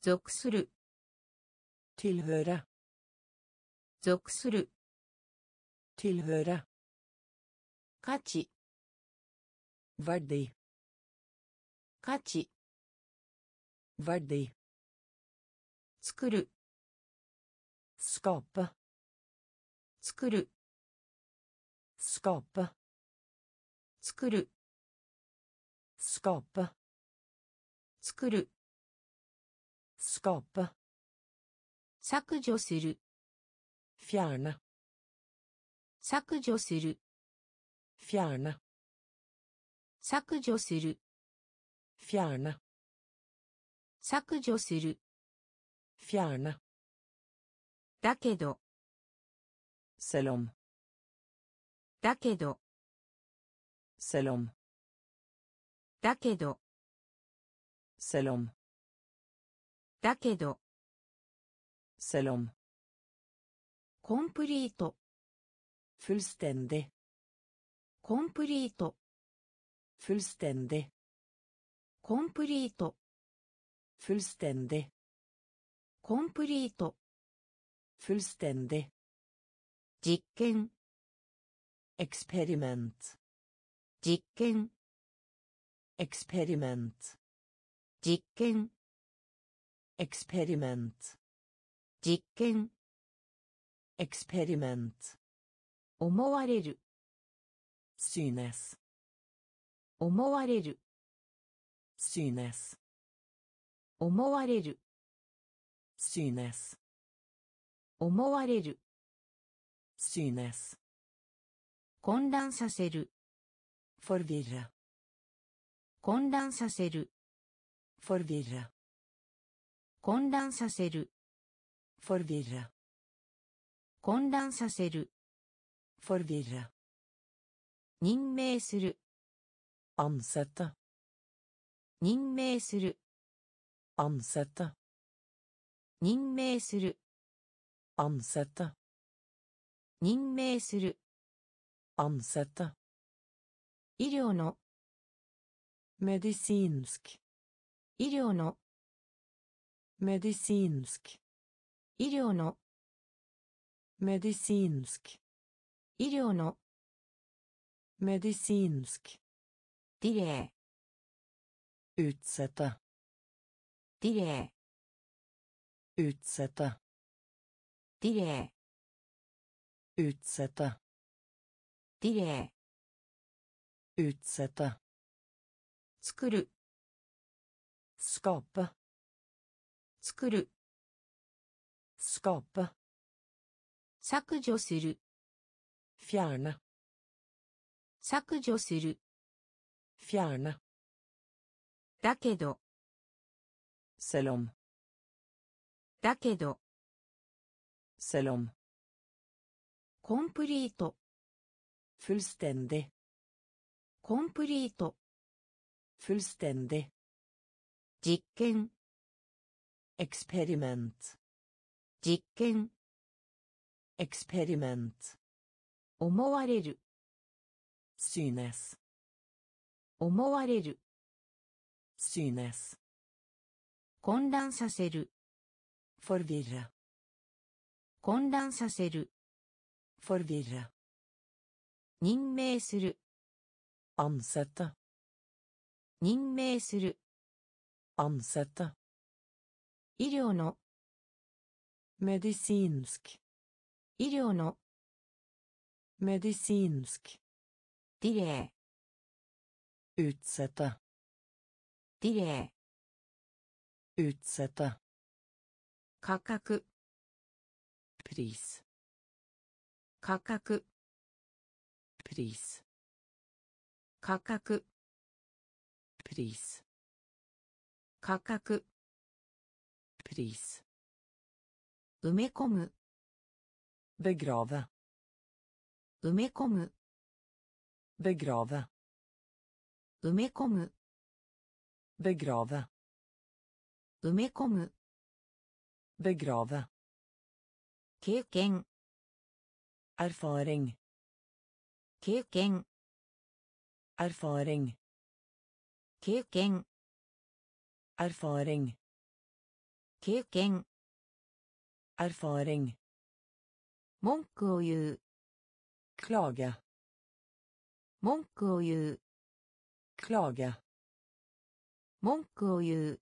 属する tilhøre 属する tilhøre 価値 verdi 価値 verdi 作る skape 作る。スコープ。作る。スコープ。作る。スコープ。削除する。フィアーナ。削除する。フィアーナ。削除する。フィアーナ。削除する。フィアーナ。だけど。Selv om だけど selv om だけど selv om だけど selv om コンプリート fullstendig コンプリート fullstendig コンプリート fullstendig コンプリート fullstendig 実験 eksperiment 実験 eksperiment 実験 eksperiment 実験 eksperiment 思われる synes 思われる synes 思われる synes 思われる synes 混乱させる forvirre 混乱させる forvirre 混乱させる forvirre 混乱させる forvirre 任命する ansette 任命する ansette 任命する ansette 任命する ansette 医療の medisinsk 医療の medisinsk 医療の medisinsk 医療の medisinsk ディレ utsette イディレ utsette イディレ utsette イディレイ utsette 作る skape 作る skape 削除する fjerne 削除する fjerne だけど selv om だけど selv om コンプリート fullstendig コンプリート fullstendig 実験 eksperiment 実験 eksperiment 思われる synes 思われるシーネス混乱させるフォルビラ混乱させる forvirre 任命する ansette 任命する ansette 医療の medisinsk 医療の medisinsk ディレ utsette イディレ utsette イ価格 pris 価格。プリース価格。プリース価格。プリース埋め込む。ベグラヴ埋め込む。ベグラヴ埋め込む。ベグラヴ埋め込む。ベグラヴ経験。erfaring 経験 erfaring 経験 erfaring 経験 erfaring 文句を言う klage 文句を言う klage 文句を言う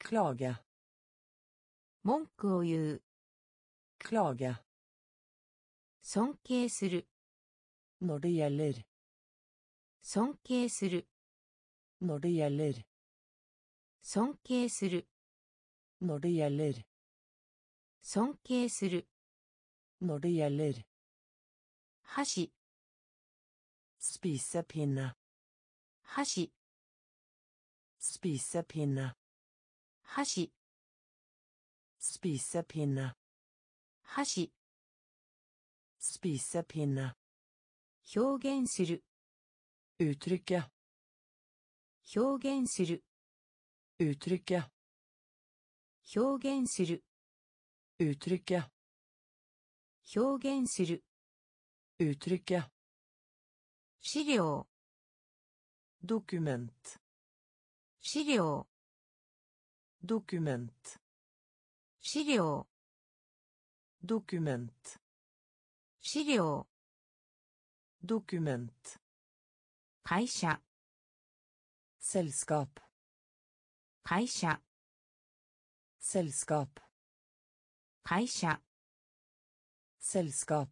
klage 文句を言う klage 尊敬する når det gjelder 尊敬する når det gjelder 尊敬する når det gjelder 尊敬する når det gjelder 箸 spisepinne 箸 spisepinne 箸 spisepinne 箸 spisepinne 表現する uttrykke 表現する uttrykke 表現する uttrykke 表現する uttrykke 資料 dokument 資料 dokument 資料 dokument 資料 dokument 会社 selskap 会社 selskap 会社 selskap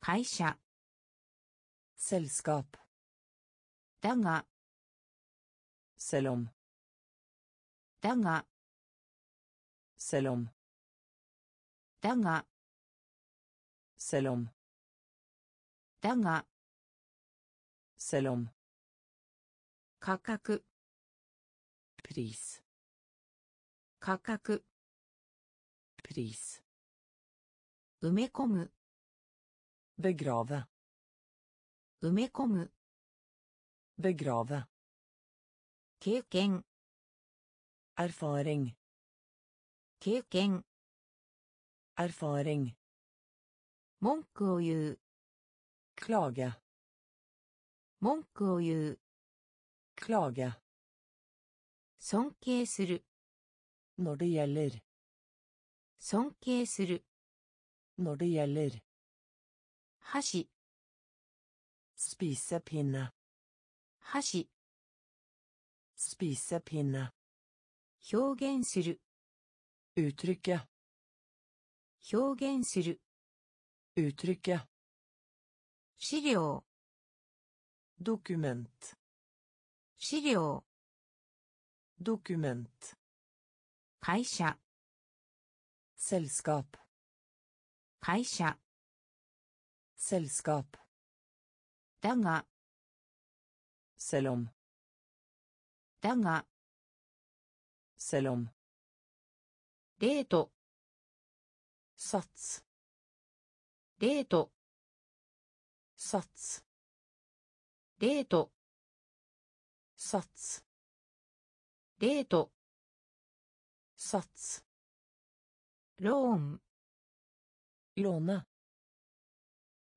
会社 selskap だが selv om だが selv om だが selv om だが selv om 価格 pris 価格 pris 埋め込む begrave 埋め込む begrave 経験 erfaring 経験 Erfaring. 文句を言う Klage. 文句を言う Klage. 尊敬する Når det gjelder. 尊敬する Når det gjelder. 箸 Spisepinne. 箸 Spisepinne. 表現する Uttrykke. 表現する Uttrykke. 資料 Dokument. 資料 Dokument. 会社 Selskap. 会社 Selskap. だが Selv om. だが Selv om. レート Sats. デート。サツ。デート。サツ。デート。サツ。ローン。いろんな。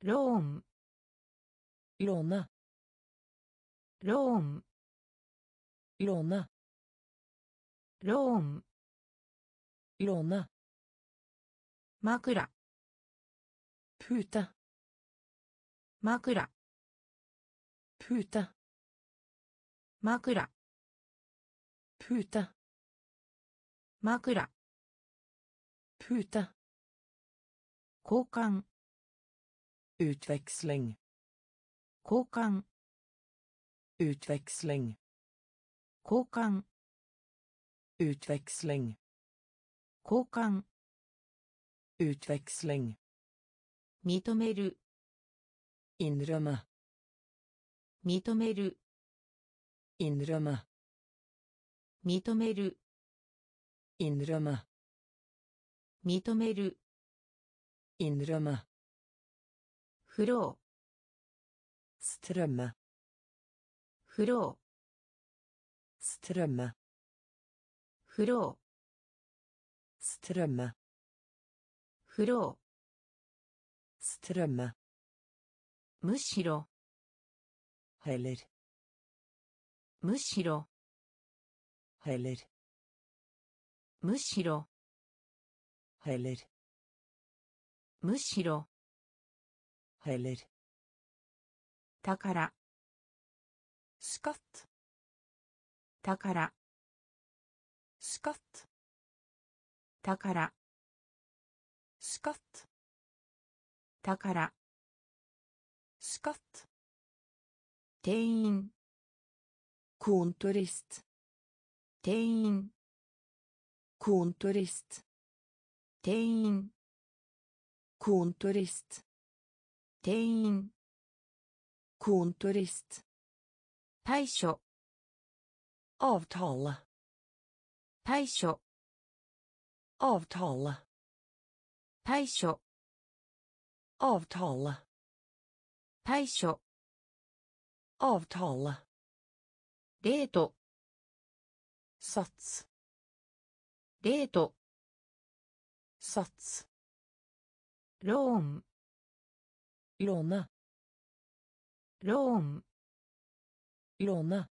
ローン。いろな。ローン。いろな。ローン。いろんな。枕。Pute. 枕 Pute. 枕 Pute. 枕 Pute. 交換 Utveksling. 交換 Utveksling. 交換 Utveksling. 交換 Utveksling. 認める Innrømme. 認める Innrømme. 認める Innrømme. 認める Innrømme. フロ.ーフロ.ーフロ.ーフロ Strømme. ーむしろ Heller. むしろ Heller. むしろ Heller. むしろ Heller. 宝 Skatt. 宝 Skatt. 宝 Skatt. 宝スカット店員。コントリスト店員。コントリスト店員。コントリスト店員。コントリスト対処。オフトーラ対処。オフトーラ対処。Avtale. 対処 Avtale. レート Sats. レート Sats. ローン Låne. ローン Låne.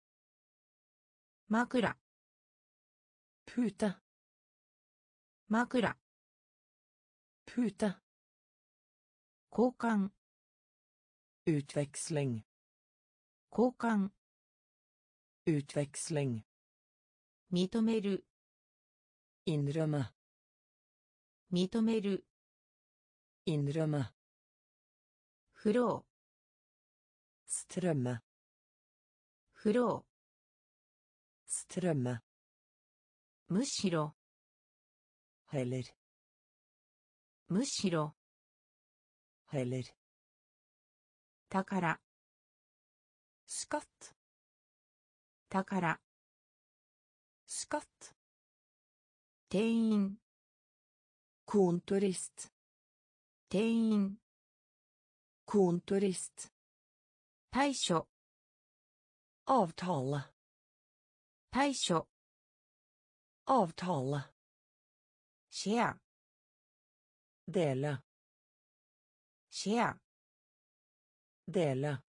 枕 Pute. 枕 Pute. 交換 Utveksling. 交換 Utveksling. 認める Innrømme. 認める Innrømme. フロ.ーフロ.ーむしろ Heller. むしろ Heller. 宝 Skatt. 宝 Skatt. 店員 Kontorist. 店員 Kontorist. 対処 Avtale. 対処 Avtale. シェア dele シェア。シェア。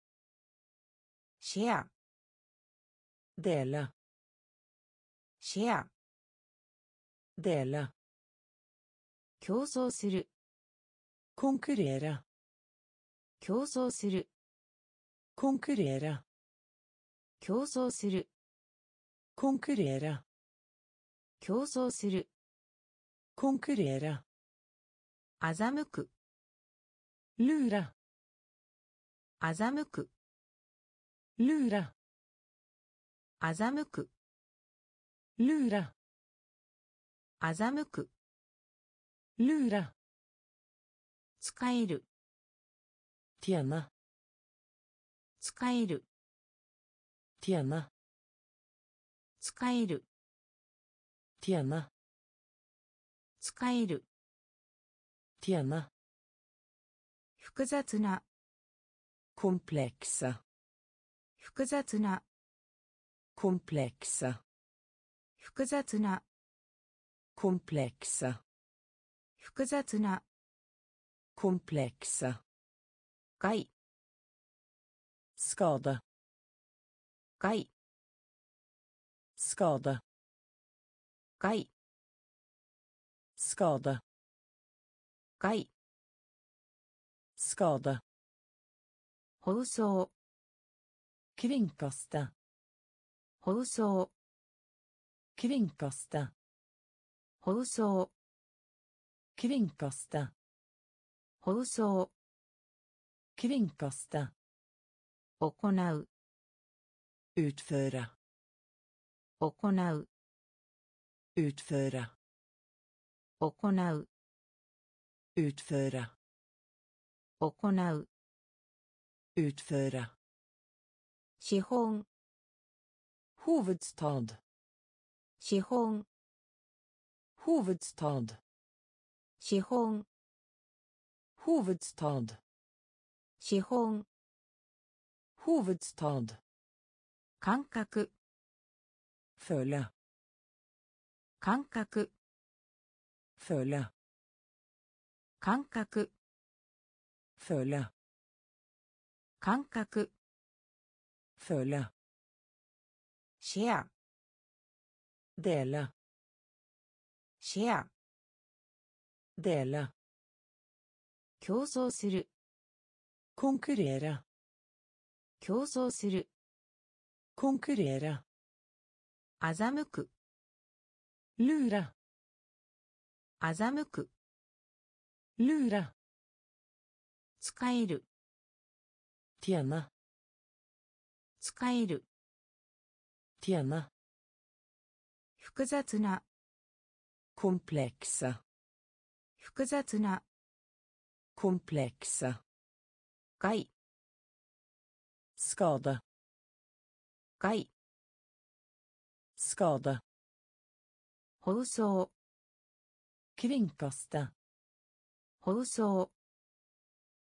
シェア Share. Dela. Share. Dela. 競争する。コンクレーラ。競争する。コンクレーラ。競争する。ーラ。競争する。コンクレーラ。欺く。ルーラ。あざむく。ルーラ。あざむく。ルーラ。あざむく。ルーラ。使える。ティアナ。使える。ティアナ。使える。ティアナ。使える。ティアナ。複雑な komplekse 複雑な komplekse 複雑な komplekse 複雑な komplekse 害 skade 害 skade 害 skade 害 skade 放送 kringkaste 放送 kringkaste 放送 kringkaste 放送 kringkaste 行う utføre 行う utføre 行う utføre 行う utføre 資本 hovedstad 資本 hovedstad 資本 hovedstad 資本 hovedstad 感覚 føle 感覚 føle 感覚 føle 感覚 føle シェア dele シェア dele 競争する konkurrere 競争する konkurrere 欺く lure 欺く lure 使える tjene 使える tjene 複雑な komplekse 複雑な komplekse 害 skade 害 skade 放送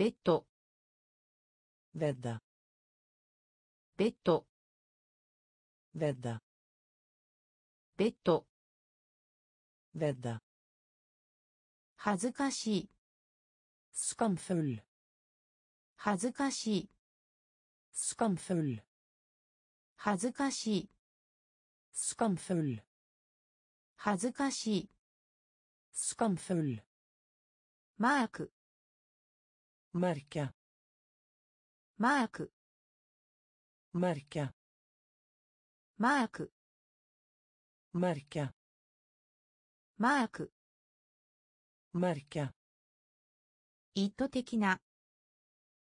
ベッド。ベッド。ベッドベッド。ベッド恥ずかしい。スカンフル恥ずかしい。スカンフル恥ずかしい。スカンフル恥ずかしい。スカンフルマーク merke マーク merke マーク merke マーク merke 意図的な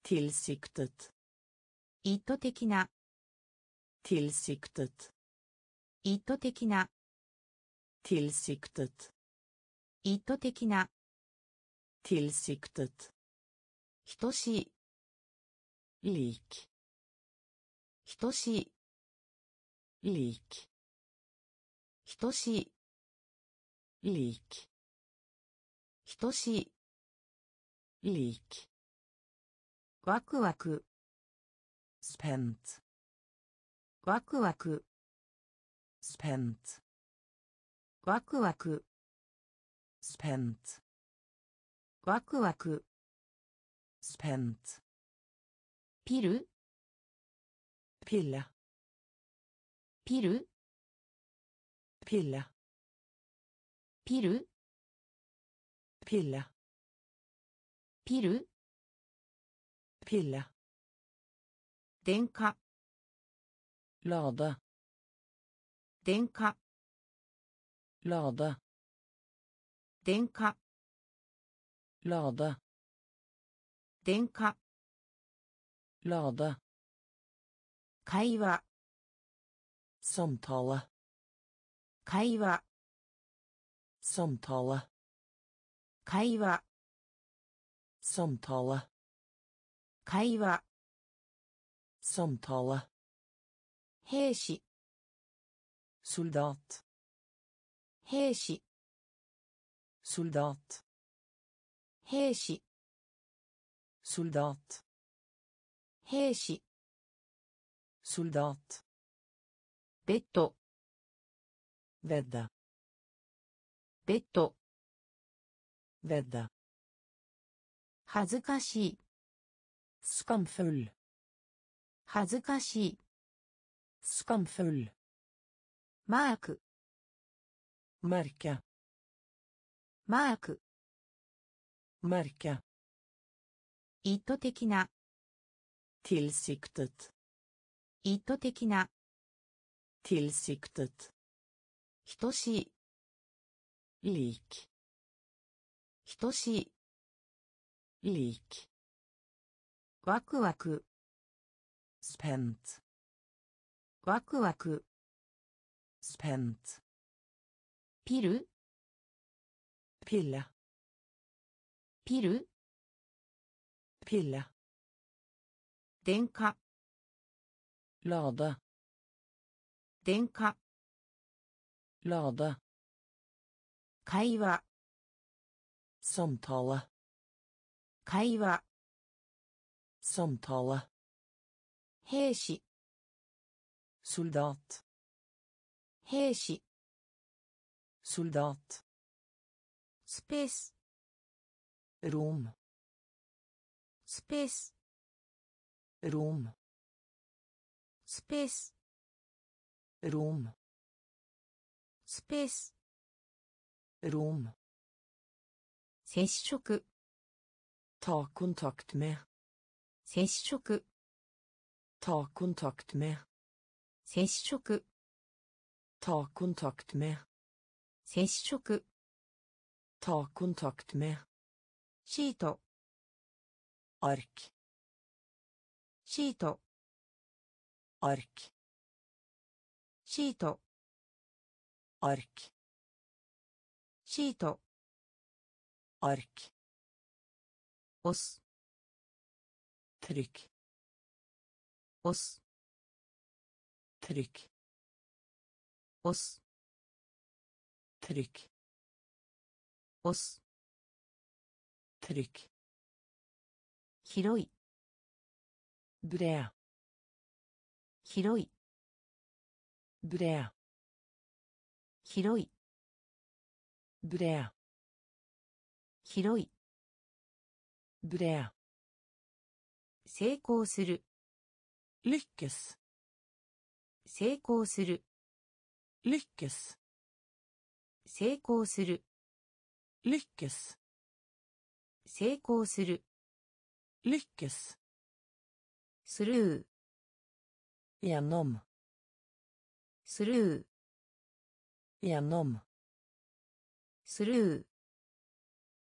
tilsiktet 意図的な tilsiktet 意図的な tilsiktet 意図的な Tilsiktet. 等しい Lik. 等しい Lik. 等しい Lik. 等しい Lik. ワクワク Spent. ワクワク Spent. ワクワク Spent. ワクワク Spent. ピル Pille. ピル Pille. ピル Pille. ピル Pille. 電化 Lade. 電化 Lade. 電化 Lade. 電化ラード会話。サムタラ会話。サムタラ会話。サムタラ会話。サムタラ兵士。ソルダート兵士。ソルダート兵士。Soldat. 兵士 Soldat. ベッド Vedde. ベッド Vedde. 恥ずかしい Skamfull. 恥ずかしい Skamfull. マーク Merke. マーク Merke. 意図的な Tilsiktet. 意図的な Tilsiktet. 等しい Lik. 等しい Lik. ワクワク Spent. ワクワク Spent. ピル Pille. ピル Pille. 電化 Lade. 電化 Lade. 会話 Samtale. 会話 Samtale. 兵士 Soldat. 兵士 Soldat. スペースペース Rom. スペース Rom. スペース Rom. 接触 Ta kontakt med. 接触 Ta kontakt med. 接触 Ta kontakt med. 接触 Ta kontakt med. シート Ark. シート Ark. シート Ark. シート Ark. 押す Trykk. 押す Trykk. 押す Trykk. 押す Trykk. 広い。ブレア広い。ブレア広い。ブレア広い。ブレア成功する。リッケス成功する。リッケス成功する。リッケス成功する,成功する。Lykkes. Sru. Gjennom. Sru. Gjennom. Sru.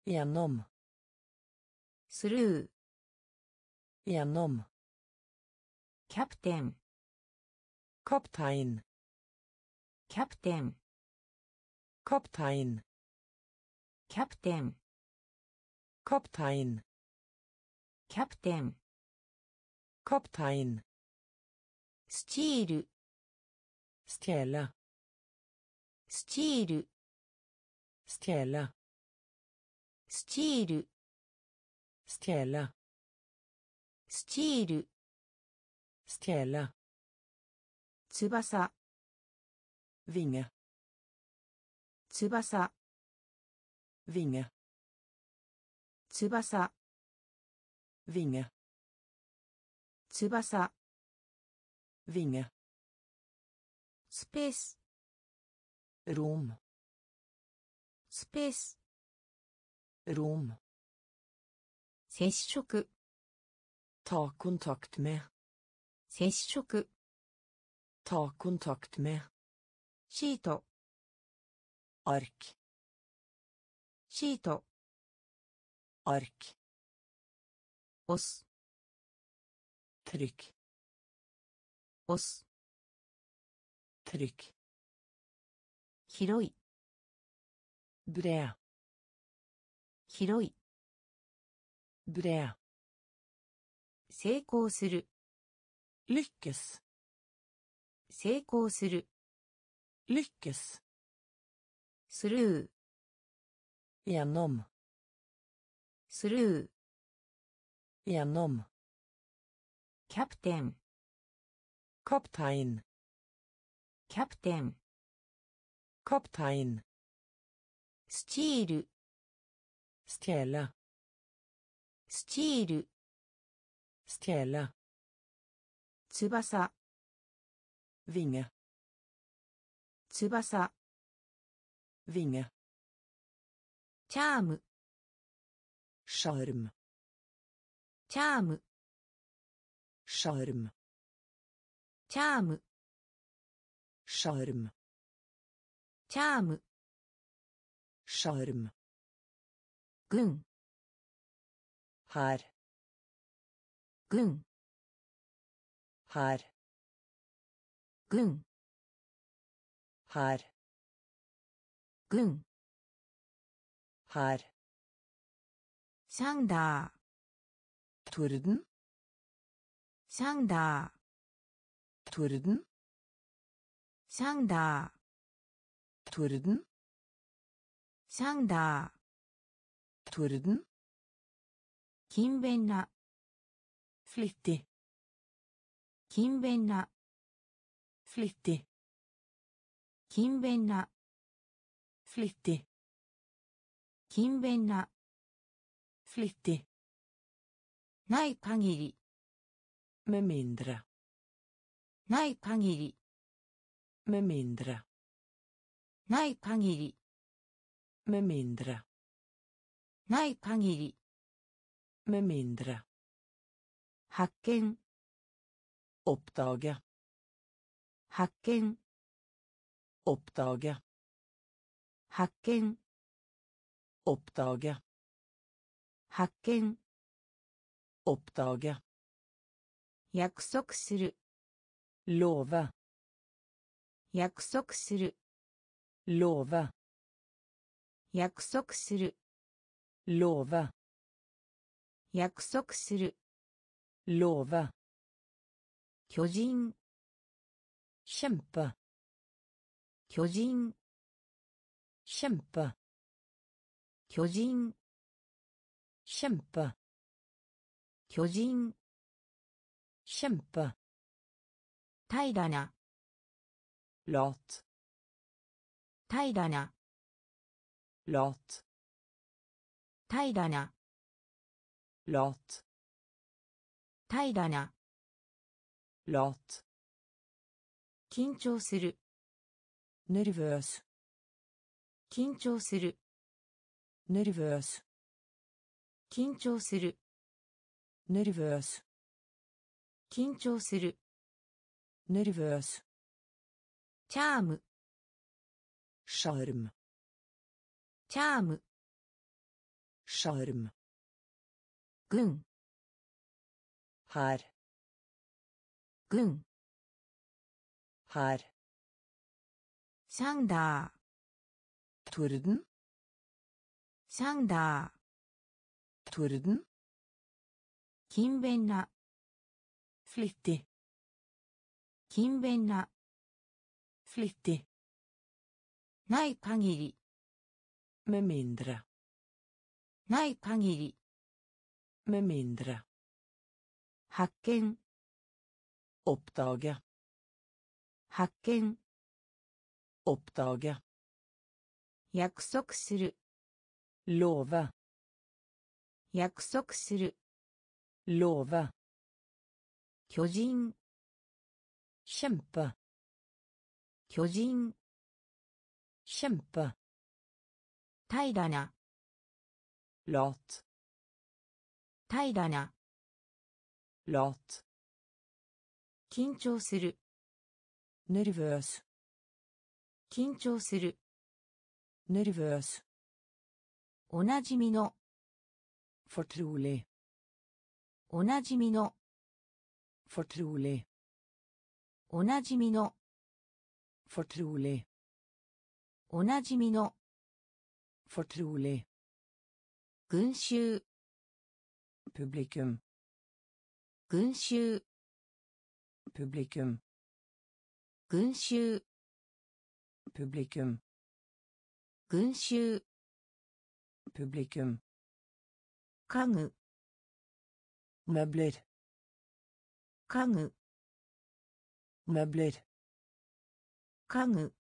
Gjennom. Sru. Gjennom. Kaptein. Kaptein. Kaptein. Kaptein. Kaptein. Kaptein. キャプテン Kaptein. スチール Stjele. スチール Stjele. スチール Stjele. スチール Stjele. 翼 Vinge. 翼 Vinge. 翼 Vinge. 翼 Vinge. スペース Rom. スペース Rom. 接触 Ta kontakt med. 接触 Ta kontakt med. シート Ark. シート Ark. 押す Trykk. 押す Trykk. 広い Bred. 広い Bred. 成功する Lykkes. 成功する Lykkes. スルー genom スルー Gjennom. キャプテン Kaptein. キャプテン Kaptein. スチール Stjele. スチール Stjele. 翼 Vinge. 翼 Vinge. チャーム Sjarm. チャーム Sjarm. チャーム Sjarm. チャーム Sjarm. 軍 Her. 軍 Her. 軍 Her. 軍 Her. サンダー Torden. サンダー Torden. サンダー Torden. サンダー Torden. 勤勉な Flittig. 勤勉な Flittig. 勤勉な Flittig. 勤勉な Flittig. ない限り Med mindre. ない限り Med mindre. ない限り Med mindre. ない限り Med mindre. 発見 Oppdage. 発見 Oppdage. 発見 Oppdage. 発見 Oppdage. 約束する Love. 約束する Love. 約束する Love. 約束する Love. 巨人 Kjempe. 巨人 Kjempe. 巨人 Kjempe. 巨人。キャンプな。ロット怠惰な。ロット怠惰な。ロット怠惰な。ロット緊張する。ネルヴース緊張する。ネルヴース緊張する。Nervøs. 緊張する Nervøs. チャーム Sjarm. チャーム Sjarm. 軍 Her. 軍 Her. サンダー Torden. サンダー Torden. 勤勉なフリッティ勤勉なフリッない限りメミンドラない限りメミンドラ発見オプターギャ発見オプターギャ約束する。ローバー約束する。Love. 巨人 Kjempe. 巨人 Kjempe. 平らな Lat. 平らな Lat. 緊張する Nervøs. 緊張する Nervøs. おなじみの Fortrolig. おなじみの Fortrolig. おなじみの Fortrolig. おなじみの Fortrolig. 群衆 Publikum. 群衆 Publikum. 群衆 Publikum. 群衆 Publikum. 家具 Møbler. 家具 Møbler. 家具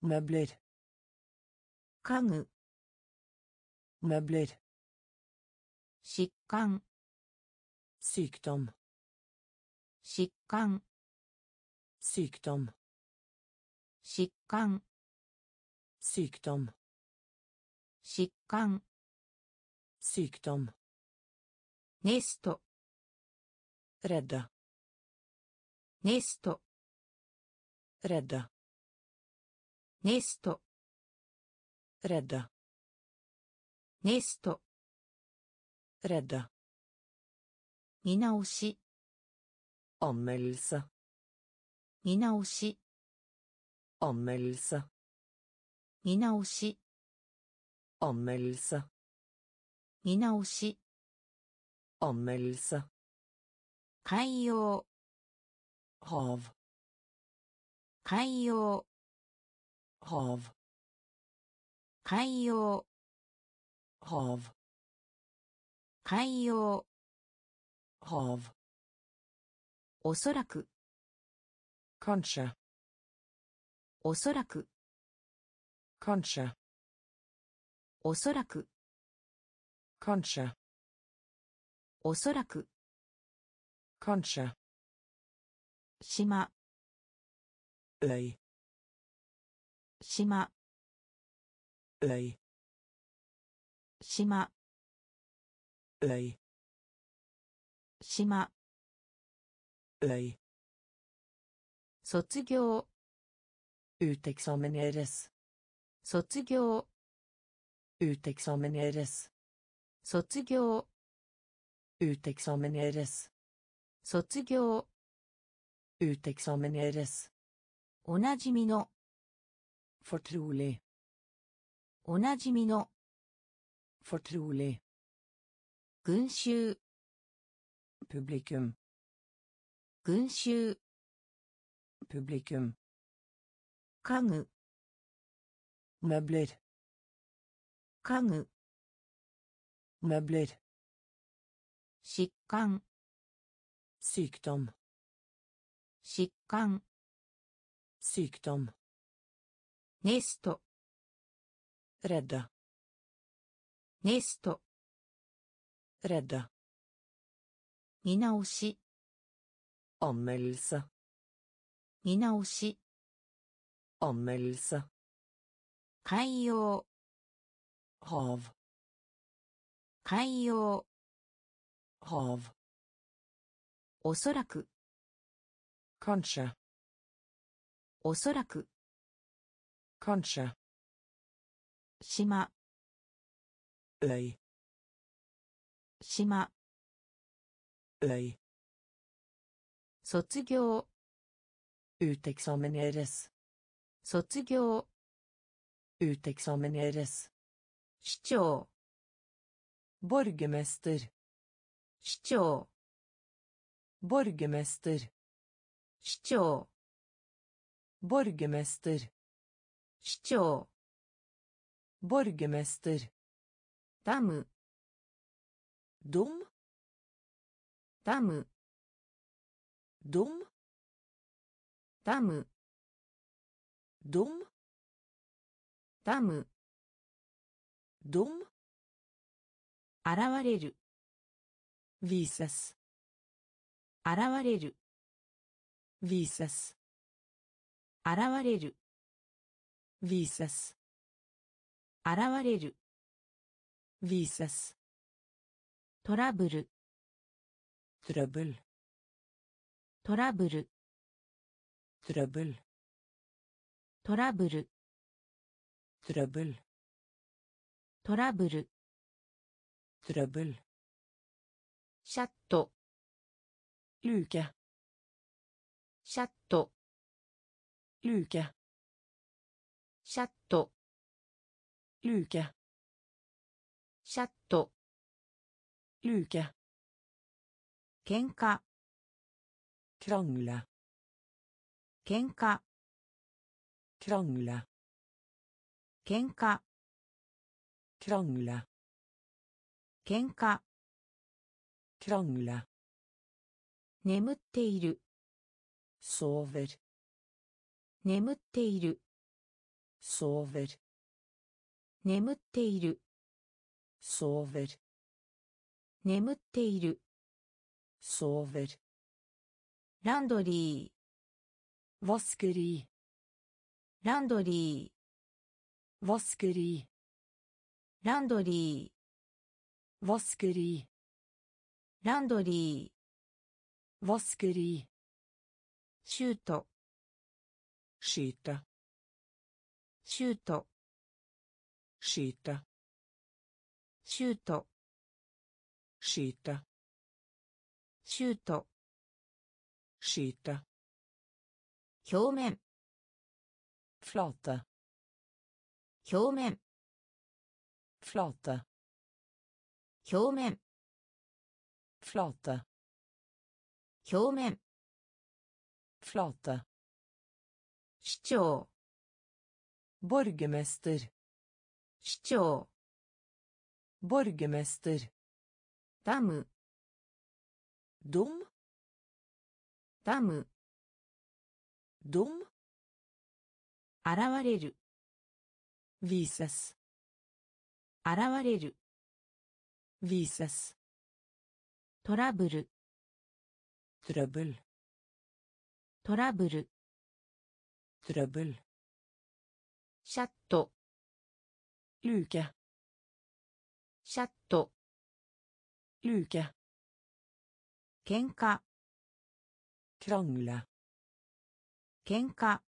Møbler. 家具 Møbler. 疾患 Sykdom. 疾患 Sykdom. 疾患 Sykdom. 疾患 Sykdom. ネスト Redde. ネスト Redde. ネスト Redde. ネスト Redde. 見直し Anmeldelse. 見直し Anmeldelse. 見直し Anmeldelse. 見直し Anmeldelse. 海洋 Hav. 海洋 Hav. 海洋 Hav. 海洋 Hav. おそらく Kanskje. おそらく Kanskje. おそらく Kanskje. おそらく。し。ま。れい。しま。れい。しま。れい。しま。れい。卒業。うてきそめねえです。卒業。うてきそめねえです。卒業。Uteksamineres. 卒業 Uteksamineres. おなじみの Fortrolig. おなじみの Fortrolig. 群衆 Publikum. 群衆 Publikum. 家具 Møbler. 家具 Møbler. 疾患 Sykdom. 疾患 Sykdom. ネスト Redde. ネスト Redde. 見直し Anmeldelse. 見直し Anmeldelse. 海洋 Hav. 海洋 Hav. おそらく Kanskje. おそらく Kanskje. 島 Øy. 島 Øy. 卒業 Uteksamineres. 卒業 Uteksamineres. 市長 borgermester 市長 borgermester 市長 borgermester 市長 borgermester ダム dom ダム dom ダム dom ダム dom 現れる visas. 現れる。Visas. 現れる。現れる。Visas. トラブル。トラブル。トラブルトラブル。トラブルトラブル。トラブルシャット luke シャット luke シャット luke シャット luke 喧嘩 krangle 喧嘩 krangle 喧嘩 krangle 喧嘩 krangle 眠っている sover 眠っている sover 眠っている sover 眠っている sover ランドリ vaskeri ーランドリ vaskeri ーランドリ vaskeri ーランドリー。スクリー。シュート。シータ。シュート。シータ。シュート。シータ。シュート。シータ。表面。フロータ。表面。フロータ。表面。flate 表面 flate 市長 borgermester 市長 borgermester ダム dom ダム dom 現れる vises 現れる vises トラブル。トラブル。トラブルシャット。ルーキャシャット。ルーキャケンカクラングラケンカ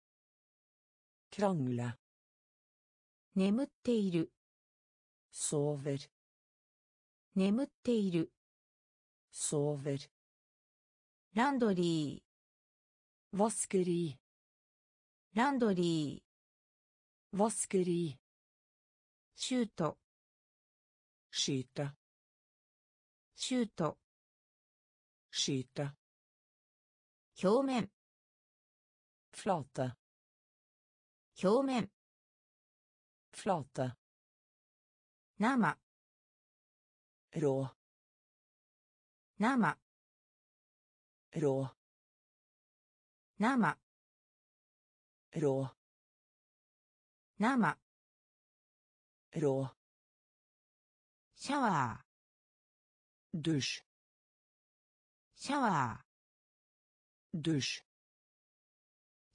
クラングラ眠っている。ソーベル眠っている。sover ランドリ vaskeri ーランドリ vaskeri ーシュート skyte シュート skyte 表面 flate 表面 flate 生 rå 生。Rå. 生。Rå. 生。Rå. シャワーシャワー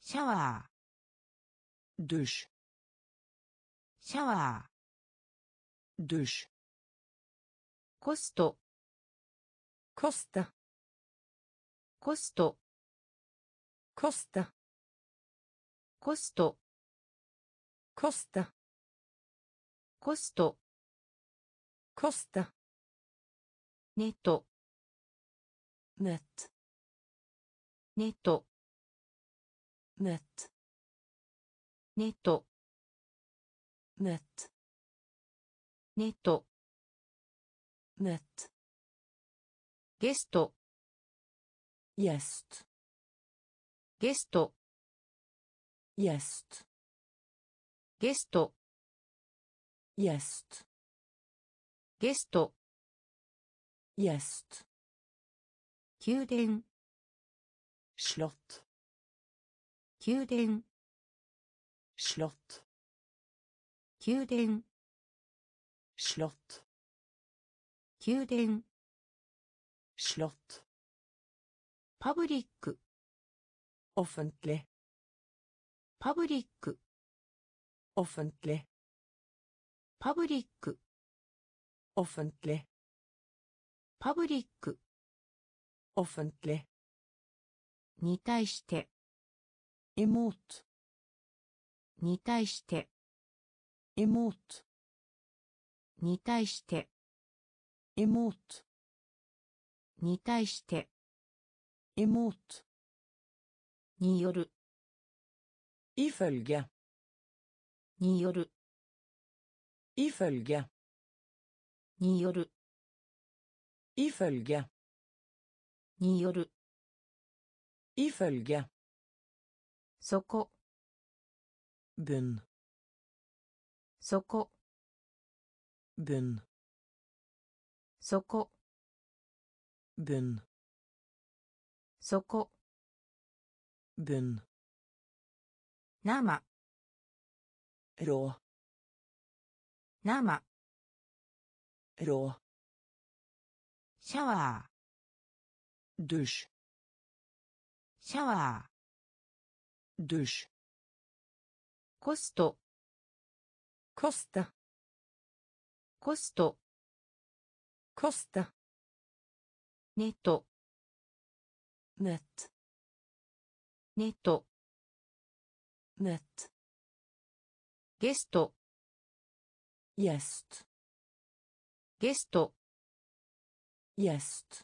シャワーシャワー dusj コストコスタコスト。コスタコスト。コスタコスト。コスタネット。ネツネット。ネツネット。ネツネット。ネツゲスト。ゲスト。ゲスト。ゲスト。ゲスト。ゲスト。ゲスト。ゲスト。宮殿。スロット。宮殿。スロット。宮殿。スロット。宮殿。スロット slott パブリック offentlig パブリック offentlig パブリック offentlig パブリック offentlig に対して emot に対して emot に対して emot に対して。emot による。いふうげによる。いふうげによる。いふうげによる。いふうげそこ。分そこ。分そこ。分そこ bunn そこ bunn 生 rå 生 rå シャワーシャワー dusj コスト koste コスト koste ネット。ネット。ネット。ゲスト。イエスト。ゲスト。イエスト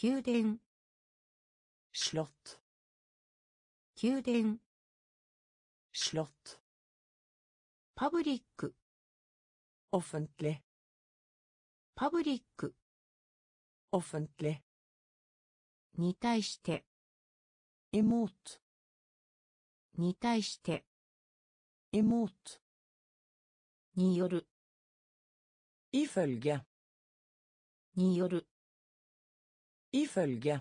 宮殿。スロット宮殿。スロットパブリック。オフェンティパブリック。Offentlig に対して emot に対して emot による ifølge による ifølge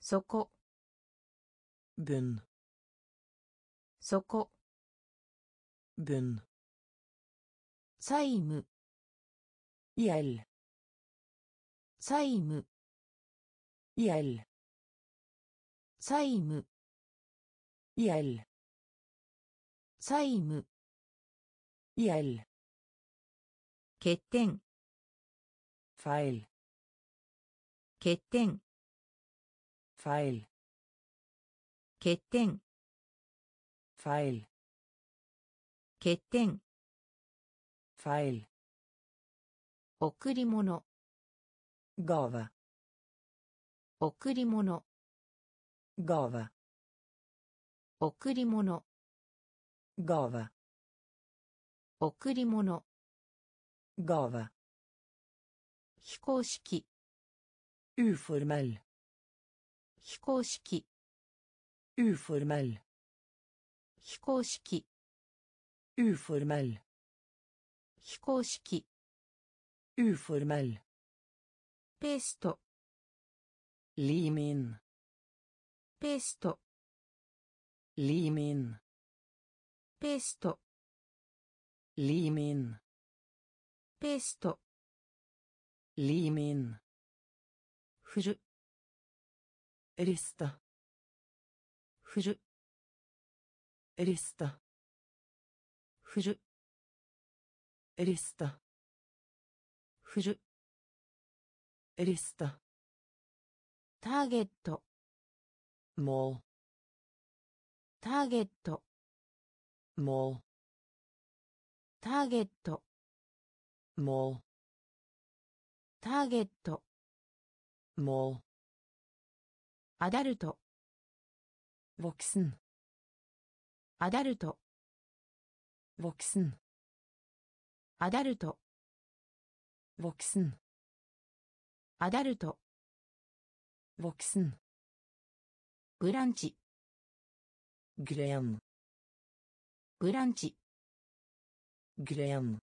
そこ bunn そこ bunn 債務 gjeld 債務債務債務債務債務欠点ファイル欠点ファイル欠点ファイル欠点ファイル贈り物 gave 贈り物 gave 贈り物 gave 贈り物 gave 非公式 uformell 非公式 uformell 非公式 uformell 非公式 uformell ペーストリーメンペーストリーメンペーストリーメンペストリーンフルリストフルリストフルリストフルリスト。ターゲット。Mål。ターゲット。 Mål。ターゲット。 Mål。ターゲット。 Mål。アダルト。 Voksen。アダルト。 Voksen。アダルト。 Voksen。アダルト。ボクスン。ブランチ。グレーン。ブランチ。グレーン。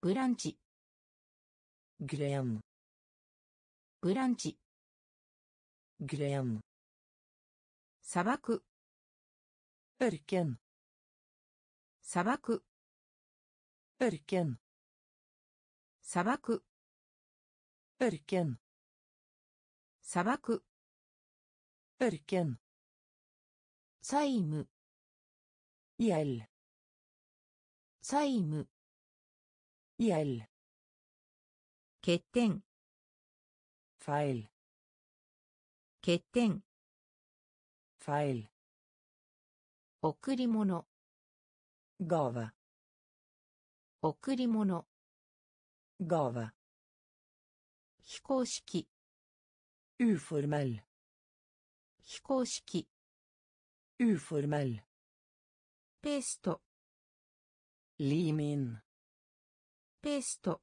ブランチ。グレーン。ブランチ。グレーン。砂漠。エルケン。砂漠。エルケン。砂漠。Ørken 砂漠 ørken 債務 gjeld 債務 gjeld 欠点 feil 欠点 feil 贈り物 gave 贈り物 gave 非公式。非公式。ペースト。リーミンペースト。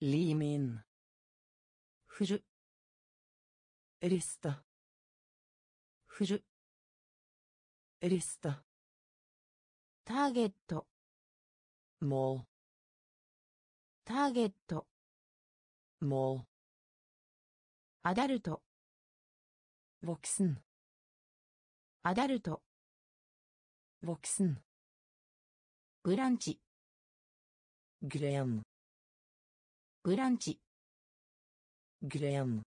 リーミンふる。リスタふる。リスタターゲット。モーターゲット。Mål アダルト voksen アダルト voksen ブランチ gren ブランチ gren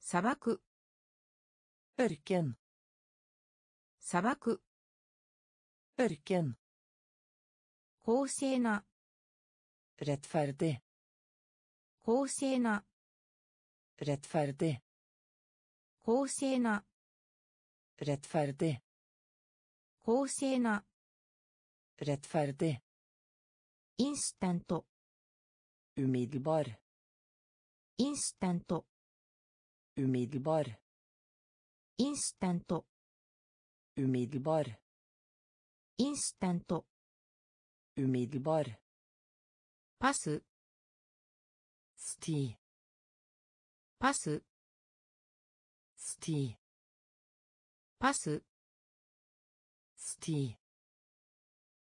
砂漠 ørken 砂漠 ørken 公正な rettferdig 公正な rettferdig 公正な rettferdig 公正な rettferdig インスタント umiddelbar インスティー。パス。スティー。パス。スティー。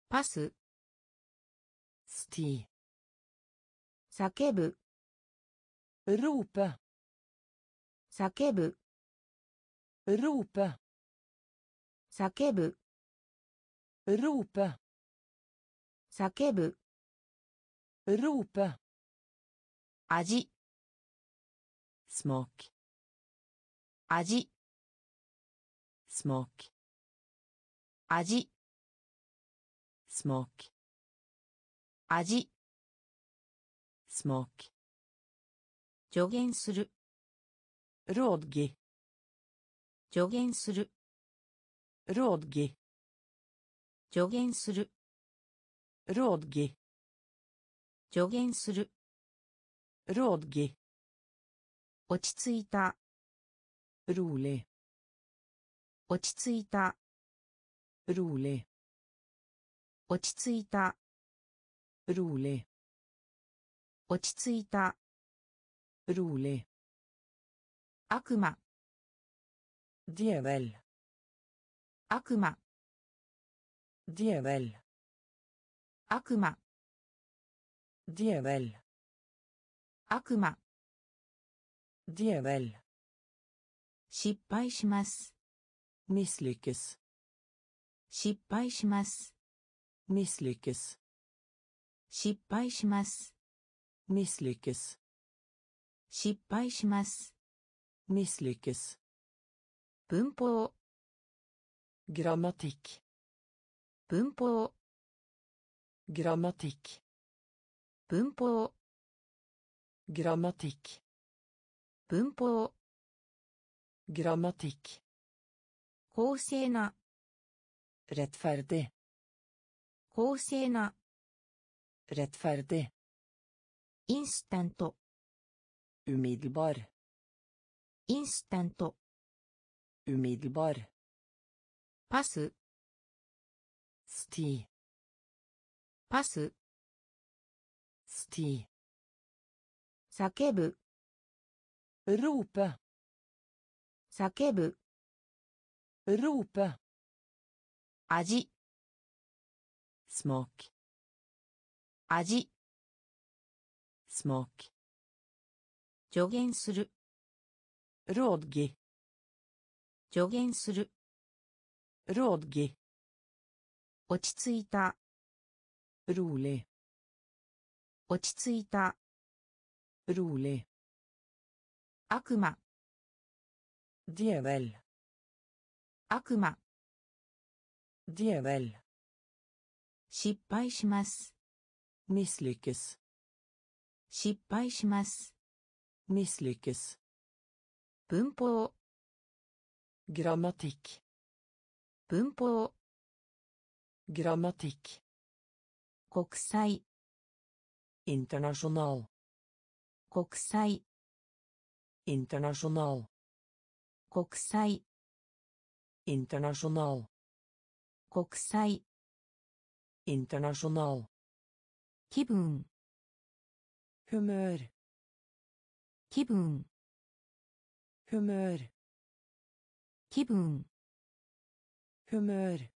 パス。スティー。叫ぶ。ロープ叫ぶ。ロープ叫ぶ。ロープ叫ぶ。ロープ味。ス味。味。味。助言する。ゲ助言する。助言する。助言する。Rådgi 落ち着いた rolig 落ち着いた rolig 落ち着いた rolig 落ち着いた rolig 悪魔 djevel 悪魔 djevel 悪魔 djevel 悪魔 djevel 失敗します misslyckas 失敗します misslyckas 失敗します misslyckas 失敗します misslyckas 文法 grammatikk 文法 grammatikk 文法 grammatikk 文法 grammatikk 公正な rettferdig 公正な rettferdig インスタント umiddelbar インスタント umiddelbar パス sti パス sti 叫ぶ rope 叫ぶ rope 味 smak 味 smak 助言する rådgi 助言する rådgi 落ち着いた rolig 落ち着いた rolig 悪魔 djevel 悪魔 djevel 失敗します misslyckas 失敗します misslyckas 文法 grammatikk 文法 grammatikk 国際 internasjonal 国際 internasjonal 国際 internasjonal 国際 internasjonal 気分 humør 気分 humør 気分 humør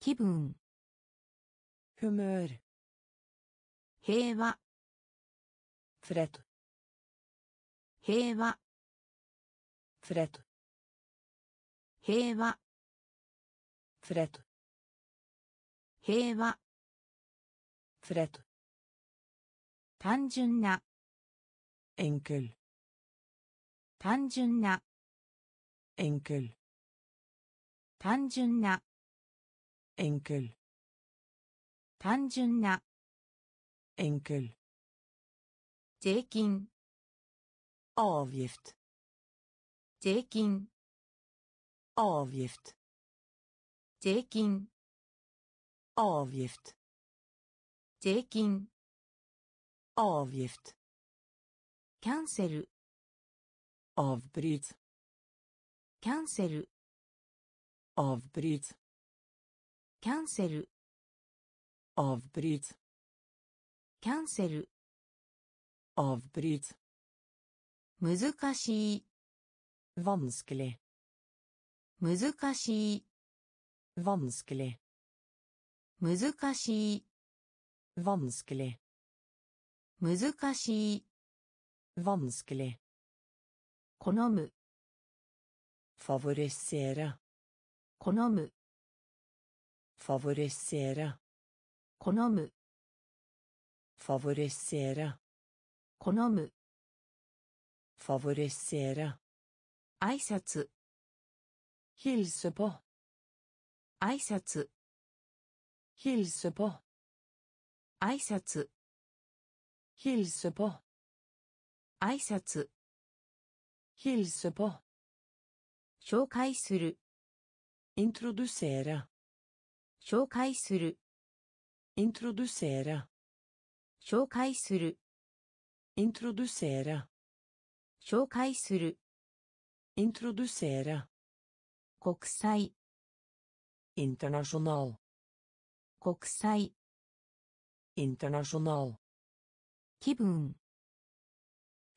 気分 humør 平和平和。フレト。平和。フレト。平和。フレト。単純な。エンケル。単純な。エンケル。単純な。エンケル。単純な。エンケル。税金 avgift 税金 avgift 税金 avgift 税金 avgift キャンセル avbryt キャンセル avbryt キャンセル avbryt キャンセル Avbryt 難しい vanskelig 難しい vanskelig 難しい vanskelig 難しい vanskelig 好む favorisere 好む favorisere 好む favorisere 好む favorisere 挨拶 hilse på 挨拶 hilse på 挨拶 hilse på 挨拶 hilse på 紹介する introducere 紹介する introducere 紹介する introducere 紹介する introducere 国際 internasjonal 国際 internasjonal 気分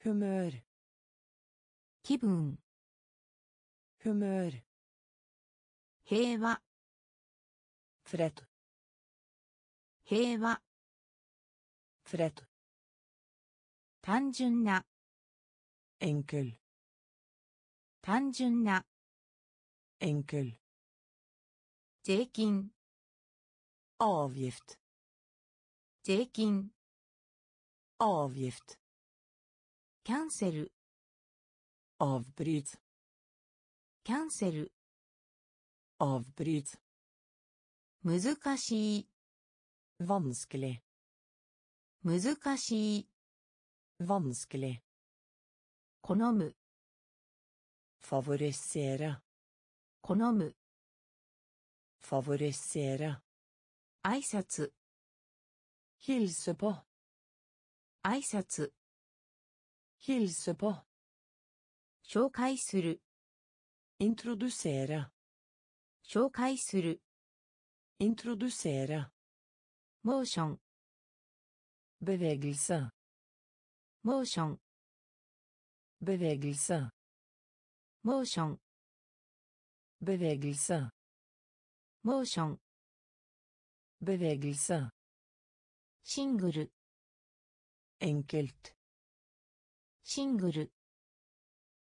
humør 気分 humør 平和 fred 平和 fred 単純な enkel 単純な enkel 税金 avgift 税金 avgift キャンセル avbryt キャンセル avbryt 難しい vanskelig 難しい vanskelig 好む favorisere 好む favorisere 挨拶 hilse på 挨拶 hilse på 紹介する introducere 紹介する introducere モーション bevegelse モーション bevegelse モーション bevegelse モーション bevegelse シングル enkelt シングル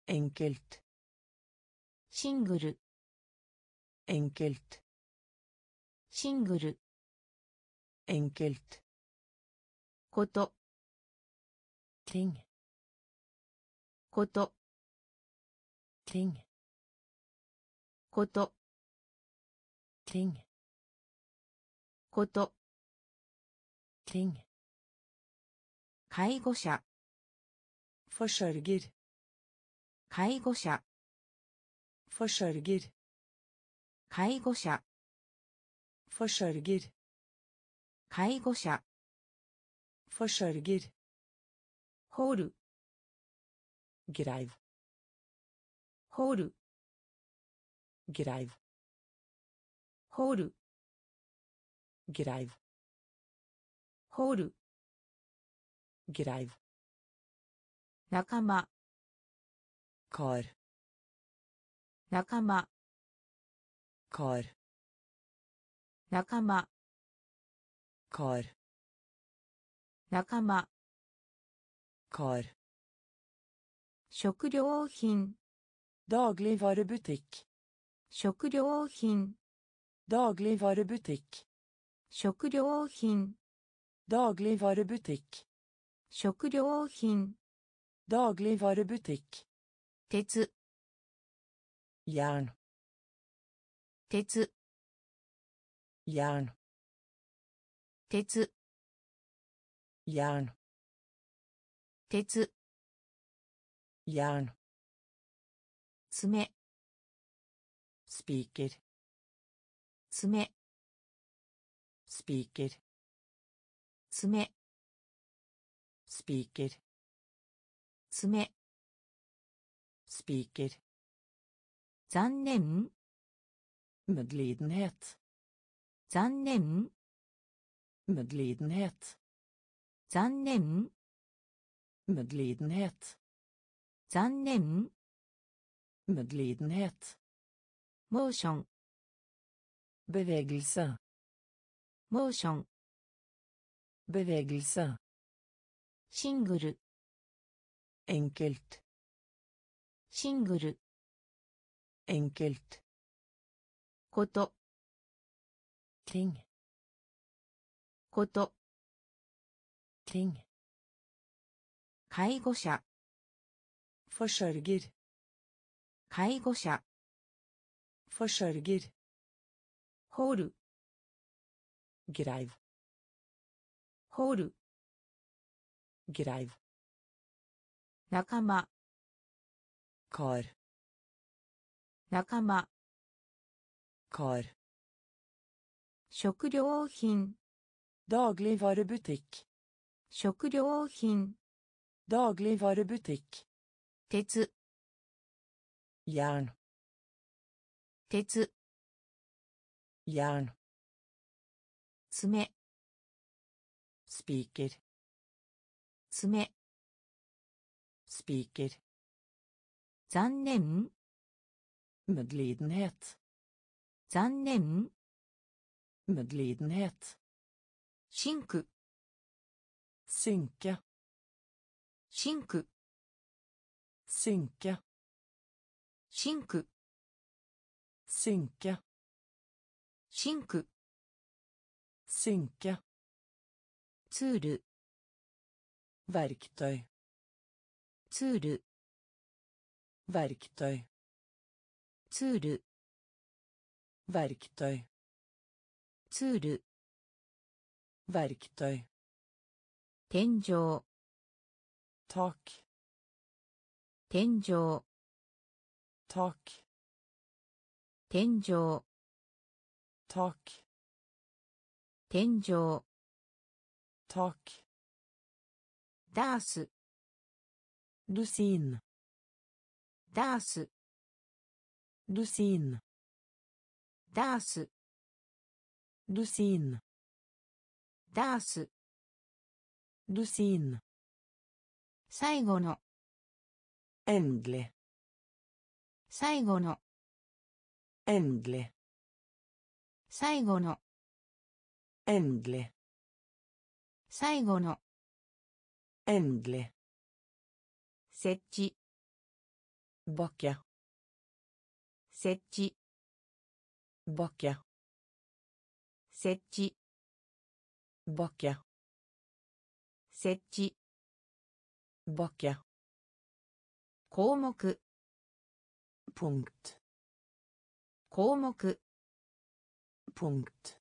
enkelt シングル enkelt シングル enkelt こと ting こと ting こと ting こと ting 介護者 forsørger 介護者 forsørger 介護者 forsørger 介護者 forsørger ホール。グライブ。ホール。グライブ。ホール。グライブ。ホール。グライブ。仲間。コール。仲間。コール。仲間。コール。仲間。Dagligvarebutikk 食料品 dagligvarebutikk 食料品 dagligvarebutikk 鉄 jern 鉄 jern 鉄 jern 鉄 jern 爪 spiker 爪 spiker 爪 spiker 爪 spiker 残念 medlidenhet 残念 medlidenhet 残念 medlidenhet 残念 medlidenhet モーション bevegelse モーション bevegelse シングル enkelt シングル enkelt こと ting こと ting 介護者。Försörger 介護者。Försörger ホールグライブホールグライブ仲間コール仲間コール食料品 daglig varubutik 食料品 dagligvarebutikk 鉄 jern 鉄 jern 爪 spiker 爪 spiker 残念 medlidenhet 残念 medlidenhet シンク synke シンクキャシンクシンキャシンクシンキャツールワルキトイツールワルキトイツールワルキトイツール天井 tak 天井。Tak 天井。Tak 天井。Tak ダース。ルシーンダース。ルシーンダース。ルシーンダース。ルシーン最後の。Endle 最後の。Endle 最後の。Endle 最後の。Endle 設置。ボキャ設置。ボキャ設置。ボキャ設置,設置。Bakke 項目 punkt 項目 punkt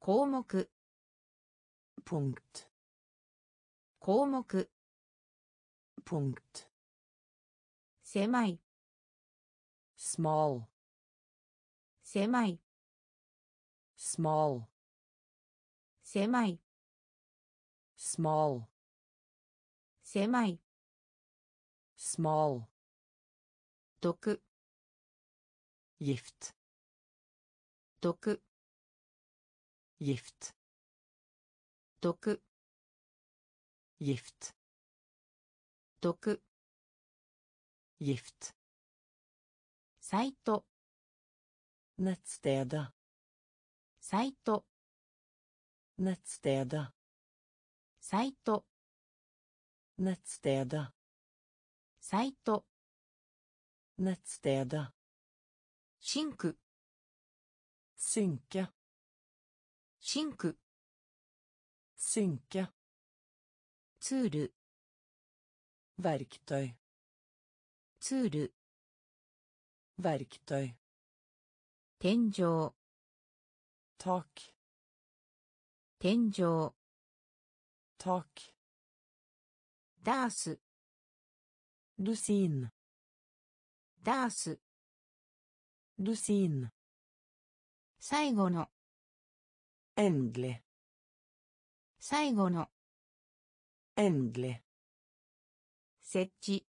項目 punkt 項目 punkt 狭い smal 狭い smal 狭い smal 狭い smal 毒 gift 毒 gift 毒 gift 毒 gift サイト nettstedet サイト nettstedet サイト nettstedet サイト nettstedet シンク synke シンク synke ツール verktøy ツール verktøy 天井 tak 天井 tak ダース。ルシーン。ダース。ルシーン。最後の。エンデレ。最後の。エンデレ。設置。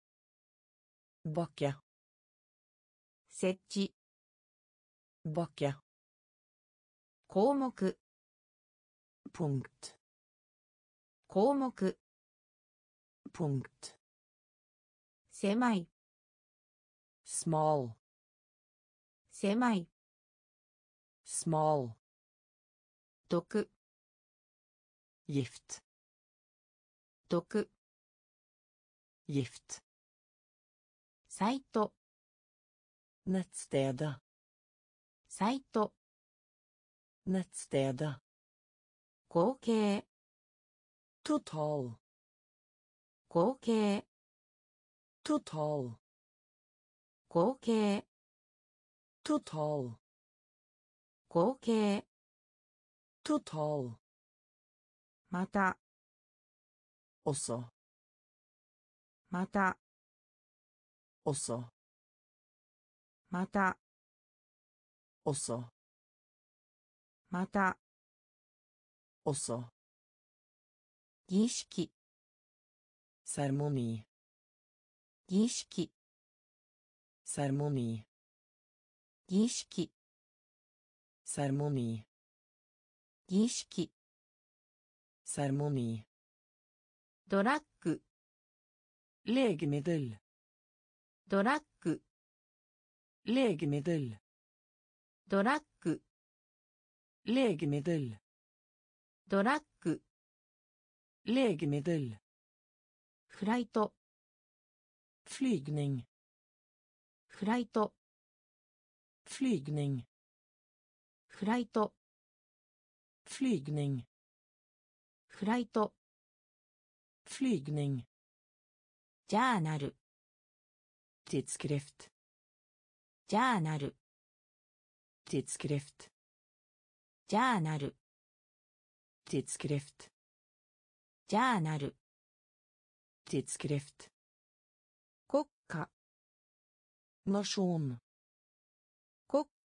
ボケャ。設置。ボケャ。項目。ポンク。項目。Punkt 狭い smal 狭い smal 毒 gift 毒 gift サイト nettstedet サイト nettstedet 合計 total 合計。Total. 合計。Total. 合計。Total. また。遅また。遅また。遅また。遅儀式。Seremoni 儀式 seremoni 儀式 seremoni 儀式 seremoni ドラッグ legemiddel ドラッグ legemiddel ドラッグ legemiddel ドラッグ legemiddel フライト flygning フライト flygning フライト flygning フライト flygning ジャーナル tidsskrift ジャーナル tidsskrift ジャーナル tidsskrift ジャーナル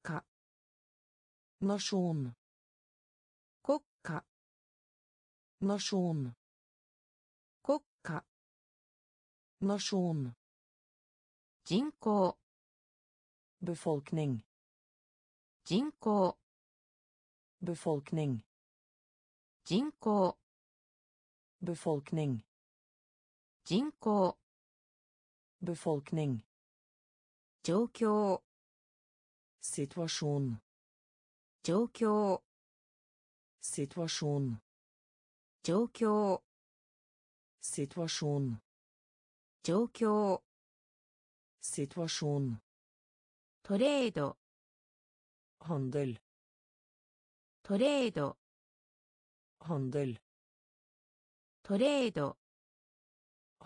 家 nation 国家 nation 国家 nation 人口 befolkning 人口 befolkning 人口 befolkning 人口 befolkning 状況 situasjon 状況 situasjon 状況 situasjon 状況 situasjon トレード handel トレード handel トレード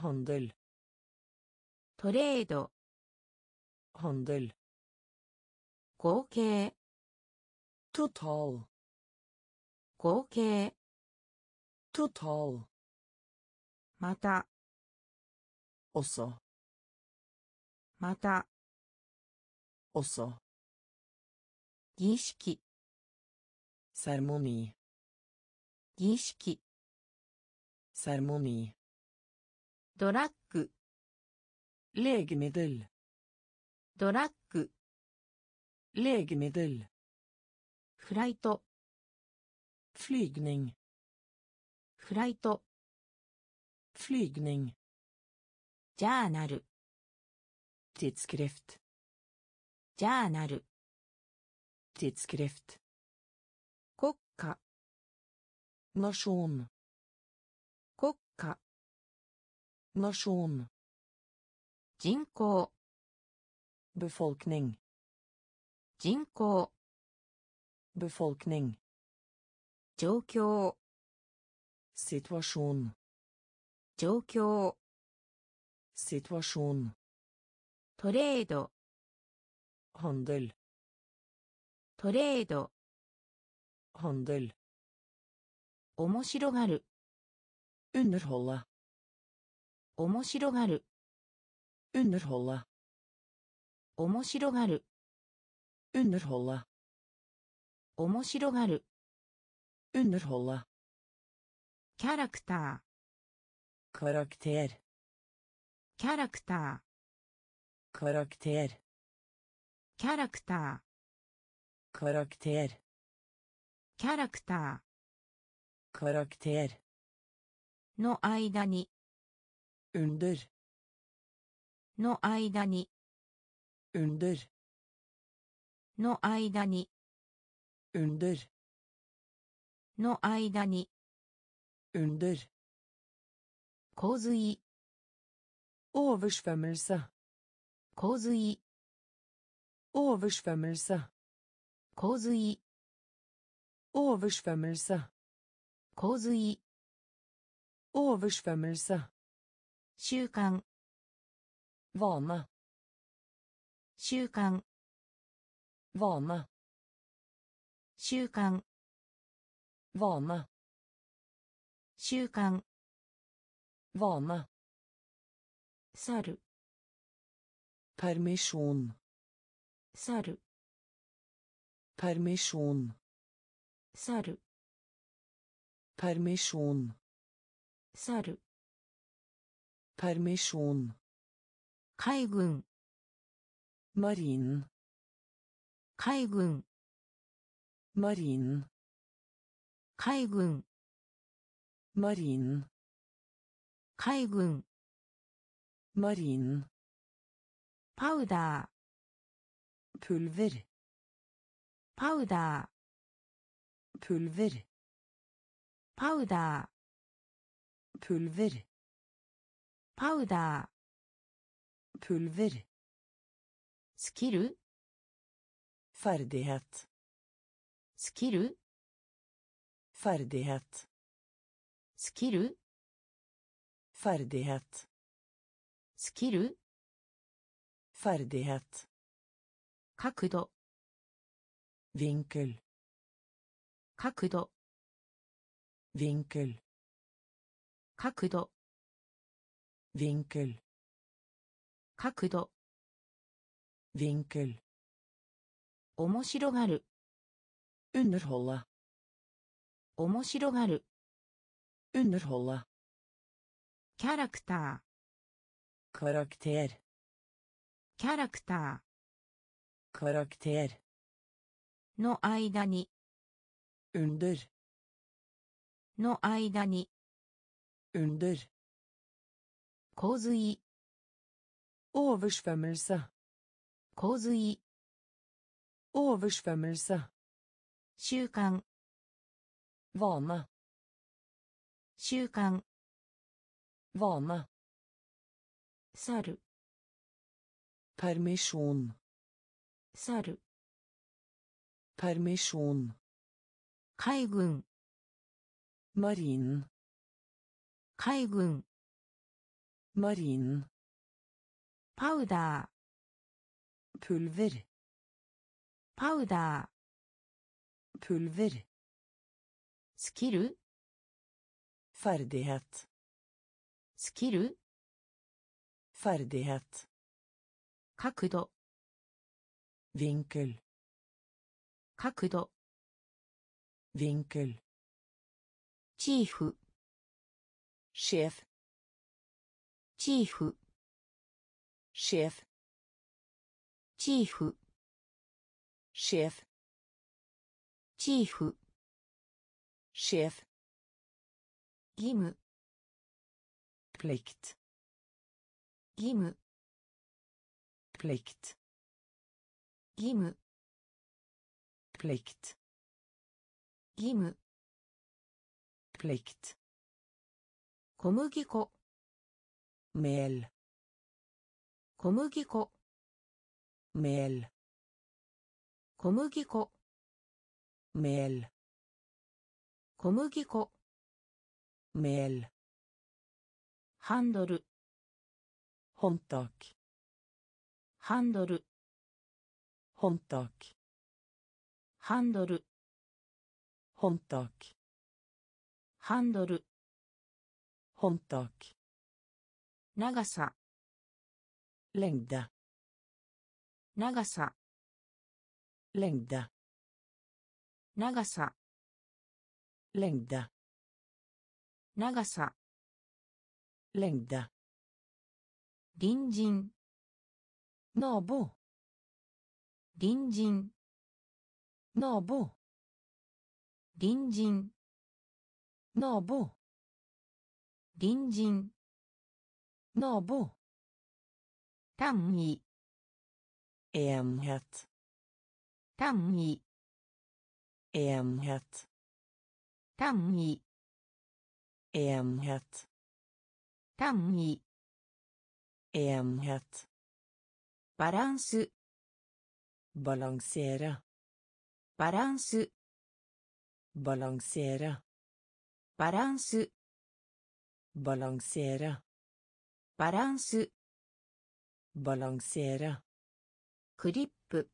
handel トレード handel 合計 total 合計 total また også また også 儀式 seremoni 儀式 seremoni ドラッグ。レーグメドルドラッグ。レーグメドルフライトフリーグニングフライトフリーグニングジャーナルティッツクリフトジャーナルティッツクリフト国家ナション nasjon 人口 befolkning 人口 befolkning 状況 situasjon 状況 situasjon トレード handel トレード handel 面白がる underholde 面白がる underholde 面白がる underholde 面白がる underholde キャラクタ karakter ーキャラクタ karakter ーキャラクタ karakter ーキャラクタ karakter ーの間に under の間に under の間に under の間に under 洪水 oversvømmelse 洪水 oversvømmelse 洪水 oversvømmelse 洪水 oversvømmelse 習慣ワーマ習慣ワーマ習慣ワーマ習慣ワーマサルパルメッションサルパルメッションサルパルメッションサル,サル permisjon 海軍 marinen 海軍 marinen 海軍 marinen 海軍 marinen パウダー pulver パウダー pulver パウダー pulver パウダー。スキル。ファルディヘッド。スキル。ファルディヘッド。スキル。ファルディヘッド。スキル。ファルディヘッド。角度。ヴィンクル。角度。ヴィンクル。角度。Vinkel 角度 vinkel 面白がる underholde 面白がる underholde キャラクタ karakter ーキャラクタ karakter ーの間に under の間に under 洪水 oversvømmelse 洪水 oversvømmelse 習慣 vane 習慣 vane 去る permisjon 去る permisjon 海軍 marinen 海軍 marinen パウダー pulver パウダー pulver スキル ferdighet スキル ferdighet 角度 vinkel 角度 vinkel チーフチーフチーフ sjef チーフ sjef 義務 plikt 義務 plikt 義務 plikt 義務 plikt 小麦粉メール小麦粉メール小麦粉メール小麦粉メールハンドル本当ハンドル本当ハンドル本当ハンドル本当長さ。Längda 長さ。Längda 長さ。Längda 長さ。Längda 隣人。ノーボ隣人。ノーボ隣人。ノーボ隣人。ノーボ nabo 単位 enhet 単位 enhet 単位 enhet 単位 enhet バランス balansere バランス。バランセーラ。クリップ。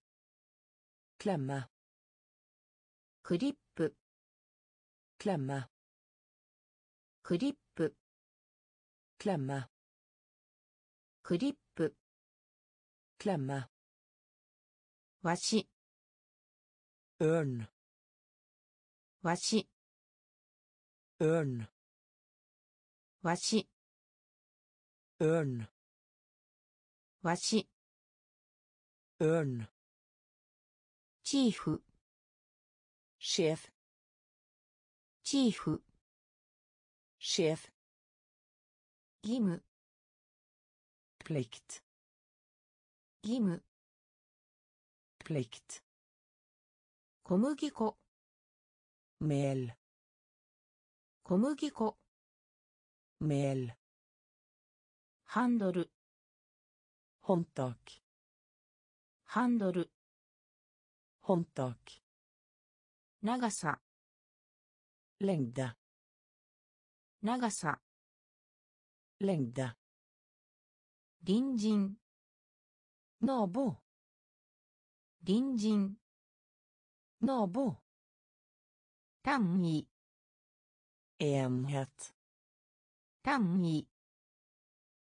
クラマ。クリップ。クラマ。クリップ。クラマ。クリップ。クラマ。わし。うーンし。うん。わし。わし ørn チーフ sjef チーフ sjef 義務 plikt 義務 plikt 小麦粉 mel 小麦粉 mel ハンドル håndtak ハンドル håndtak 長さ längde 長さ längde 隣人 nabo 隣人 nabo 単位 enhet 単位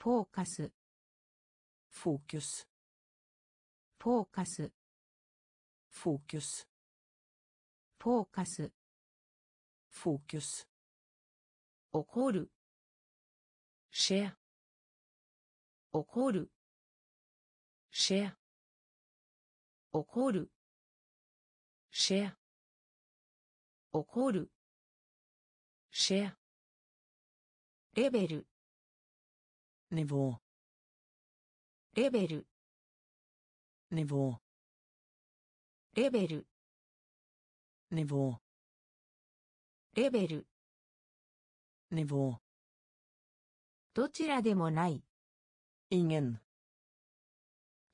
フォーカス fokus フォーカス fokus フォーカス fokus 起こる skje 起こる skje 起こる skje 起こるシェアレベル nivå レベル nivå レベル nivå レベル nivå どちらでもない。Ingen.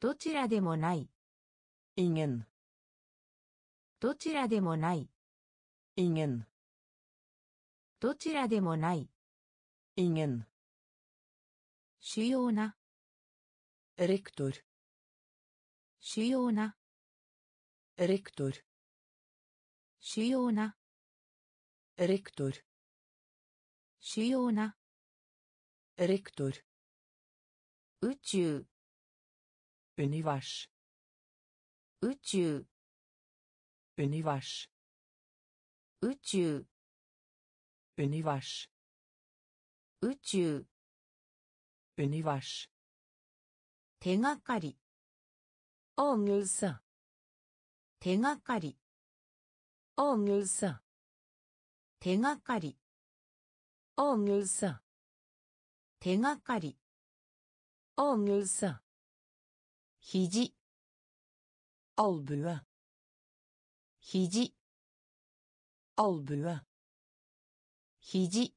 どちらでもない。Ingen. どちらでもない。Ingen. どちらでもない。Ingen 主要な。レ宇宙。Univers 手がかり anelse 手がかり anelse 手がかり anelse 手がかり anelse 肘 albue 肘 albue 肘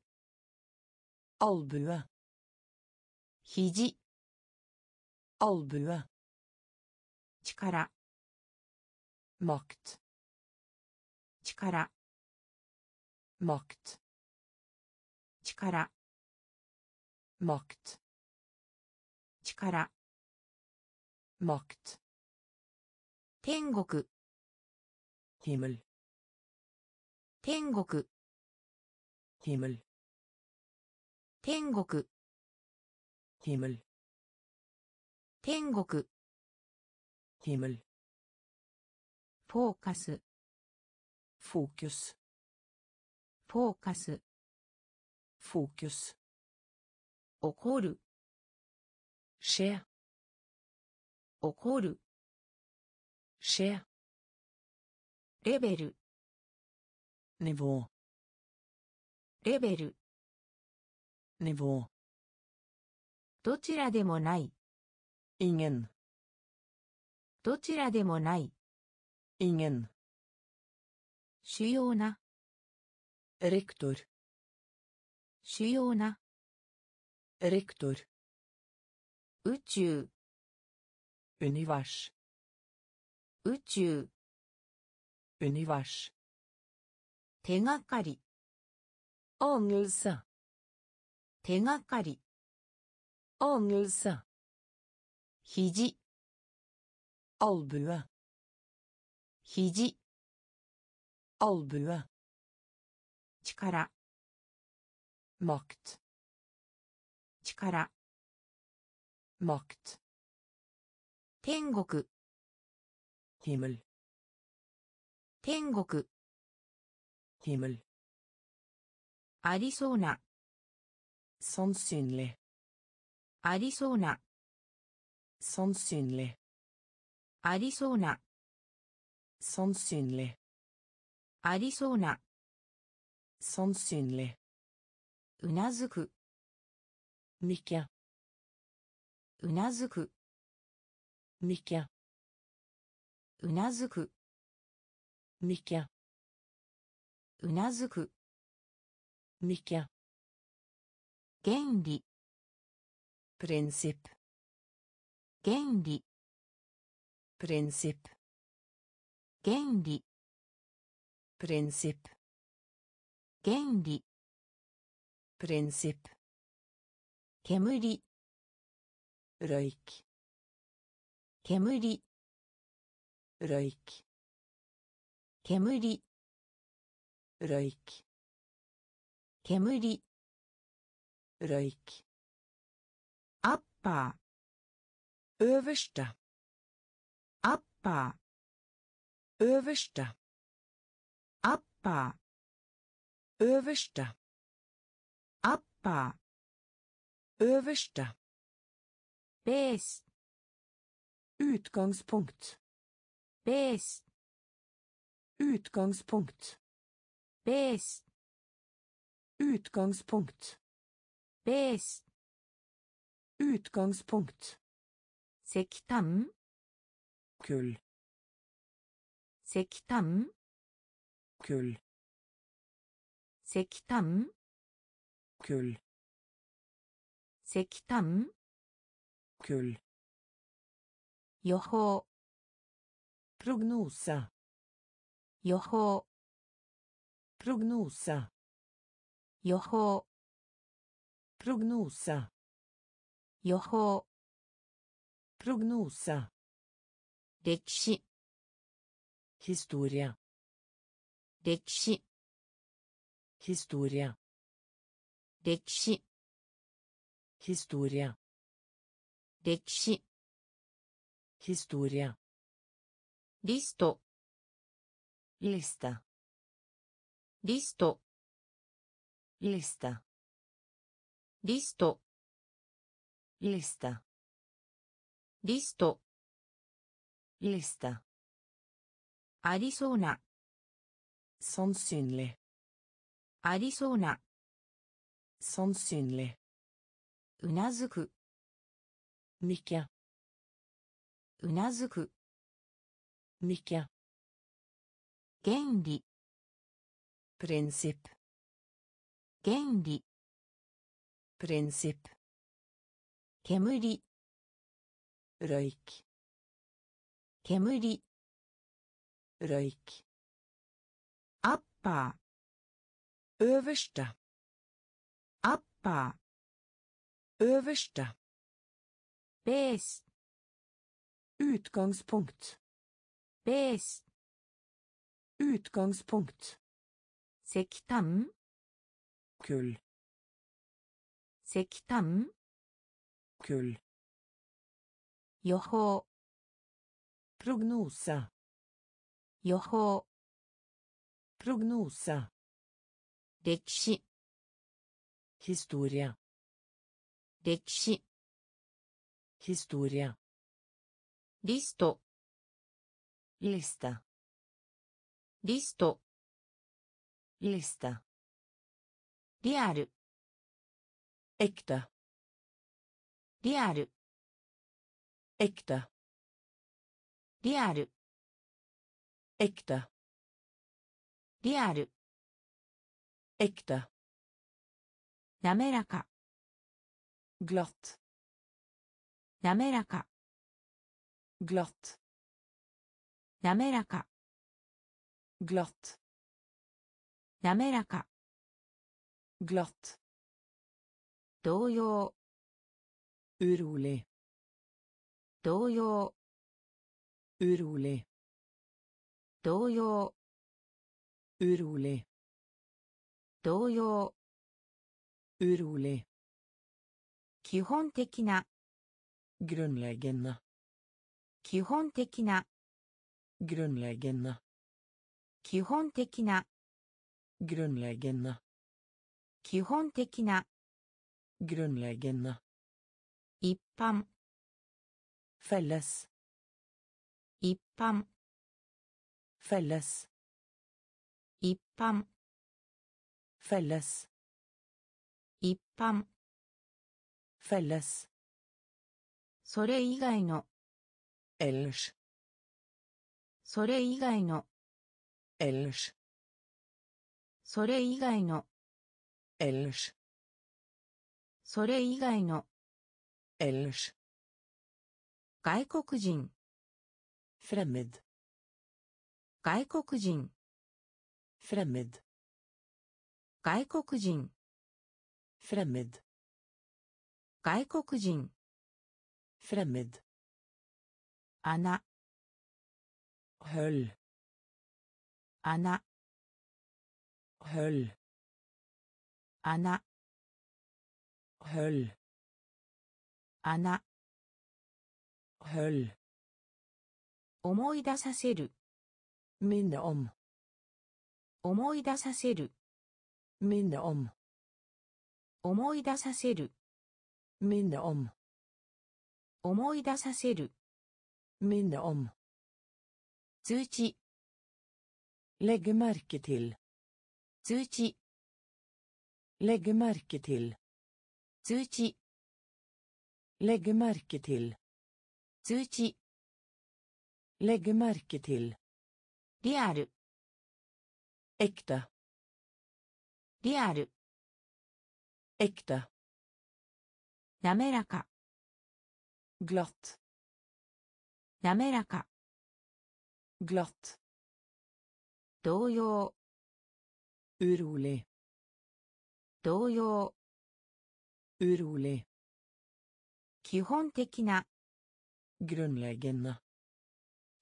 albue 肘。肘アルブア力。マクト力。マクト力。マクト力。マクト天国。ヒムル天国。ヒム天国。Himmel 天国 himmel フォーカス fokus フォーカス fokus 怒る skje 怒る skje レベル nivå レベル nivå どちらでもない ingen どちらでもない ingen 主要な rektor 主要な rektor 宇宙 univers 宇宙 univers 手がかり anelse 手がかり anelse 肘 albue 肘 albue 力 makt 力 makt 天国 himmel 天国 himmel ありそうな sannsynlig ありそうな。sannsynlig。ありそうな。sannsynlig。ありそうな。sannsynlig。うなずく。みきゃ。うなずく。みきゃ。うなずく。みきゃ。うなずく。みきゃ。原理。Prinsipp 原理 prinsipp 原理 prinsipp 原理 prinsipp 煙 røyk 煙 røyk 煙 røyk 煙 røyk ーアッパ øverste ーベース utgangspunkt ベース utgangspunkt ベース utgangspunkt ベ Utgångspunkt. Sektam. Kull. Sektam. Kull. Sektam. Kull. Sektam. Kull. Joho. Prognosa. Joho. Prognosa. Joho. Prognosa. 予報 prognose 予報 prognose 歴史 historie 歴史 historie 歴史 historie 歴史 historie リスト liste リスト liste リスト スト liste ありそうな sannsynlig ありそうな sannsynlig うなずく nikke うなずく nikke 原理 prinsipp 原理 prinsipp 煙 røyk 煙 røyk アッパ øverste ーアッパ øverste ーベース utgangspunkt ベース utgangspunkt 石炭 kull 石炭 kull. Joho. Prognosa. Joho. Prognosa. Lekshi. Historia. Lekshi. Historia. Listo. Lista. Listo. Lista. Real. Äkta. リアル。エクタリアル。エクタリアル。エクタなめらか。グロットなめらか。グロットなめらか。グロットらか。グロッ同様。Urolig 動揺 urolig 動揺 urolig 動揺 urolig 基本的な grunnleggende 基本的な grunnleggende 基本的な grunnleggende 基本的な grunnleggende 一般 felles 一般 felles 一般 felles 一般 felles それ以外の ellers それ以外の ellers それ以外の ellers それ以外の ellers 外国人 fremmed 外国人 fremmed 外国人 fremmed 外国人 fremmed 穴 höll 穴 höll 穴 Höll. 穴思い出させる。みんおむ。思い出させる。みんおむ。思い出させる。みんおむ。思い出させる。みんおむ。通知。Legge merke 通知。Legge merke 通知。Legge merke til. 通知 Legge merke til. リアル Ekte. リアル Ekte. 滑らか Glatt. 滑らか Glatt. 動揺 Urolig. 動揺 Urolig. 基本的な Grunnleggende.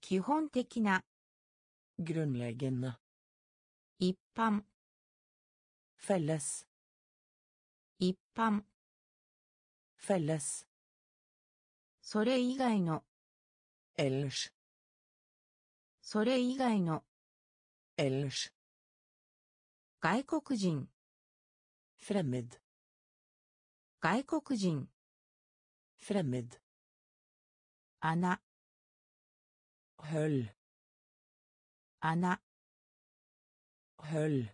基本的な Grunnleggende. 一般 Felles. 一般 Felles. それ以外の Ellers. それ以外の Ellers. 外国人 Fremmed. 外国人 Fremmed. 穴 Höll. 穴 Höll.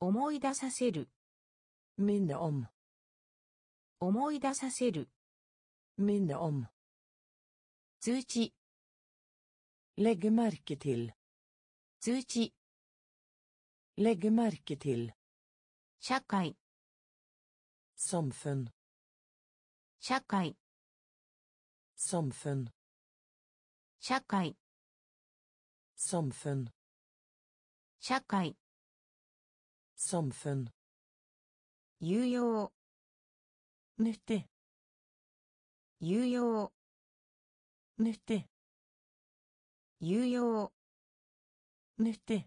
思い出させる Minne om. 思い出させる Minne om. 通知 Legge merke til. 通知 Legge merke til. 社会 Samfunn. 社会 Samfunn. 社会 Samfunn. 社会 Samfunn. 有用 Nyttig. 有用 Nyttig. 有用 Nyttig.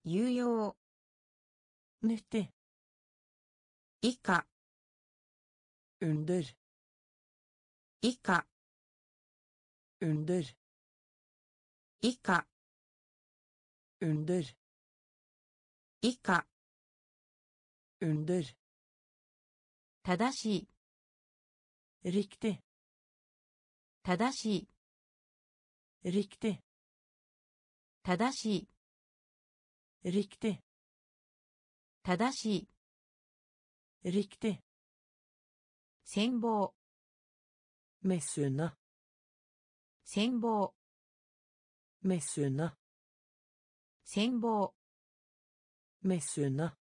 有用 Nyttig. 以下 Under. 以下 Under. 以下 Under. 以下 Under. 正しい Riktig. 正しい Riktig. 正しい Riktig. 正しい Riktig. 戦争メスナ戦争メスナ戦争メスナ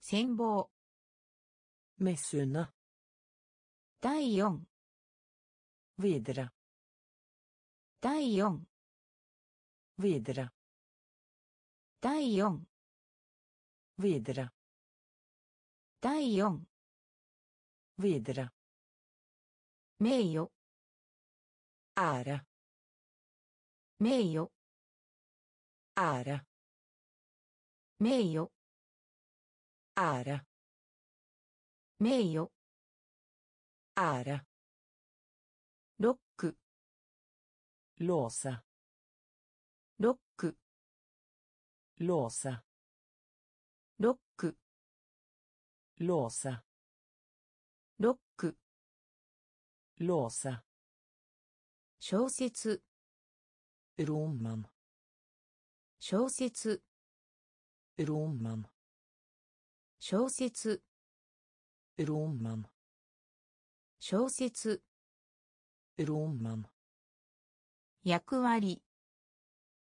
戦争メスナ第4ウィデラ第4ウィデラ第4ウィデラ第4 Videre. 名誉 Ære. 名誉 Ære. 名誉 Ære. 名誉 Ære. ロッ Låse. 小説 Roman. 小説 Roman. 小説 Roman. 小説 Roman. 役割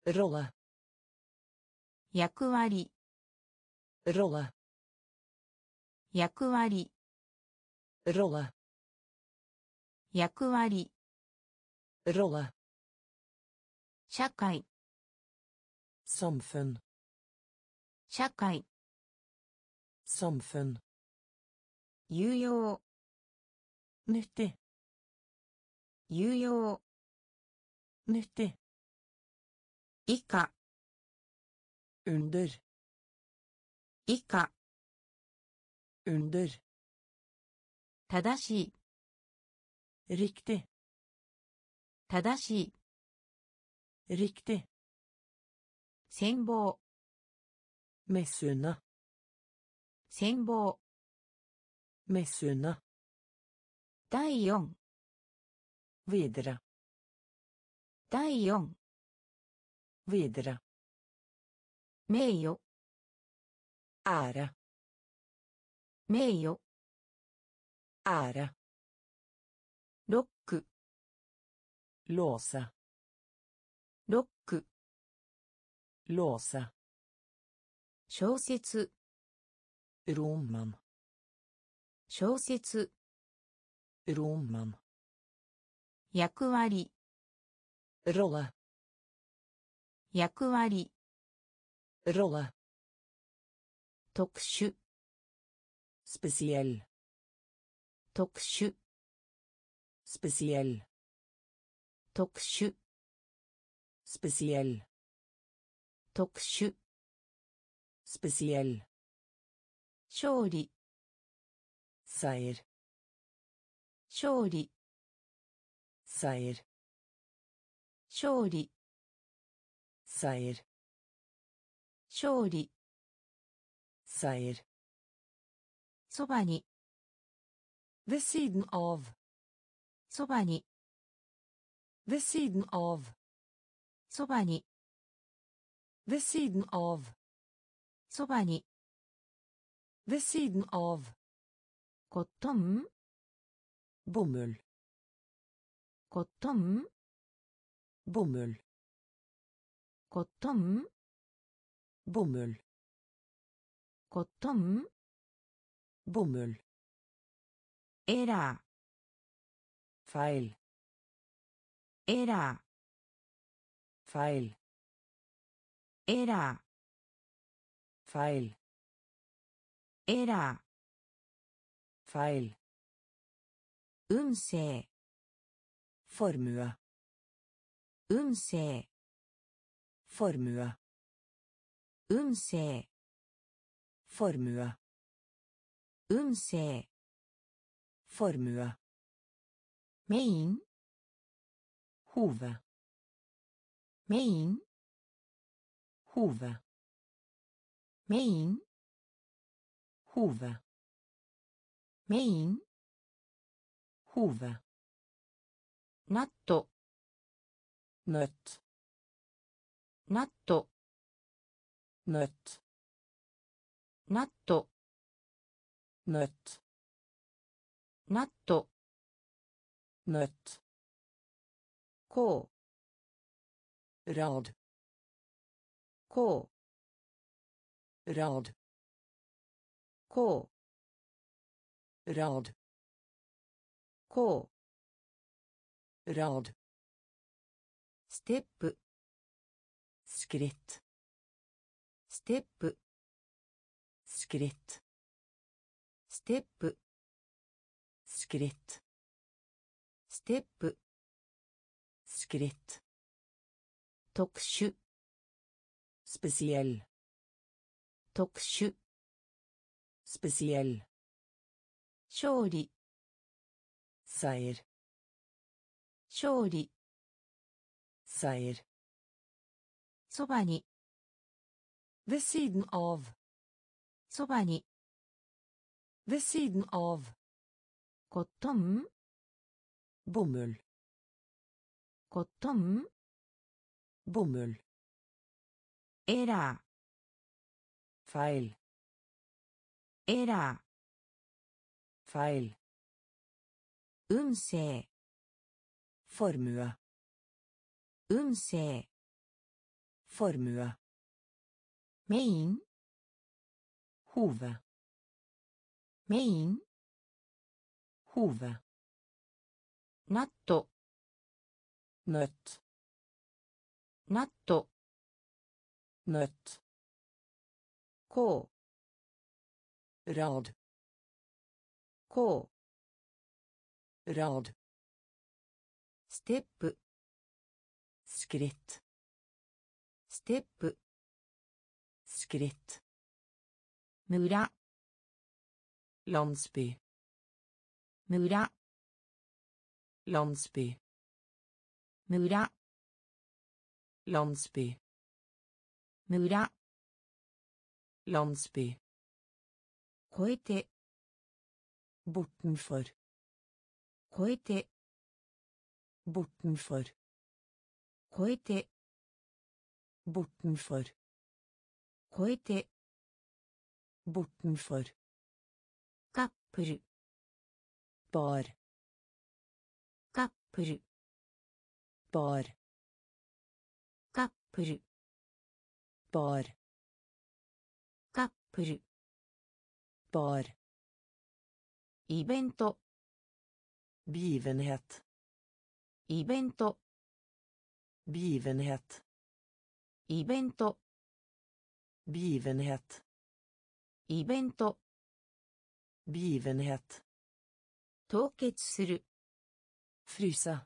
Rolle. 役割 Rolle. 役割 Rolle. 役割。ロラ社会。サムフン社会。サムフン有用。ぬっ有用。ぬって以下。Under. 以下。Under. 正しい。Riktig 正しい riktig 戦望 missunna 戦望 missunna 第4 videre 第4 videre 名誉 ære 名誉 ære ック låse 小説 roman 小説 roman 役割 rolle 役割 rolle 特殊 spesiell 特殊 spesiell 特殊。スペシエル特殊。スペシエル勝利。サイル勝利。サイル勝利。サイル勝利。そばに。The Seed of そばに。Ved siden av そばに ved siden av そばに ved siden av コットン bomull コットン bomull コットン bomull コットン bomull エラ feil ーエラ feil ーエラ feil ーエラ feil ー運勢 formue 運勢 formue 運勢 formue 運勢 formue メイン hove メイン hove メイン hove メイン hove ナット nøtt ナット nøtt ナット nøtt ナット nøtt こう rad こう rad こう rad こう rad ステップステップ skritt ステップ skritt ステップ skritt 特殊 spesiell 特殊 spesiell 勝利 seier 勝利 seier そばに ved siden av そばに ved siden av コットン bomull コットン bomull エラ feil ーエラ feil ー運勢 formue 運勢 formue メイン hove メイン hove ナット nøtt ナット nøtt こう rad こう rad ステップ skritt ステップ skritt 村 landsby 村 landsby 村 landsby 村 landsby 超えて bortenfor 超えて bortenfor 超えて bortenfor 超えて bortenfor カップル bar カップル bar カップル bar カップル bar イベント begivenhet イベント begivenhet イベント begivenhet イベント begivenhet 凍結する frysa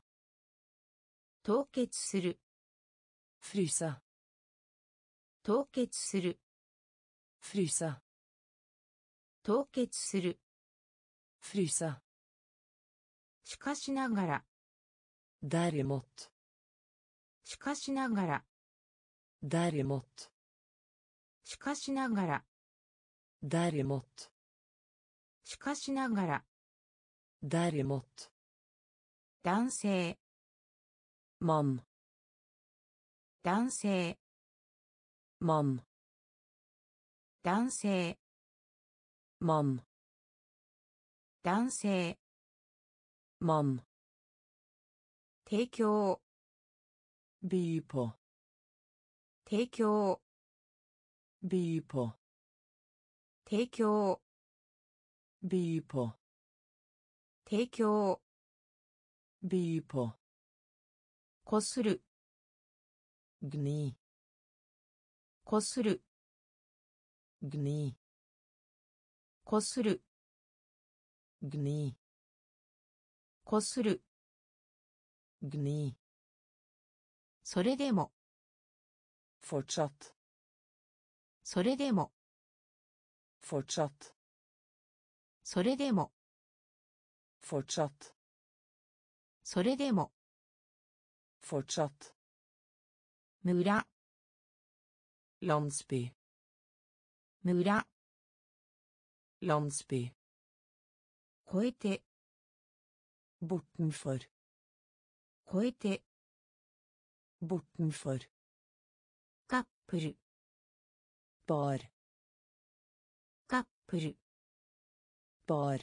凍結する。フリサ。凍結する。フリサ。凍結する。フリサ。しかしながら。誰もっと。しかしながら。誰もっと。しかしながら。誰もっと。しかしながら。誰もっと。男性。Man 男性 man 男性 man 男性 man 提供 by på 提供 by på 提供 by på 提供 by på こする。ぐに。こする。ぐに。こする。ぐに。こする。ぐに。それでも。フォッチャットそれでも。フォッチャットそれでも。フォッチャットそれでも。Fortsatt 村 landsby 村 landsby 超えて bortenfor 超えて bortenfor カップル bar カップル bar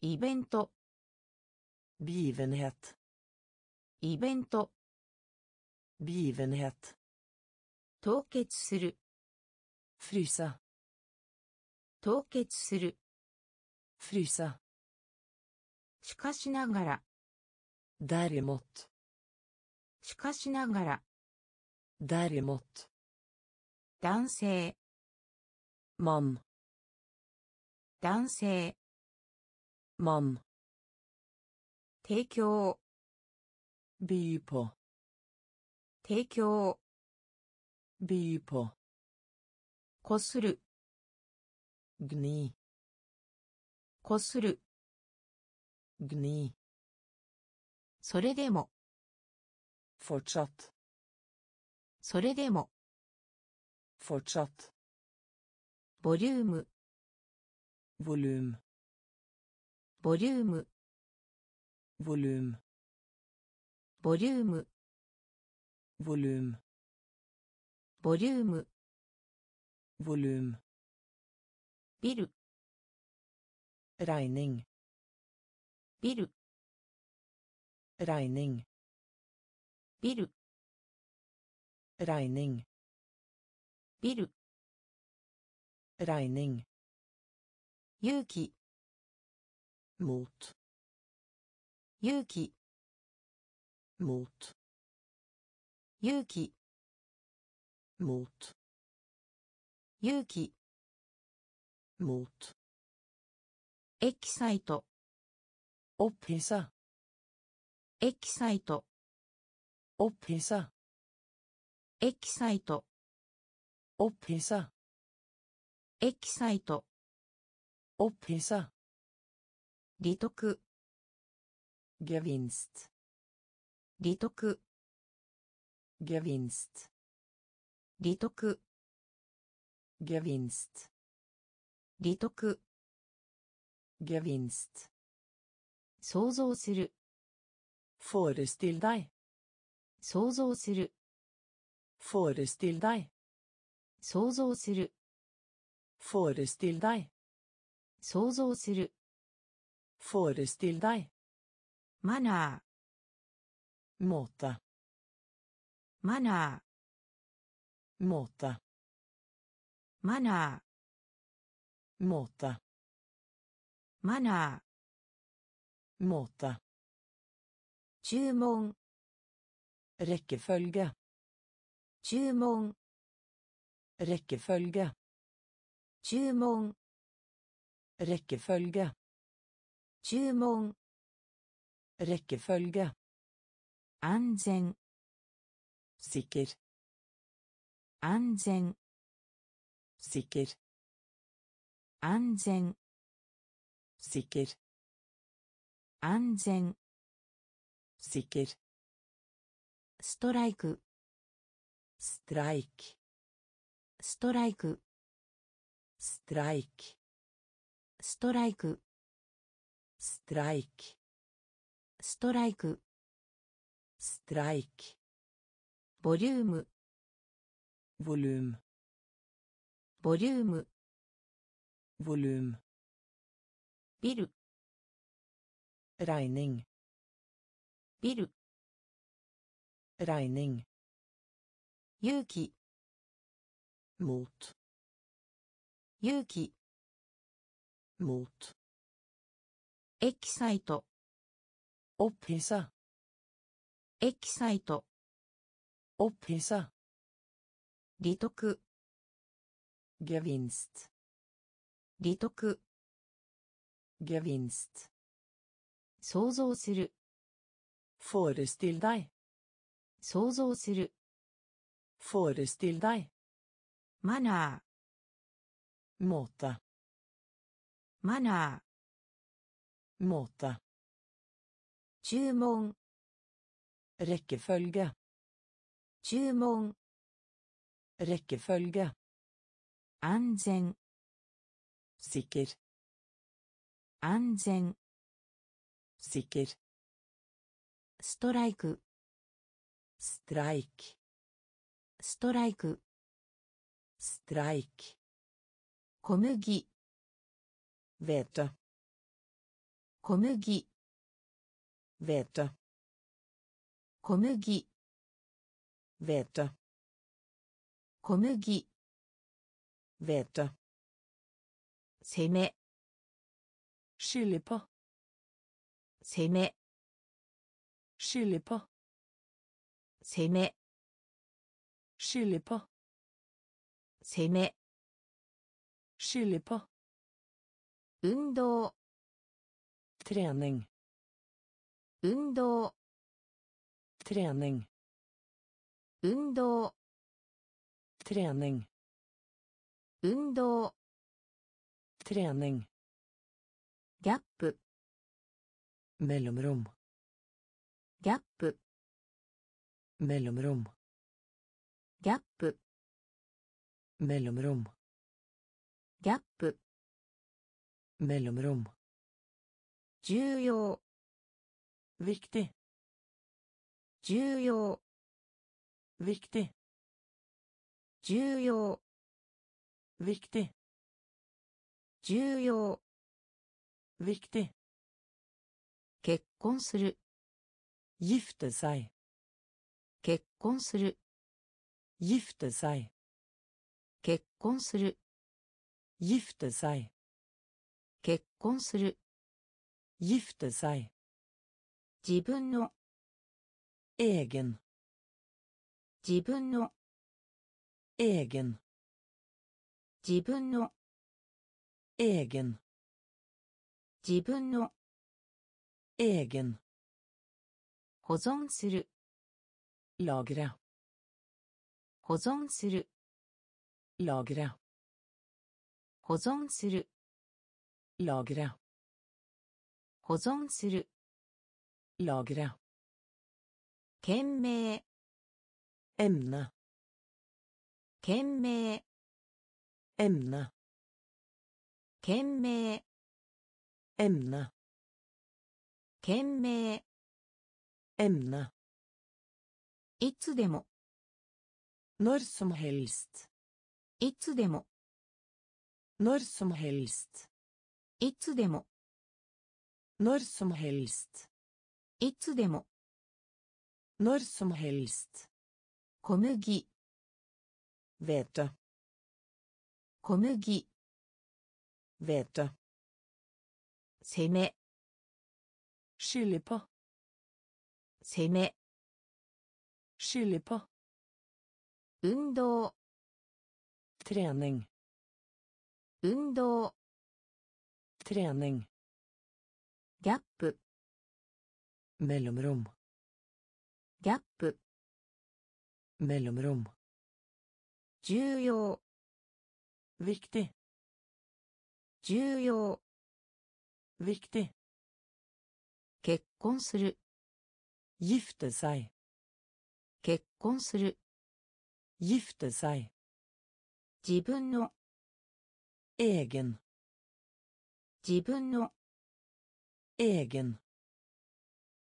イベント begivenhet イベント begivenhet 凍結する frysa 凍結する frysa しかしながら däremot しかしながら däremot 男性 man 男性 man 提供ビ提供。ビーポこする。グニーこする。グニーそれでも。フォッチャットそれでも。フォッチャットボリューム。ボリュームボリューム。ボリュームボリュームボリュームボリューム volym ビル regning ビル regning ビル regning ビル regning 勇気 mot 勇気 mot 勇気 mot 勇気 mot エキサイト opphissa エキサイト opphissa エキサイト opphissa エキサイト Opphissa. 利得 Gevinst. 利得 Gevinst. 利得 Gevinst. 利得 Gevinst. 想像する Forestill deg. 想像する Forestill deg. 想像する Forestill deg. 想像する Forestill deg. マナ.ーマナ Måte. ーマナ Måte. ーマナー Måte. 注文 Rekkefølge. 安全 Sikker. 安全 Sikker. 安全 Sikker. 安全 Sikker. ストライク.ストライク.ストライク Streik. ストライク Streik. ボリューム Volum. ボリューム Volum. ビル Regning. ビル Regning. 勇気 Mot. 勇気 Mot. エキサイト Opphissa. エキサイト。オッペン。ヴィンスト。ク得。ゲヴィンスト。想像する。フォールスティルダイ。想像する。フォールスティルダイ。マナー。モータ。マナー。モータ。注文。Rekkefølge. 注文 Rekkefølge. 安全 Sikker. 安全 Sikker. ストライク Streik. ストライク Streik. 小麦 Hvete. 小麦 Hvete. 小麦。Veta. 小麦。ング。運動。Trening. 運動 Trening. 運動 Trening. ギャップ Mellomrom. ギャップ Mellomrom. ギャップ Mellomrom. ギャップ Mellomrom. 重要 Viktig. 重要 Viktig. 重要 Viktig. 重要 Viktig. 結婚する Gifte seg. 結婚する Gifte seg. 結婚する Gifte seg. 結婚する Gifte seg. 自分の Egen. 自分の Egen. 自分の Egen. 自分の Egen. 保存する Lagre. 保存する Lagre. 保存する Lagre. 保存する Lagre. 懸命 Emne. 懸命 Emne. 懸命 Emne. 懸命 Emne. いつでも Når som helst. いつでも Når som helst. いつでも Når som helst. いつでも Når som helst. 小麦 Hvete. 小麦 Hvete. 攻め Skylde på. 攻め Skylde på. 運動 Trening. 運動 Trening. ギャップ Mellomrom. ギャップ Mellomrom. 重要 Viktig. 重要 Viktig. 結婚する Gifte seg. 結婚する Gifte seg. 自分の Egen. 自分の Egen.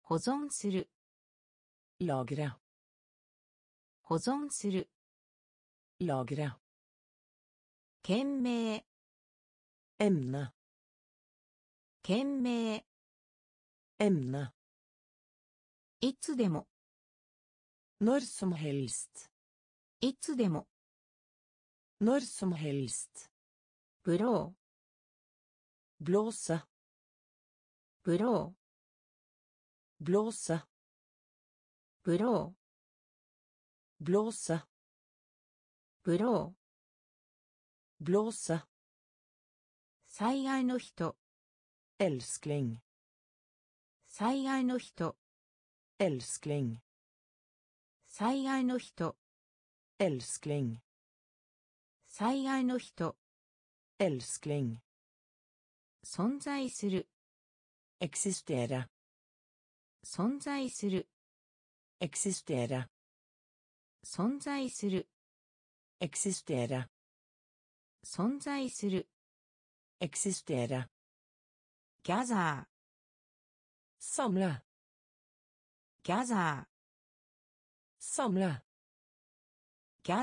保存する Lagre. 保存する Lagre. 懸命 Emne. 懸命 Emne. いつでも Når som helst. いつでも Når som helst. ブロー Blåse. ブロー Blåse. ブロー。ブローサ。ブロー。ブローサ。最愛の人。エルスキリン。最愛の人。エルスキリン。最愛の人。エルスキリン。最愛の人。エスキリン。存在する。エクステラ。存在する。Eksistere. 存在する Eksistere. 存在するャ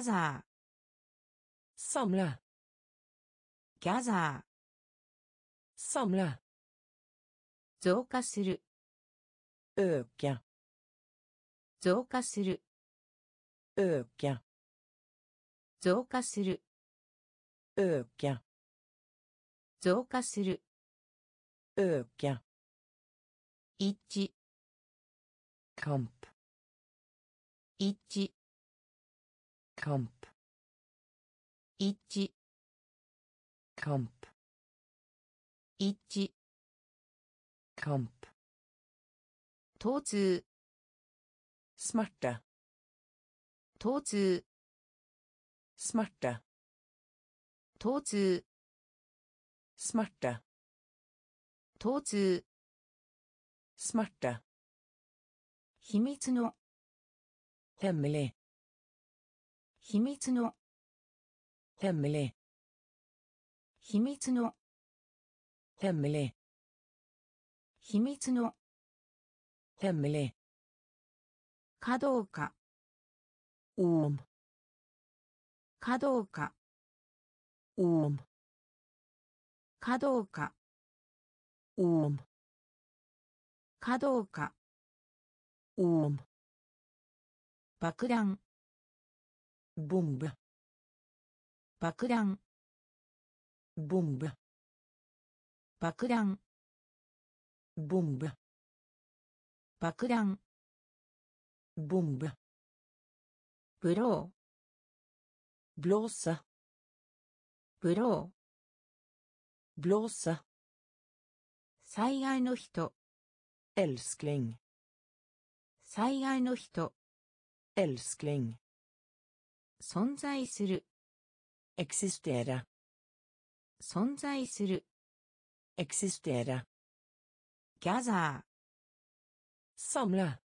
ザー Samle. ギャザー Samle. 増加する Øke. 増加する。ウーキャ増加する。ウーキャ増加する。ウーキャ一致。カンプ。一致。カンプ。一致。カンプ。一致。カンプ。疼痛。Smerte. 疼痛 Smerte. 疼痛 Smerte. 疼痛 Smerte. 秘密の Hemmelig. 秘密の Hemmelig. 秘密の Hemmelig. 秘密の Hemmelig. かどうか。おんかどうか。おんかどうか。おんかどうか。おん爆弾。ボンブ爆弾。ボンブ爆弾。ボンブ爆弾,爆弾。ーブロー Blåse. 災害の人 Elskling. 災害の人 Elskling. 存在する Eksistere. 存在する Existere. gather Samle.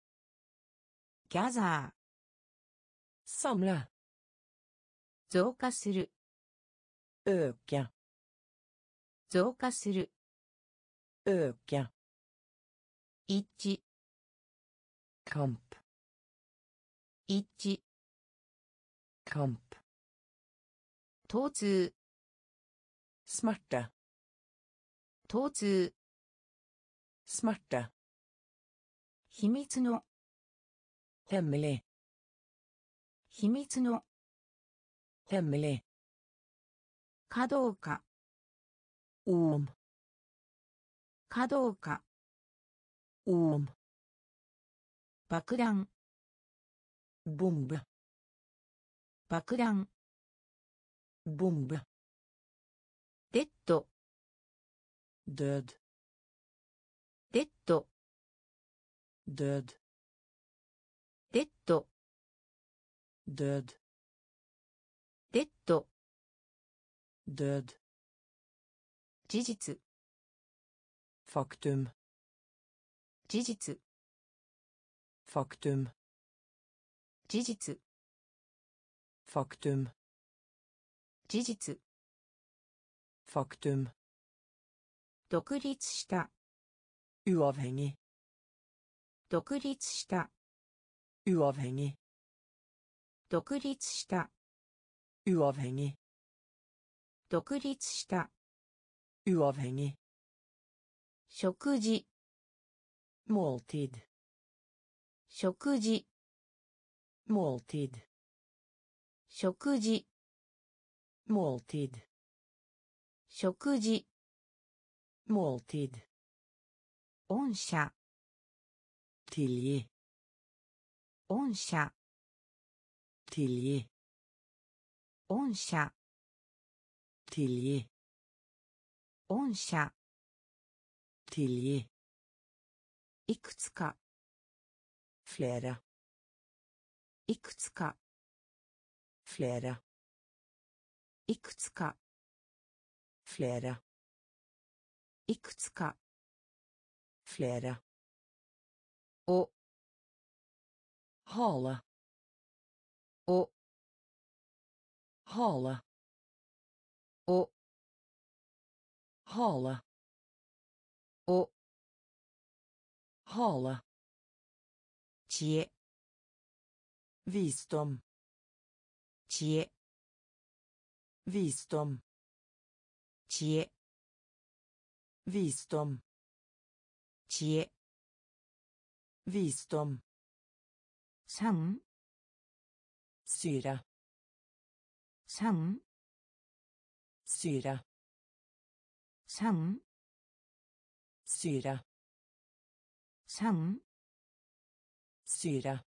Gather Samle. 増加する Øke. 増加する Øke. 一致 Kamp. 一致 Kamp. 疼痛 Smerte. 疼痛 Smerte. 秘密の Hemmelig. 秘密の Hemmelig. かどうか Om. かどうか Om. 爆弾 Bombe. 爆弾 Bombe. デッド Død. デッド Død. ッド Død. 事実 Faktum. 事実 Faktum. 事実 Faktum. 事実 Faktum. 独立した Uavhengig. 独立した Uavhengig. 独立した Uavhengig. 独立した Uavhengig. 食事 Måltid. 食事 Måltid. 食事 Måltid. 食事 Måltid. 御社 Tilgi. 御社 Tilgi. 御社 Tilgi. 御社 Tilgi. いくつか Flere. いくつか Flere. いくつか Flere. いくつか Flere. お Hale. お Hale. お Hale. お Hale. 知恵 Visdom. 知恵 Visdom. 知恵 Visdom. 知恵 Visdom. 酸 Syre. 酸 Syre. 酸 Syre. 酸 Syre.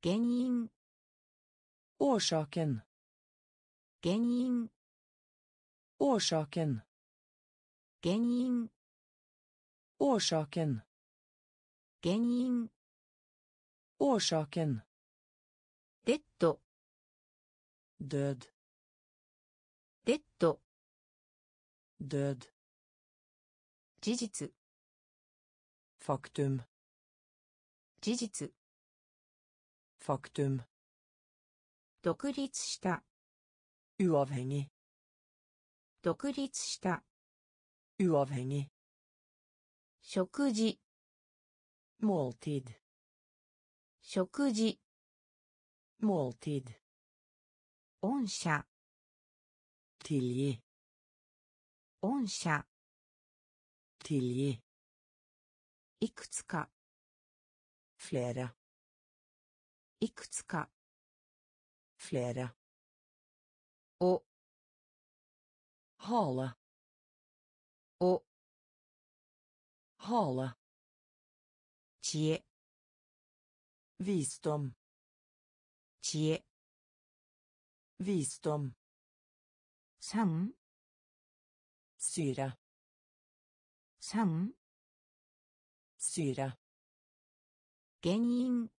原因 Årsaken. 原因 Årsaken. 原因 Årsaken. 原因 Årsaken. ッド Død. 事実 Faktum. 事実 Faktum. 独立した Uavhengig. 独立した Uavhengig. 食事 Måltid. 食事 Måltid. 御社 Tilgi. 御社 Tilgi. いくつか Flere. いくつか Flere. お Hale. お Hale. 知恵 Visdom. 知恵 Visdom. 酸 Syre. 酸 Syre. 原因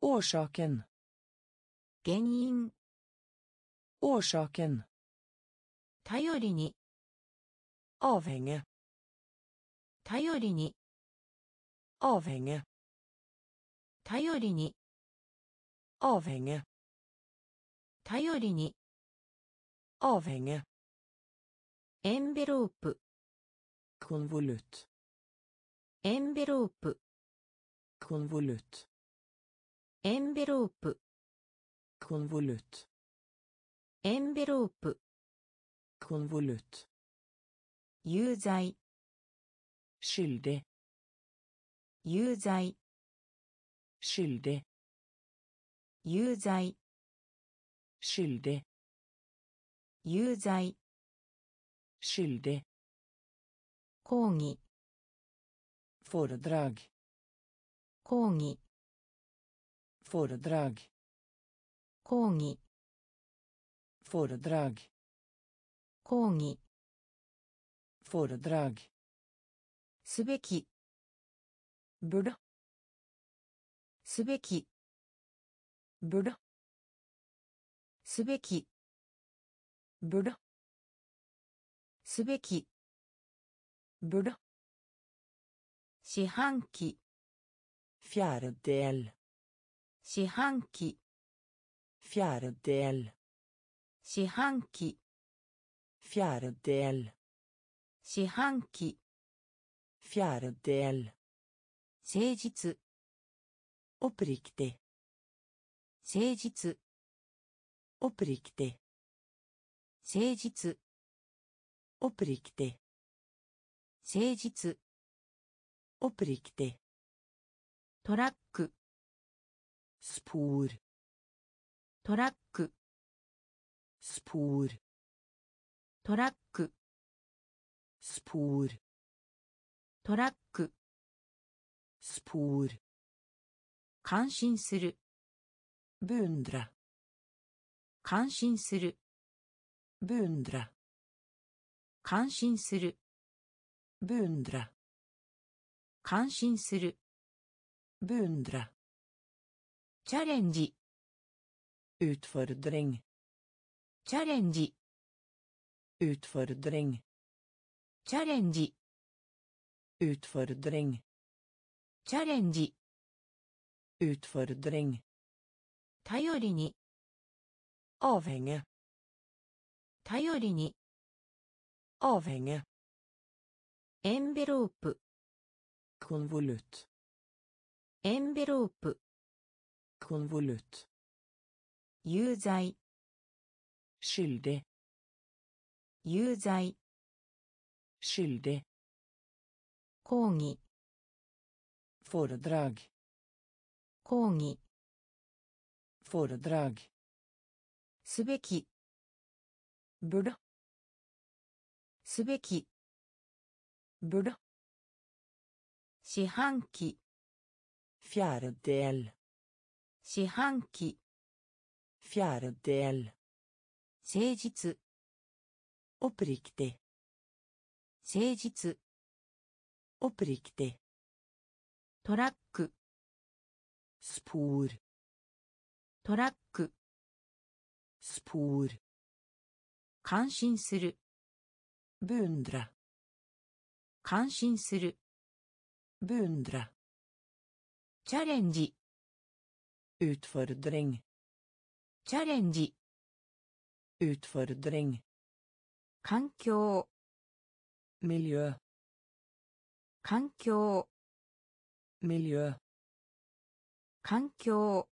Årsaken. 原因 Årsaken. 頼りに avhenge 頼りに avhenge 頼りに avhenge 頼りに avhenge エンベロープ konvolutt エンベロープ konvolutt エンベロープ konvolutt エンベロープ konvolutt 有罪 skyldig 有罪 skyldig 有罪 skyldig 有罪 skyldig 講義 foredrag 講義 foredrag 講義 foredrag 講義 foredrag すべき burde すべき burde すべき。ブロ。すべき。四半期。フィアルデル。四半期。フィアルデル。四半期。フィアルデル。四半期。フィアルデル。誠実。オプリキテ。誠実。オプリキテ。誠実。オプリキテ。誠実。オプリキテ。トラック。スプール。トラック。スプール。トラック。スプール。トラック。スプール。感心する。ブンドラ。感心する beundre 感心する beundre 感心する beundre チャレンジ utfordring チャレンジ utfordring チャレンジ utfordring チャレンジ utfordring 頼りに avhenge 頼りに avhenge エンベロープ konvolutt エンベロープ konvolutt 有罪 skyldig 有罪 skyldig 講義 foredrag 講義 foredrag すべき。ブロ。すべき。ブロ。四半期。フィアルデル。四半期。フィアルデル。誠実。オプリキテ。誠実。オプリキテ。トラック。スプー。トラック。Spor 感心する beundre 感心する beundre チャレンジ utfordring チャレンジ utfordring 環境 miljø 環境 miljø 環境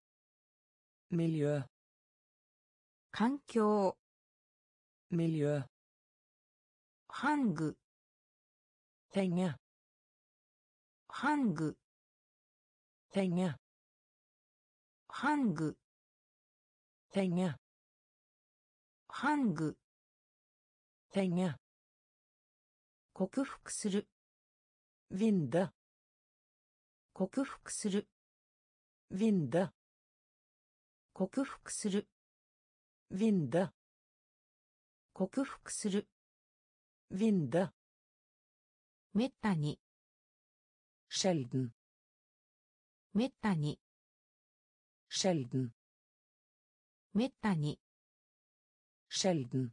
miljø 環境。ミリュー Milieu. ハング。ヘニャハング。ヘ克服する。ウィンダ克服する。ウィンダ克服する。Vinde 克服する vinde めったに sjelden めったに sjelden めったに sjelden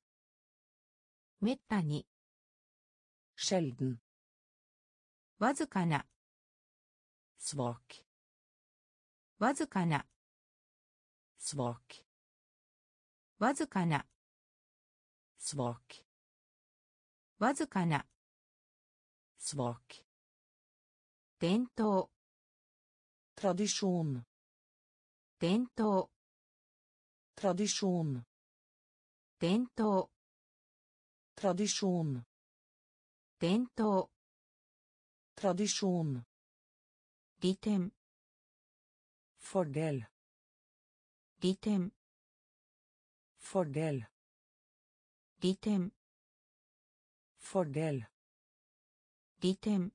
めったに sjelden, わずかな svak, わずかな svak, わずかな svak, わずかな svak, 伝統 tradisjon, 伝統 tradisjon, 伝統 tradisjon, 伝統 tradisjon, 利点 fordel, 利点 fordel, 利点 fordel, 利点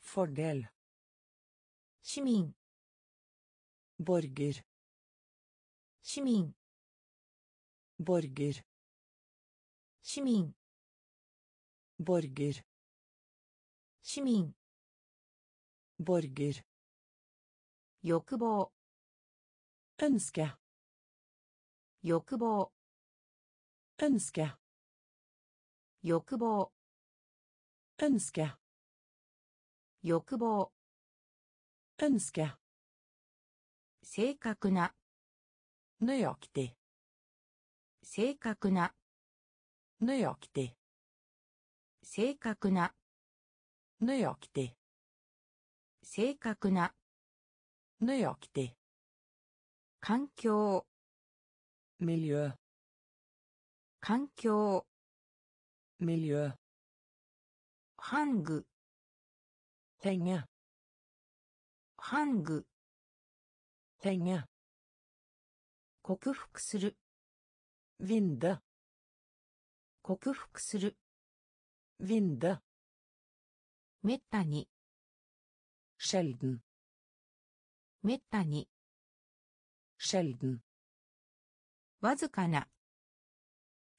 fordel, 市民 borger, 市民 borger, 市民 borger, 市民 borger, 欲望 ønske, 欲望 ønske, 欲望 ønske, 欲望 ønske, 正確な nøyaktig, 正確な nøyaktig, 正確な nøyaktig, 正確な nøyaktig, 環境 miljø, 環境 miljø, ハング henge, ハング henge, 克服する vinde, 克服する vinde, めったに sjelden, めったに sjelden, わずかな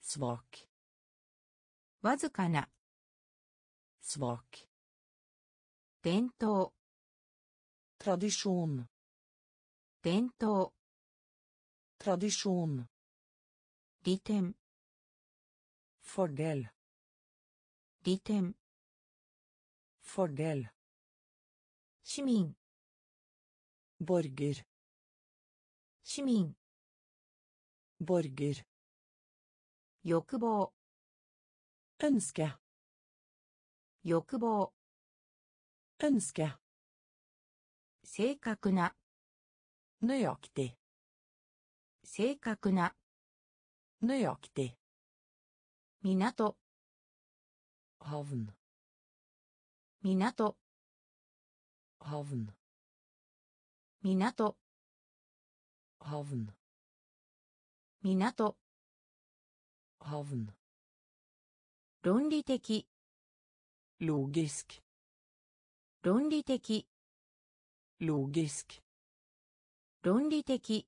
svak, わずかな svak, 伝統 tradisjon, 伝統 tradisjon, 利点 fordel, 利点 fordel, 市民 borger, 市民 borger, 欲望 ønske, 欲望 ønske, 正確な nøyaktig, 正確な nøyaktig, 港 havn, 港 havn, 港 havn, 港。ハブン論理的。ロゲスク論理的。ロゲスク論理的。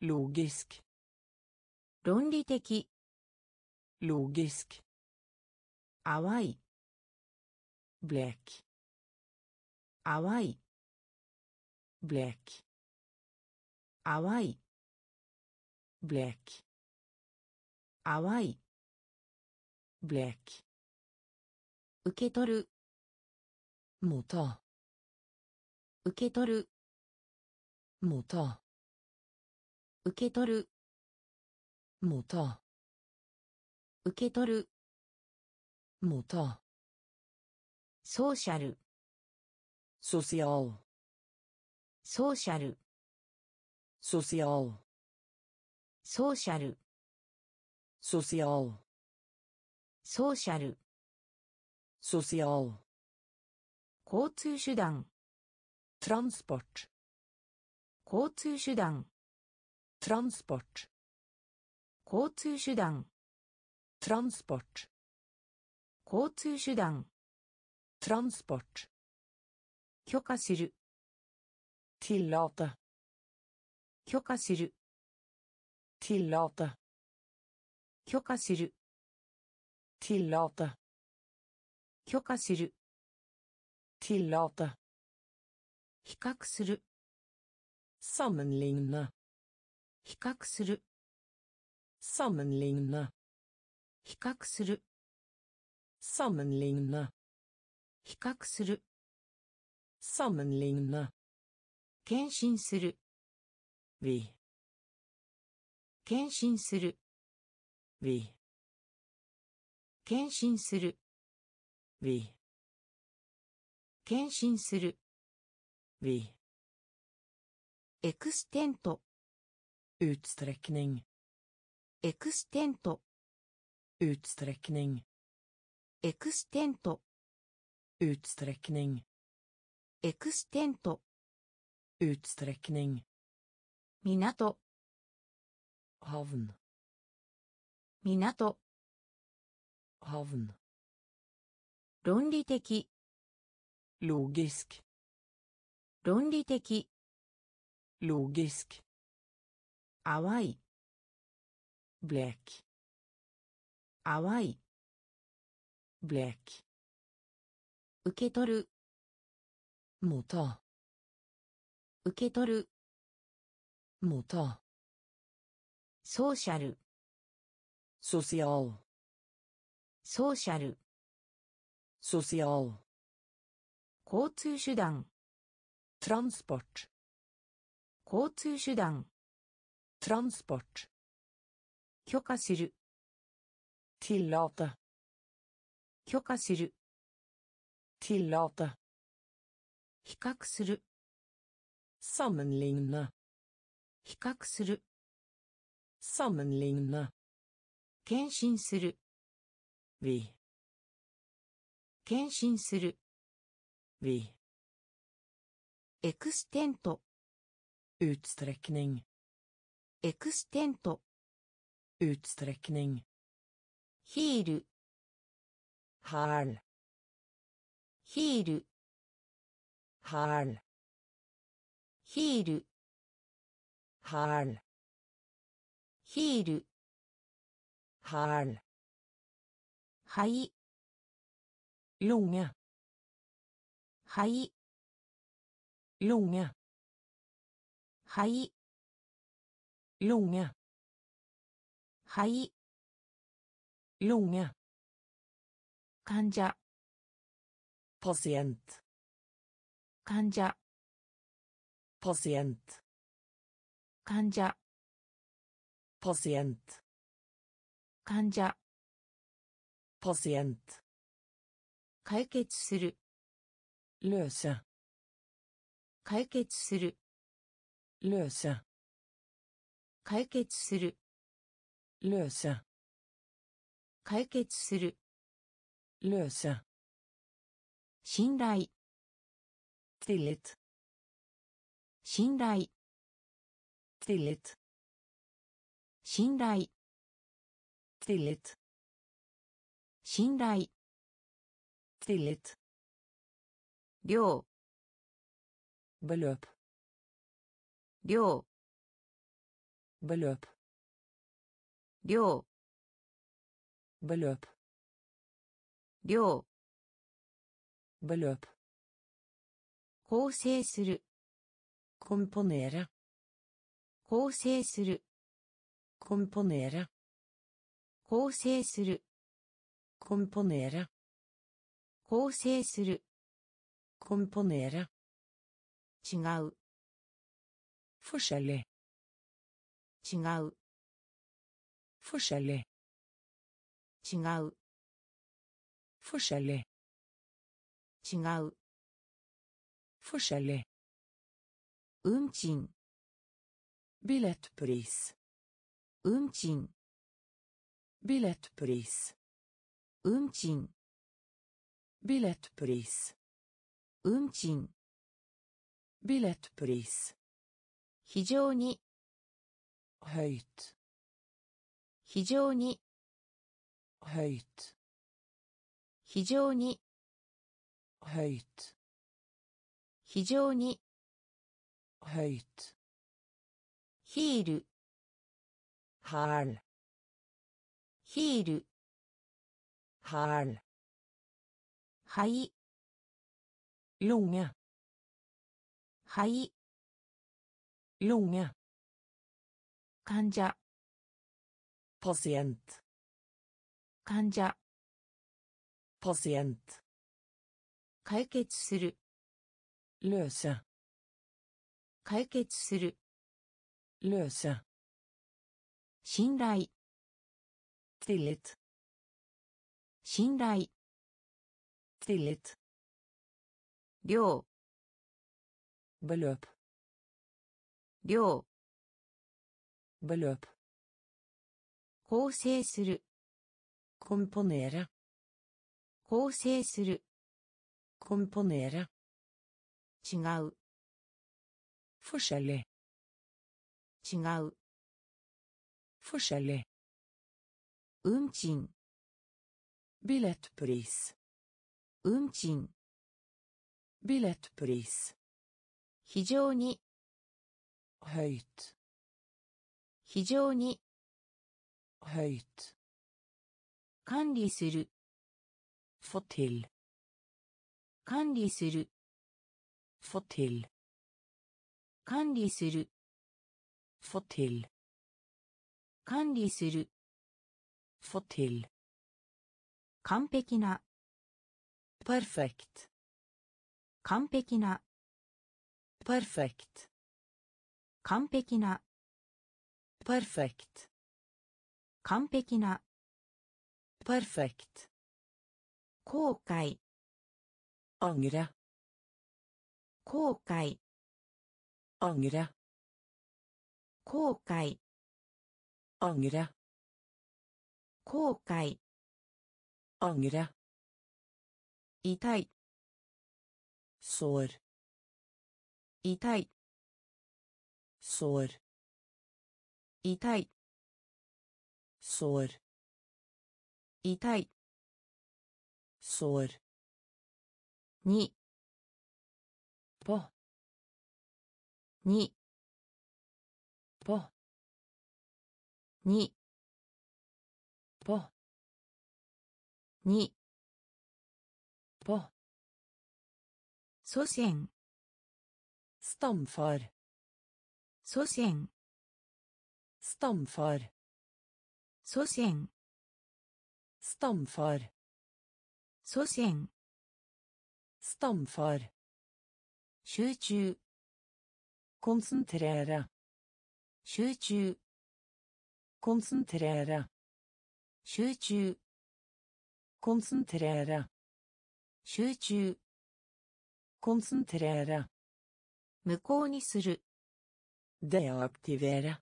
ロゲスク論理的。ロゲスク淡い。ブレーキ淡い。ブレーキ淡い。Blek, 淡い blek, 受け取る motta, 受け取る motta, 受け取る motta, 受け取る motta, ソーシャル sosial, ソーシャル sosial, ソーシャル sosial, ソーシャル sosial, 交通手段 transport, 交通手段 transport, 交通手段 transport, 交通手段 transport, 許可する tillate, 許可する tillate, 許可する tillate, 許可する tillate, 比較する sammenligne, 比較する sammenligne, 比較する Sammenligne. 比較する Sammenligne. 検診する Vi. 検診する Vi. 検診する Vi. 検診する Vi. エクステント Utsträckning. エクステント Utsträckning. エクステント Utsträckning. エクステント Utsträckning. 港 Havn. 港 Havn. 論理的 Logisk. 論理的 Logisk. 淡い Blek. 淡い Blek. 受け取る Motta. 受け取る Motta. ソーシャル。ソシャル。ソーシャル。ソシャル。交通手段。トランスポット。交通手段。トランスポット。許可する。tillåta 許可する tillåta 比較する sammanligna 比較する Sammenligne. 検診する Vi. 検診する Vi. エクステント Utsträckning. エクステント Utsträckning. ヒール Häl. ヒール Häl. ヒール Häl. ヒール。ハール。肺。ロング。肺。ロング。肺。ロング。肺。ロング。患者。ポシエント。患者。ポシエント。患者。患者 Patient. 患者 Patient. 解決する Löse. 解決する Löse. 解決する Löse. 解決する Löse. 信頼 Tillit. 信頼 Tillit. 信頼 Tillit. 信頼 Tillit. 量 Beløp. 量 Beløp. 量 Beløp. 量 Beløp. 構成する Komponere. 構成する Komponere. 構成する Komponere. 構成する Komponere. 違う Forskjellig. 違う Forskjellig. 違う Forskjellig. 違う Forskjellig. 運賃 Billettpris. 運賃。 Billettpris 運賃。 Billettpris 運賃。 Billettpris 非常に。 Høy 非常に。 Høy 非常に。 Høy非常に。ヘイヒール。Hæl. ヒール Hæl. 肺 Lunge. 肺 Lunge. 患者 Pasient. 患者 Pasient. 解決する Løse. 解決する Løse. 信頼 Tillit. 信頼 Tillit. 量 Beløp. 量 Beløp. 構成する Komponere. 構成する Komponere. 違う Forskjellig. 違う Forskjellig. 運賃 Billettpris. 運賃 Billettpris. 非常に Høyt. 非常に Høyt. 管理する Få til. 管理する Få til. 管理する Få til. 管理する Få til. 完璧な Perfekt. 完璧な Perfekt. 完璧な Perfekt. 完璧な Perfekt. 後悔 Angre. 後悔 Angre. 後悔 Angre. 後悔 Angre. 痛い Sår. 痛い Sår. 痛い Sår. 痛い Sår. に På. に På. に På. に På. 祖先 Stamfar. 祖先 Stamfar. 祖先 Stamfar. 祖先 Stamfar. 集中 Konsentrere. 集中 Konsentrere. 集中 Konsentrere. 集中 Konsentrere. 無効にする Deaktivere.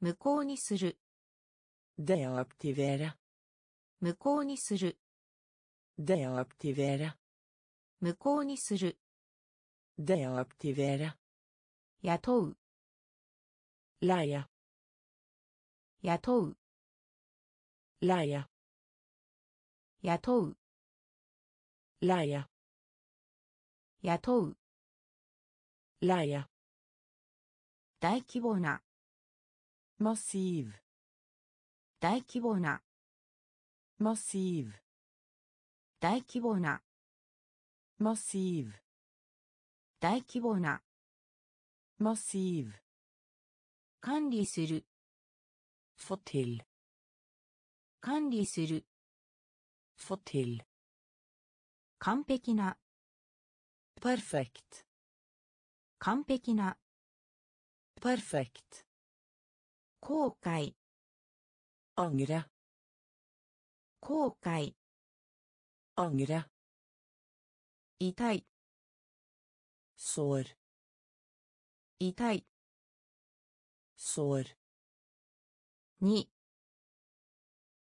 無効にする Deaktivere. 無効にする Deaktivere. 無効にする Deaktivere. 雇う Leie. 雇う。らや。やう。らや。やう。らや。大規模な。マシーブ。大規模な。マシーブ。大規模な。マシー。ーブ。管理する。Få til. 管理する Få til. 完璧な Perfekt. 完璧な Perfekt. 後悔 Angre. 後悔 Angre. 痛い Sår. 痛い Sår. に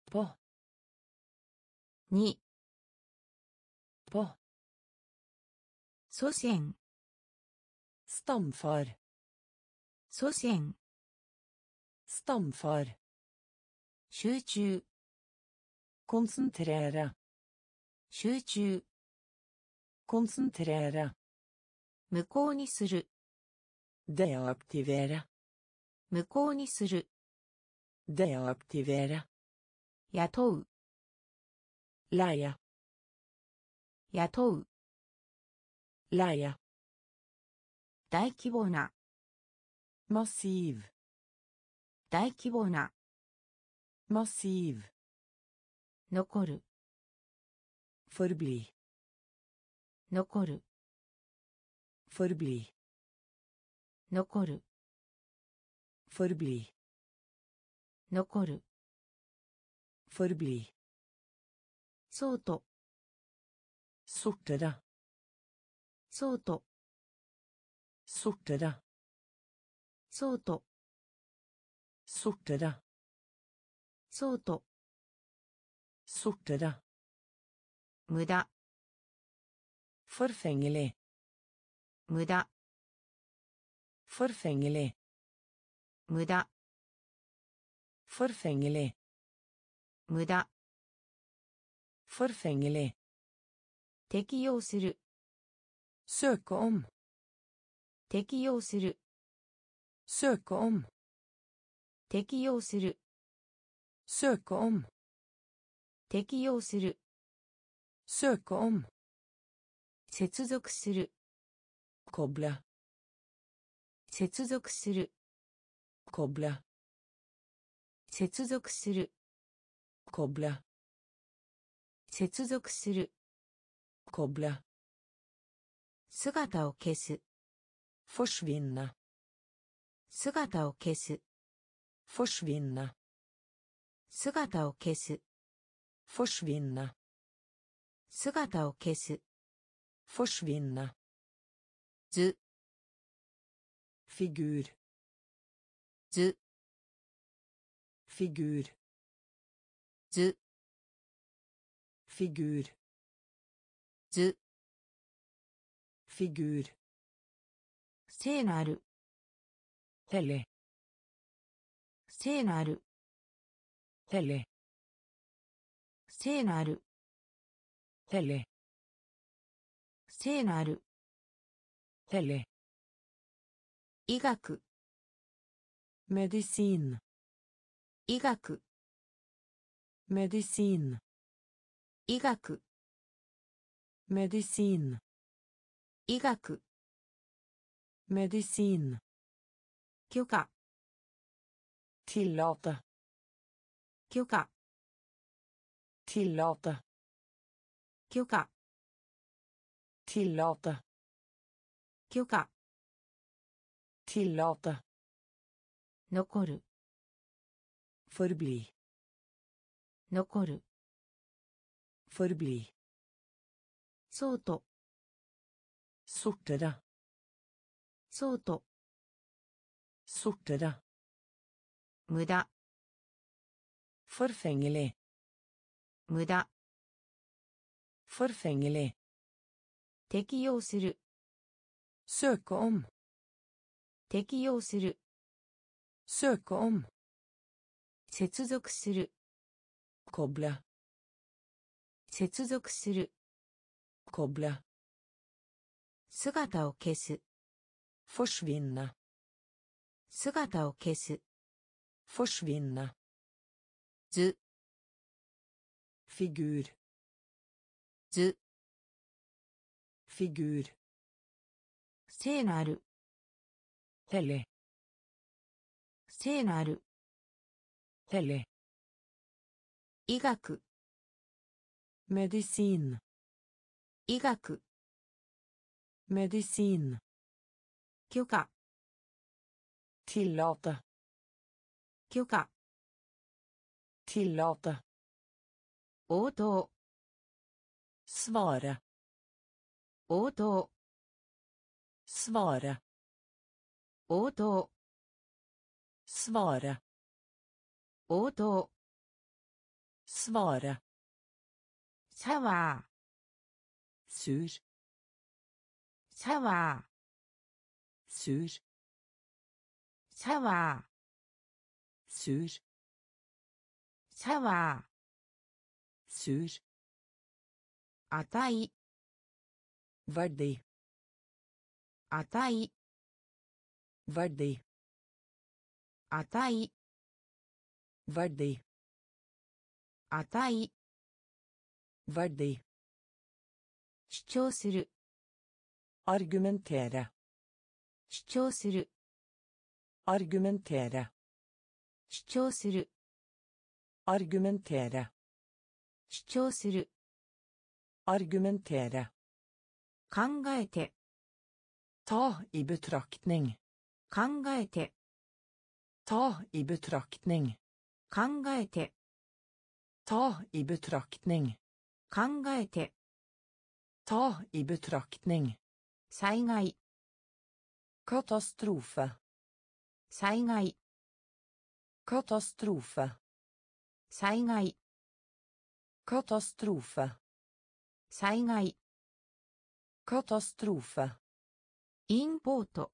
ぽにぽ。祖先スタンファール祖先スタンファール集中コンセントレーラ集中コンセントレーラ無効にするデアアクティベーラ無効にする Deaktivere. 雇う Leie. 雇う Leie. 大規模な Massiv. 大規模な Massiv. 残る Forbli. 残る Forbli. 残る Forbli. 残る Forbli. そうと Sortere. そうと Sortere. そうと Sortere. そうと Sortere. 無駄 Forfengelig. 無駄 Forfengelig. 無駄 Forfengelig. 無駄 Forfengelig. 適用する Søke om. 適用する Søke om. 適用する Søke om. 適用する Søke om. 接続する Koble. 接続する Koble. 接続する。コブラ。接続する。コブラ。姿を消す。フォシュヴィンナ。姿を消す。フォシュヴィンナ。姿を消す。フォシュヴィンナ。姿を消す。フォシュヴィンナ。ず。フィギュル。ず。Figur. 図 Figur. 図 Figur. 聖なる Hellig. 聖なる Hellig. 聖なる Hellig. 聖なる Hellig. 医学 Medisin. 医学。メディシン医学。メディシン医学。メディシン許可。ティーラータ許可。ティーラータ許可。ティーラータ許可。ティーラータ残る。Forbli. そうと Sortere. そうと Sortere. 無駄 Forfengelig. 無駄 Forfengelig. 適用する Søke om. 適用する Søke om. 接続する。コブラ。接続する。コブラ。姿を消す。フォシュヴィンナ。姿を消す。フォシュヴィンナ。図。フィギュール。図。フィギュール。聖なる。テレ。聖なる。Hellig. 医学 Medisin. 医学 Medisin. 許可 Tillate. 許可 Tillate. 応答 Svare. 応答 Svare. 応答 Svare. 応答 Svare. シャワ Sur. ーシャワー Sur. シャワー Sur. シャワー Sur. 値 Verdi. 値 Verdi. 値 Verdi. 値 Verdi. 主張する Argumentere. 主張する Argumentere. 主張する Argumentere. 主張する argumentere 考えて ta i betraktning 考えて ta i betraktning 考えて ta i betraktning 考えて ta i betraktning 災害 katastrofe 災害 katastrofe 災害 katastrofe 災害 katastrofe インポート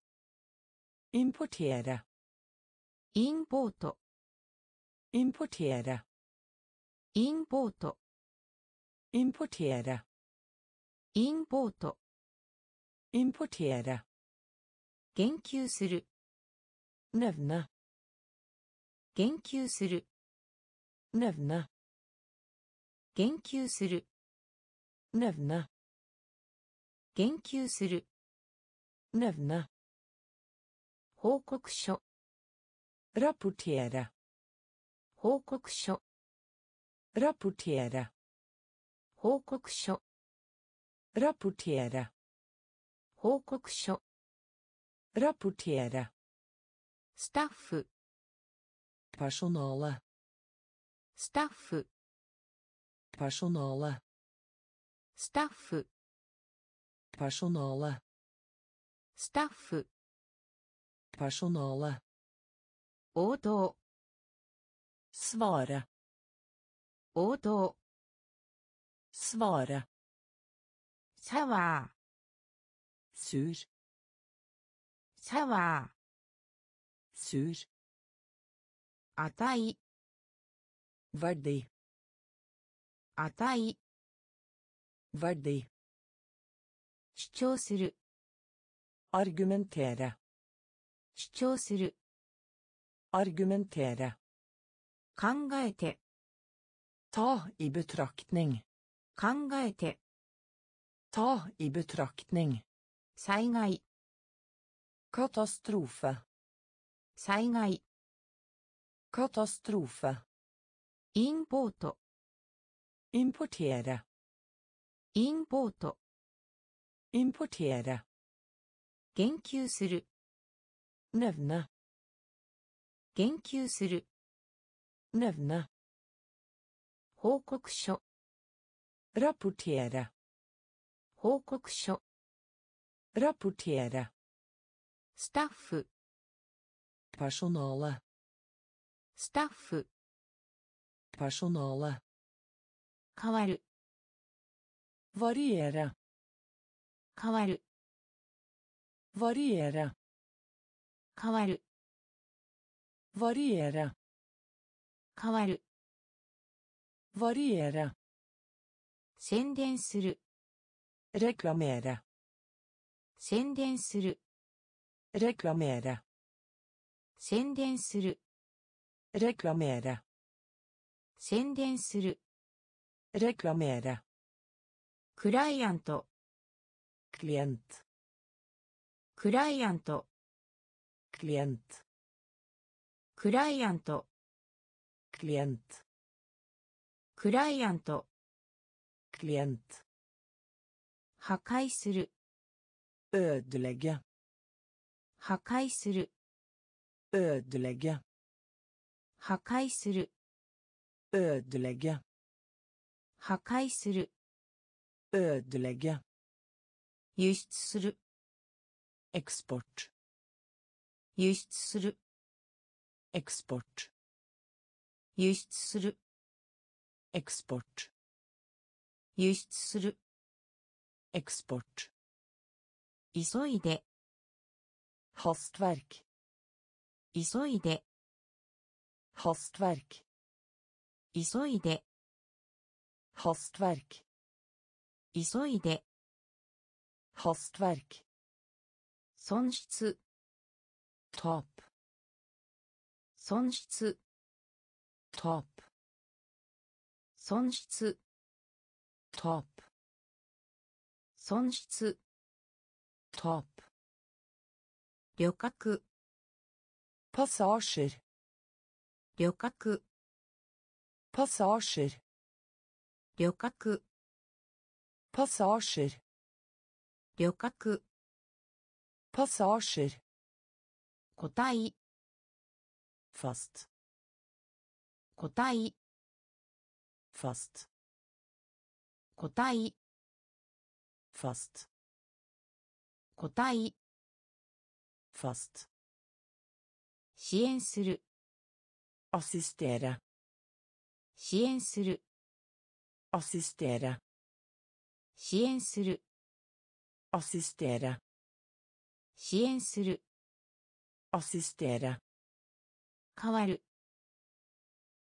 importere インポート ンポート importere 言及する nevne 言及する nevne 言及する nevne 言及する nevne 報告書 rapportere 報告書 rapportere 報告書 rapportere 報告書 rapportere スタッフ personale スタッフ personale スタッフ personale スタッフ personale 応答 svare 応答 svare シャワー sur シャワ sur ー値 verdi 値 verdi 主張する argumentere 主張する argumentere 考えて ta i betraktning 考えて ta i betraktning 災害 katastrofe 災害 katastrofe インポート importere インポート importere 言及する nevne 言及する nevne 報告書 rapportere 報告書 rapportere スタッフ personale スタッフ personale 変わる variere 変わる variere 変わる variere 変わる。variera する。reklamera 宣する。reklamera んする。reklamera んする。reklamera クライアント。クリエント。クライアント。クリエント。クライア。ント klient クライアント klient 破壊する ødelegge 破壊する ødelegge 破壊する ødelegge 破壊する ødelegge 輸出する eksport 輸出する eksport 輸出する。エクスポート。輸出する。エクスポート。急いで。ハストワーク。急いで。ハストワーク。急いで。ハストワーク。急いで。損失。トップ。損失。損失 tap 損失 tap 旅客 passasjer 旅客 passasjer 旅客 passasjer 旅客 passasjer 個体 fast 個体 fast 個体 fast 個体 fast 支援する assistere 支援する assistere 支援する assistere 支援する assistere 変わる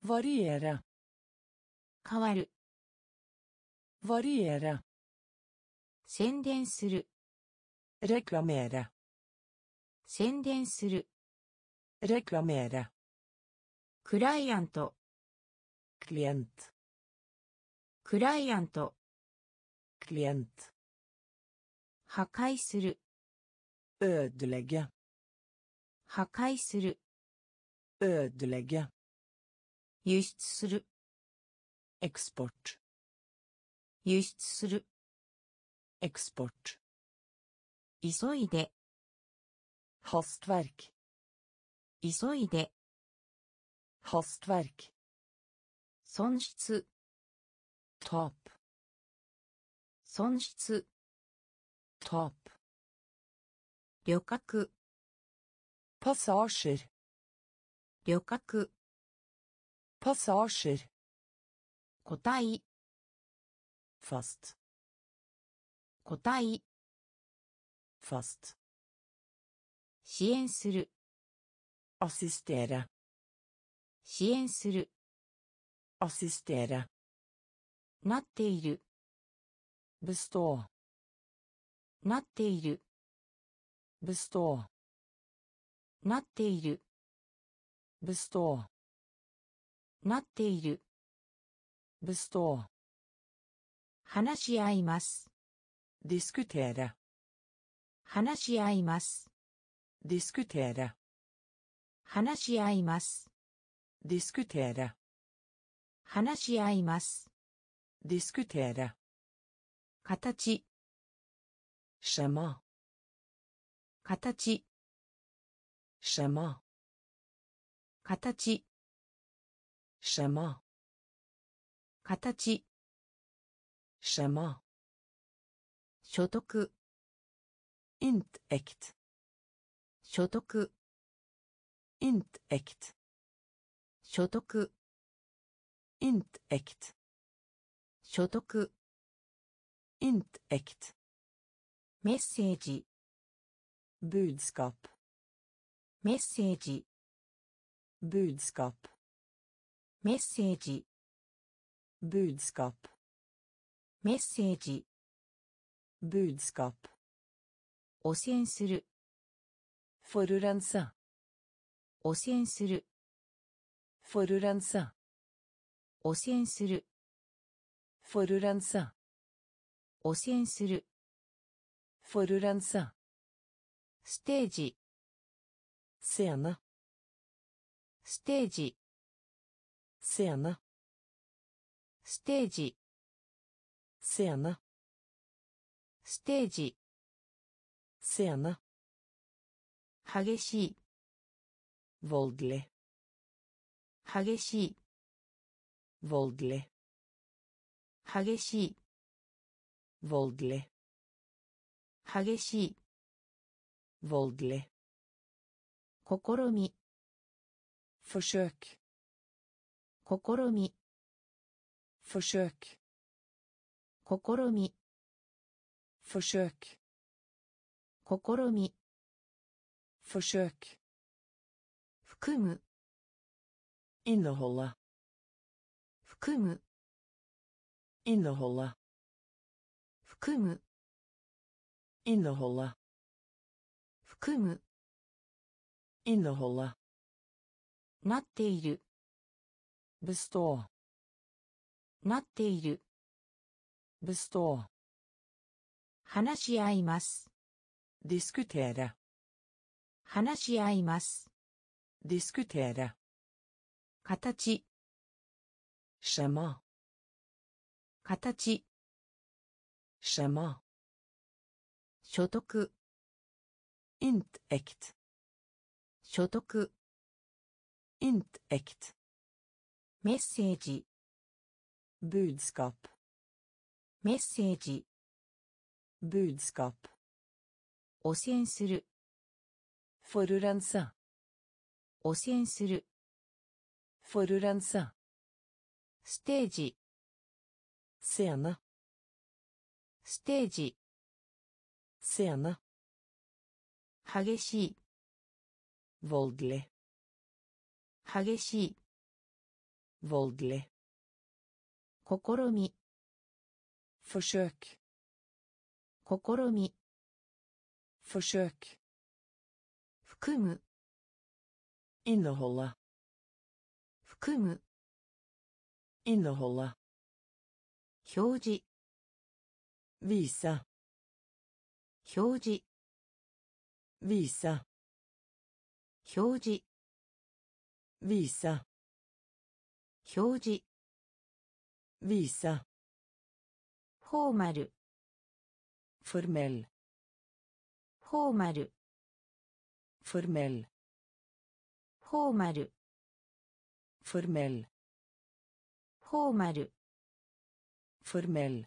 variere 変わる variere 宣伝する reklamere 宣伝する reklamere クライアント klient クライアント klient 破壊する ødelegge 破壊する ødelegge 輸出する。エクスポート。輸出する。エクスポート。急いで。ハストワーク。急いで。ハストワーク。損失。トップ。損失。トップ。旅客。パサーシェル。旅客。Passasjer 個体 fast 個体 fast 支援する assistere 支援する assistere なっている bestå なっている bestå なっている bestå なっている。ブスト話し合います。ー話し合います。ディスクテーラ話し合います。ディスクテーラ話し合います。ディスクテーラ形シャマ形シャマ形形。シェマ。所得。イントエクト。所得。イントエクト。所得。イントエクト。所得。イントエクト。メッセージ。ブーツカップ。メッセージ。ブーツカップ。メッセージ budskap メッセージ budskap 汚染する forurense 汚染する forurense 汚染する forurense 汚染する forurense ステージ scene ステージ scene ステージ scene ステージ scene 激しい voldelig 激しい voldelig 激しい voldelig 激しい voldelig 試み forsøk 試み forsøk 試み forsøk 試み forsøk 含む inneholde 含む inneholde 含む inneholde 含む inneholde なっている bestå なっている bestå 話し合います diskutere 話し合います diskutere 形 skjema 形 skjema 所得 inntekt 所得 inntekt メッセージ budskap メッセージ budskap 汚染する forurense 汚染する forurense ステージ scene ステージ scene 激しい voldelig 激しい voldelig 試み forsøk 試み forsøk 含む inneholde 含む inneholde 表示 vise 表示 vise 表示 vise 表示 vise フォーマル formell フォーマル formell フォーマル formell フォーマル formell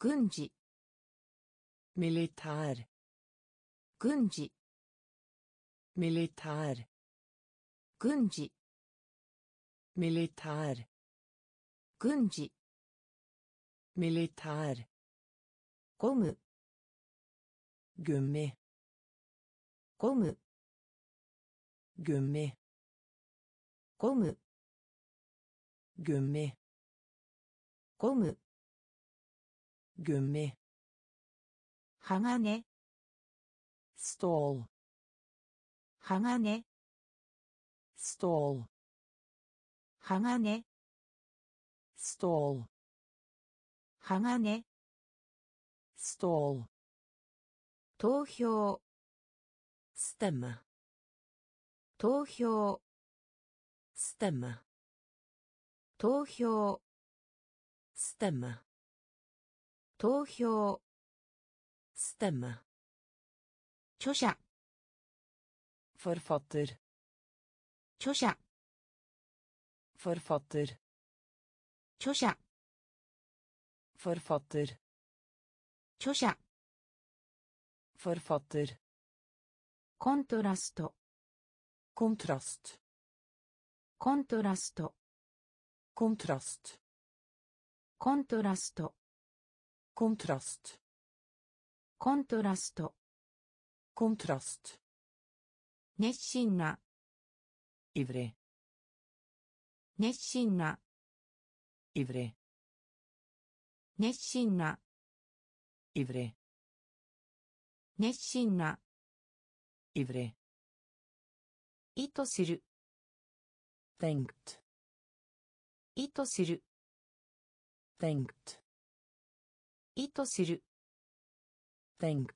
軍事 militær 軍事 militær 軍事 militær 軍事 militær ゴム gummi ゴム gummi ゴム gummi ゴム gummi 鋼 stål 鋼 stål 鋼 stål 鋼 stål 投票 stemme 投票 stemme 投票 stemme 投票 stemme 著者 forfatter 著者 forfatter 著者 forfatter 著者 forfatter コントラスト kontrast コントラスト kontrast コントラスト kontrast コントラスト kontrast 熱心な ivrig 熱心な。イヴレ。熱心な。イヴレ。熱心な。イヴレ。意図する。Thanked. 意図する。Thanked. 意図する。Thanked.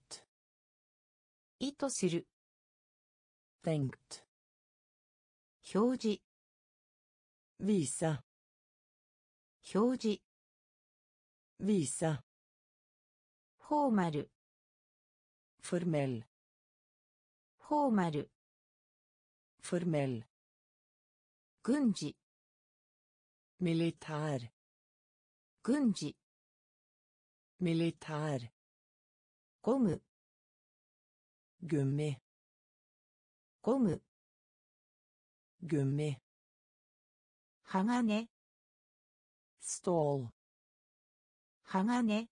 意図する。Thanked. 表示。Vise 表示 vise フォーマル formell フォーマル formell 軍事 militær 軍事 militær ゴム gummi ゴム gummi 鋼 stål 鋼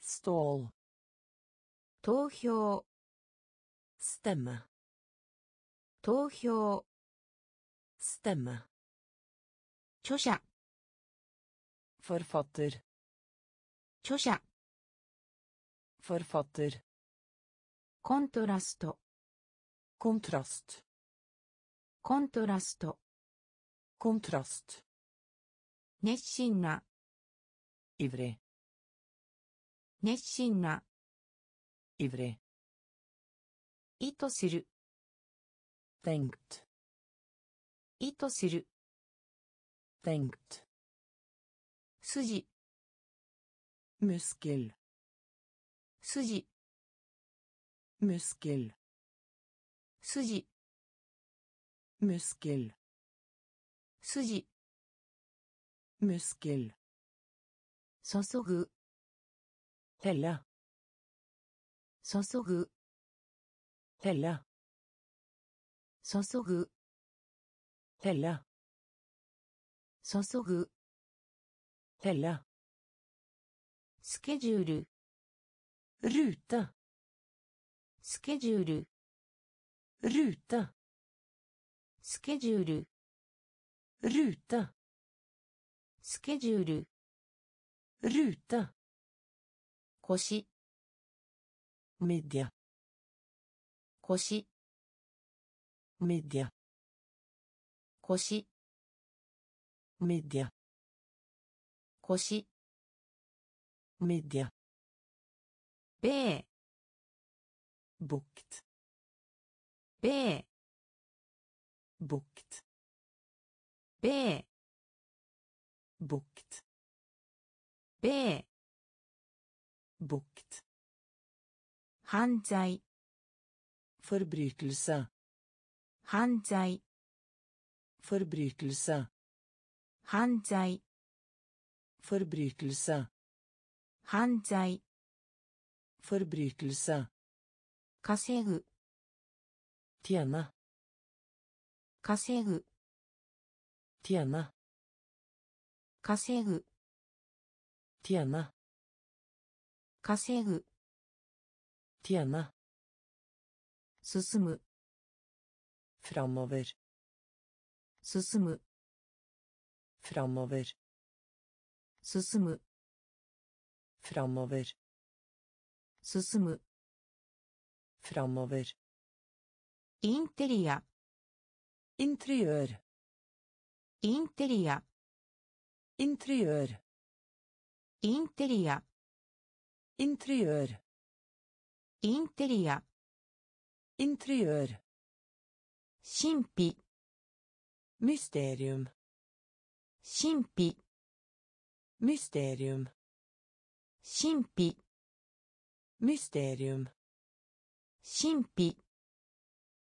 stål 投票 stemme 投票 stemme 著者 forfatter 著者 forfatter コントラスト kontrast コントラスト kontrast 熱心な ivrig 熱心な ivrig 意図する tenkt 意図する tenkt 筋 muskel 筋 muskel 筋 muskel 筋。ムスキル注ぐ。ヘラ注ぐ。ヘラ注ぐ。ヘラ注ぐ。ヘラスケジュールルータスケジュールルータスケジュール rute 腰 midje 腰 midje 腰 midje 腰 midje 米 bukt 米 bukt 米 bukt 米 bukt 犯罪 forbrytelse 犯罪 forbrytelse 犯罪 forbrytelse 犯罪 forbrytelse 稼ぐ tjene 稼ぐ tjene 稼ぐ tjene 稼ぐ tjene 進む framover 進む framover 進インテリア。インテリア。インテリア。インテリア。インテリア。インテリア。神秘。ミステリウム。神秘。ミステリウム。神秘。ミステリウム。神秘。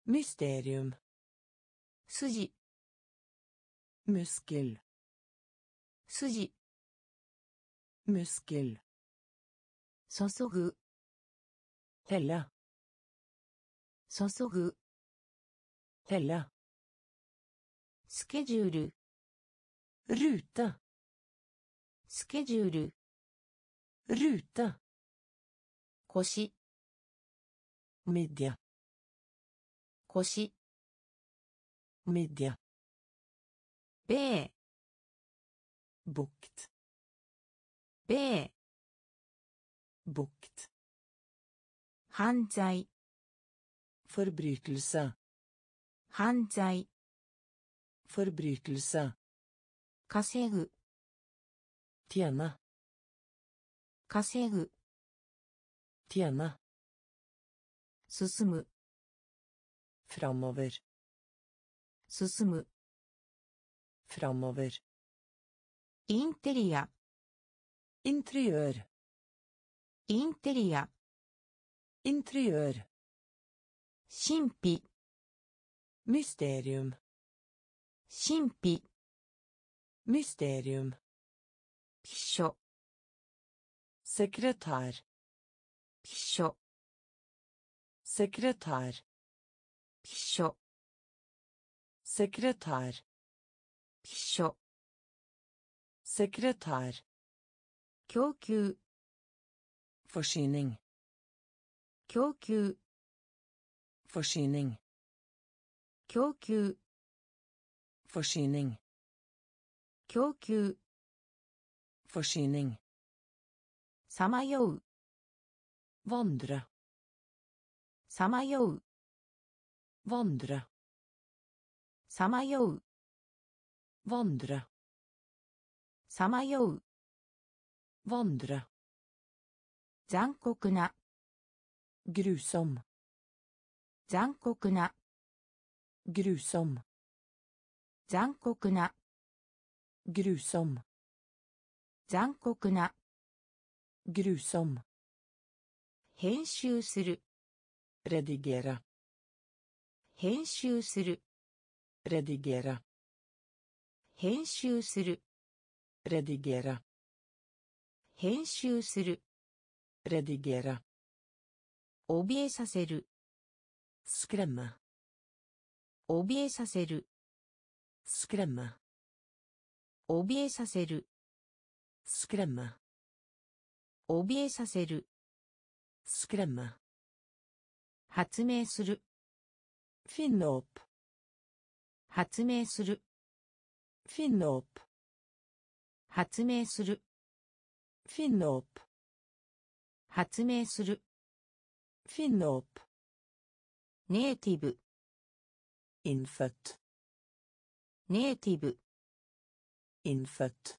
ミステリウム。筋。Muskel 筋 muskel 注ぐ helle 注ぐ helle スケジュール rute スケジュール rute 腰 midje 腰米 bukt 米 bukt 犯罪 forbrytelse 犯罪 forbrytelse 稼ぐ tjene 稼ぐ tjene 進む framover 進む framover インテリア interiør インテリア interiør 神秘 mysterium 神秘 mysterium 秘書 sekretær 秘書 sekretær 秘書 sekretær ピシ。セクレタール。供給。フォシーニング。供給。フォシーニング。供給。フォシーニング。供給。フォシーニング。さまよう。ワンドラ。さまよう。ワンドラ。さまよう。Vandre さまよう vandre 残酷な grusom 残酷な grusom 残酷な grusom 残酷な grusom 編集する redigera 編集する redigera 編集する。redigera 編集する。redigera 怯えさせる。スクラマ怯えさせる。スクラマ怯えさせる。怯えさせる。スクラマ発明する。フィンノープ発明する。フィンノープ発明する。フィンノープ発明する。フィンノープネイティブ。 Innfødt ネイティブ。 Innfødt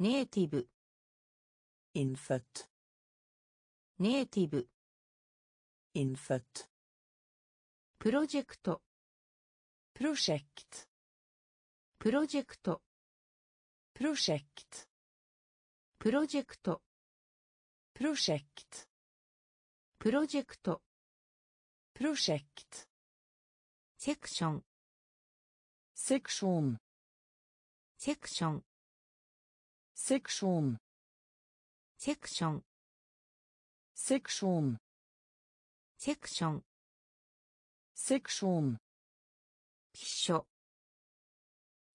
ネイティブ。 Innfødt ネイティブ。 Innfødt プロジェクト。 Prosjekt プロジェクト。Prosjekt。プロジェクト。プロジェクト。セクション。セクション。セクション。セクション。セクション。セクション。セクション。セクション。ピッショ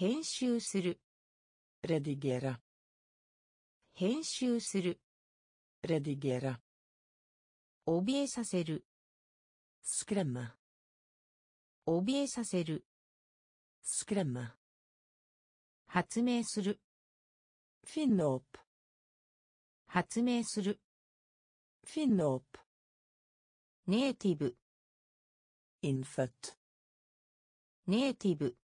編集する。redigera 編集する。redigera 怯えさせる。スクラマ怯えさせる。スクラマ発明する。フィンノープ発明する。フィンノープネイティブ。インファット。ネイティブ。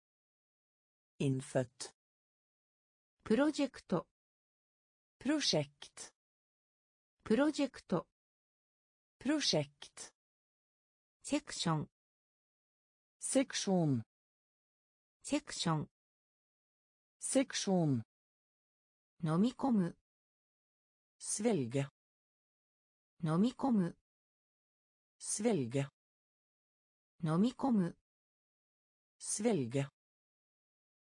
Innfødt プロジェクト prosjekt プロジェクト prosjekt セクション seksjon セクション seksjon 飲み込む svelge 飲み込む svelge 飲み込む svelge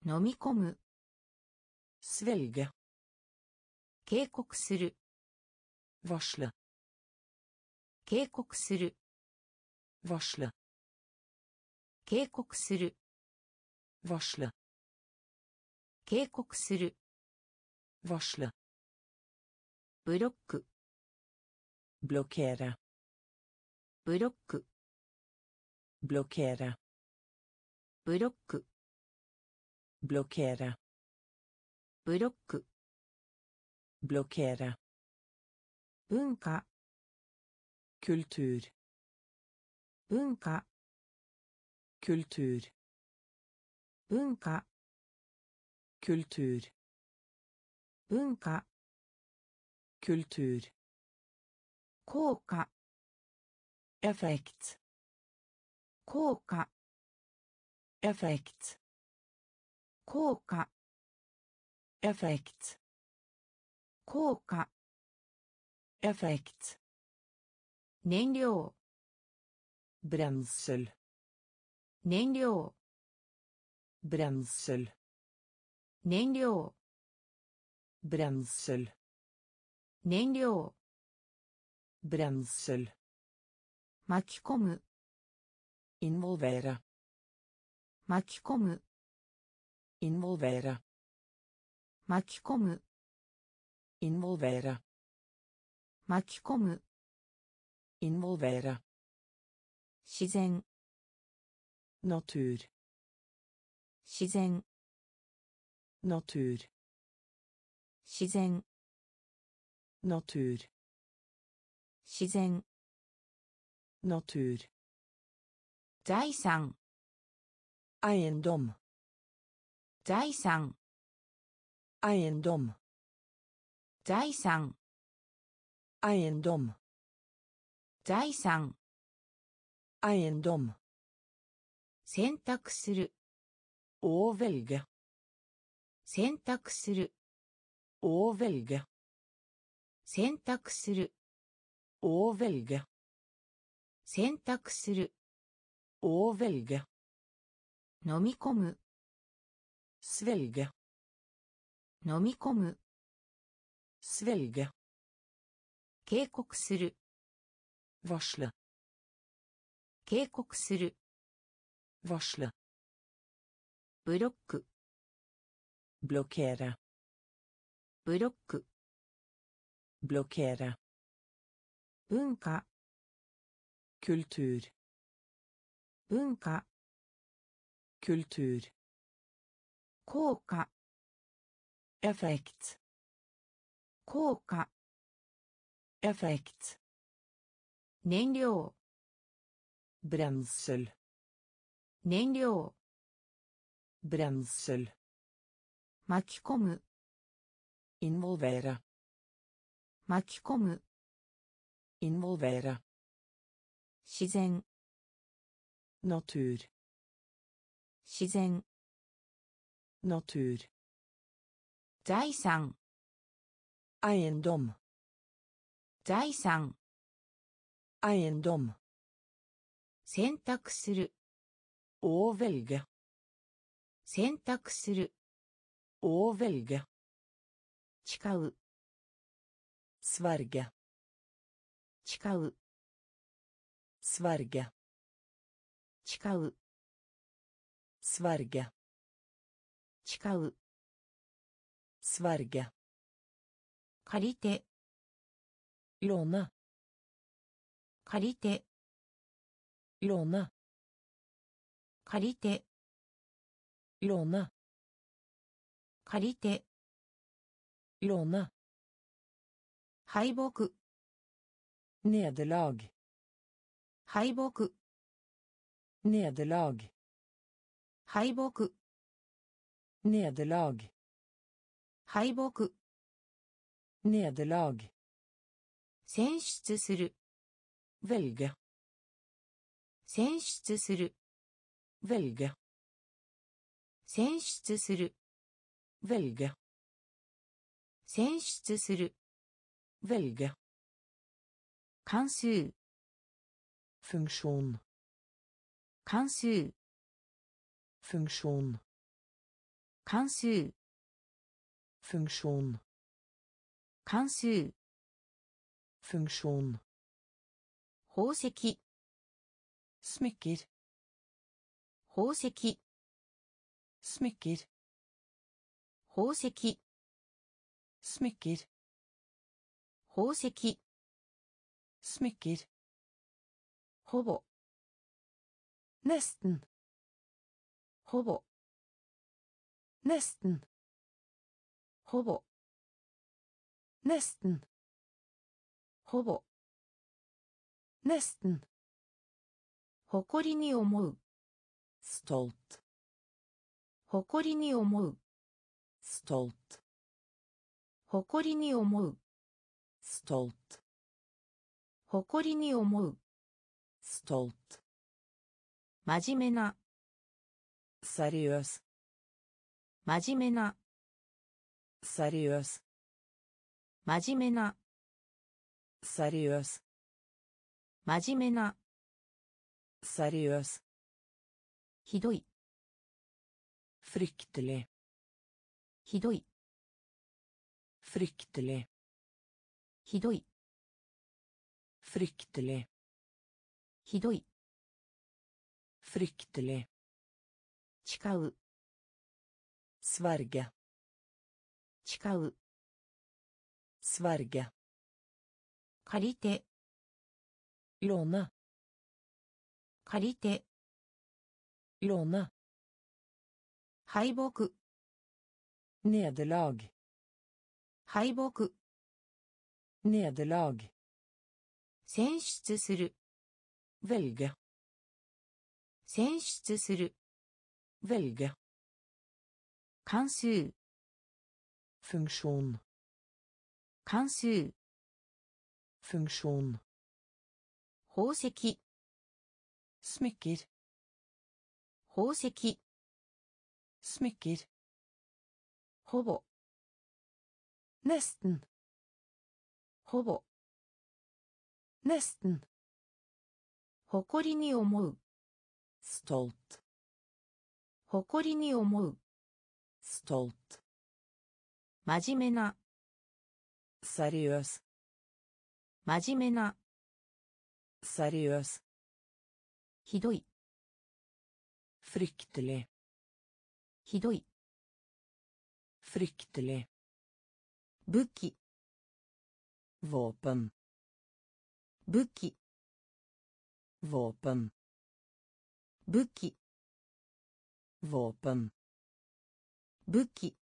飲み込む。警告する。シル。警告する。シル。警告する。警告する。ブロック。ブロ。ック。ブロック。Blokkere ブロック blokkere 文化 kultur 文化 kultur 文化 kultur 文化 kultur 効果 effekt 効果 effekt 効果 effekt 効果 effekt 燃料 brensel 燃料 brensel 燃料 brensel 燃料 brensel 巻き込む involvere 巻き込む involvere 巻き込む involvere 巻き込む involvere 自然 natur 自然 natur 自然 natur 自然 natur 財産 eiendom 財産 eiendom 財産 eiendom 財産 eiendom 選択する å velge 選択する å velge 選択する å velge 選択する å velge 飲み込む svelge 飲み込む svelge 警告する varsle 警告する varsle ブロック blokkere ブロック blokkere 文化 kultur 文化 kultur 効果 effekt 効果 effekt 燃料 brensel 燃料 brensel 巻き込む involvere 巻き込む involvere 自然 natur 自然 natur 財産 eiendom 財産 eiendom 選択する velge 選択する velge 誓う sverge 誓う sverge 誓う sverge 誓う sverge 借りて låne 借りて låne 借りて låne 借りて låne 敗北 nederlag 敗北 nederlag 敗北 nederlag 敗北 nederlag 選出する velge 選出する velge 選出する velge 選出する velge 関数 funksjon 関数 funksjon 関数 funksjon 関数 funksjon 宝石 smykker 宝石 smykker 宝石 smykker 宝石 smykker ほぼ nesten ほぼぼ nesten ほぼ nesten 誇りに思う stolt 誇りに思う stolt 誇りに思う stolt 誇りに思う stolt 真面目な seriøs 真面目な seriøs 真面目な seriøs 真面目な seriøs ひどい fryktelig ひどい fryktelig ひどい fryktelig ひどい fryktelig 誓う sverge 誓う sverge 借りて låne 借りて låne 敗北 nederlag 敗北 Nederlag. 選出する Velge. 選出する Velge. 関数 Funksjon. 関数 Funksjon. 宝石 Smykker. 宝石 Smykker. ほぼ Nesten. ほぼ Nesten. 誇りに思う Stolt. 誇りに思う Stolt. 真面目な Seriøs. 真面目な Seriøs. ひどい Fryktelig. ひどい Fryktelig. 武器 Våpen. 武器 Våpen. 武器 Våpen. 武器。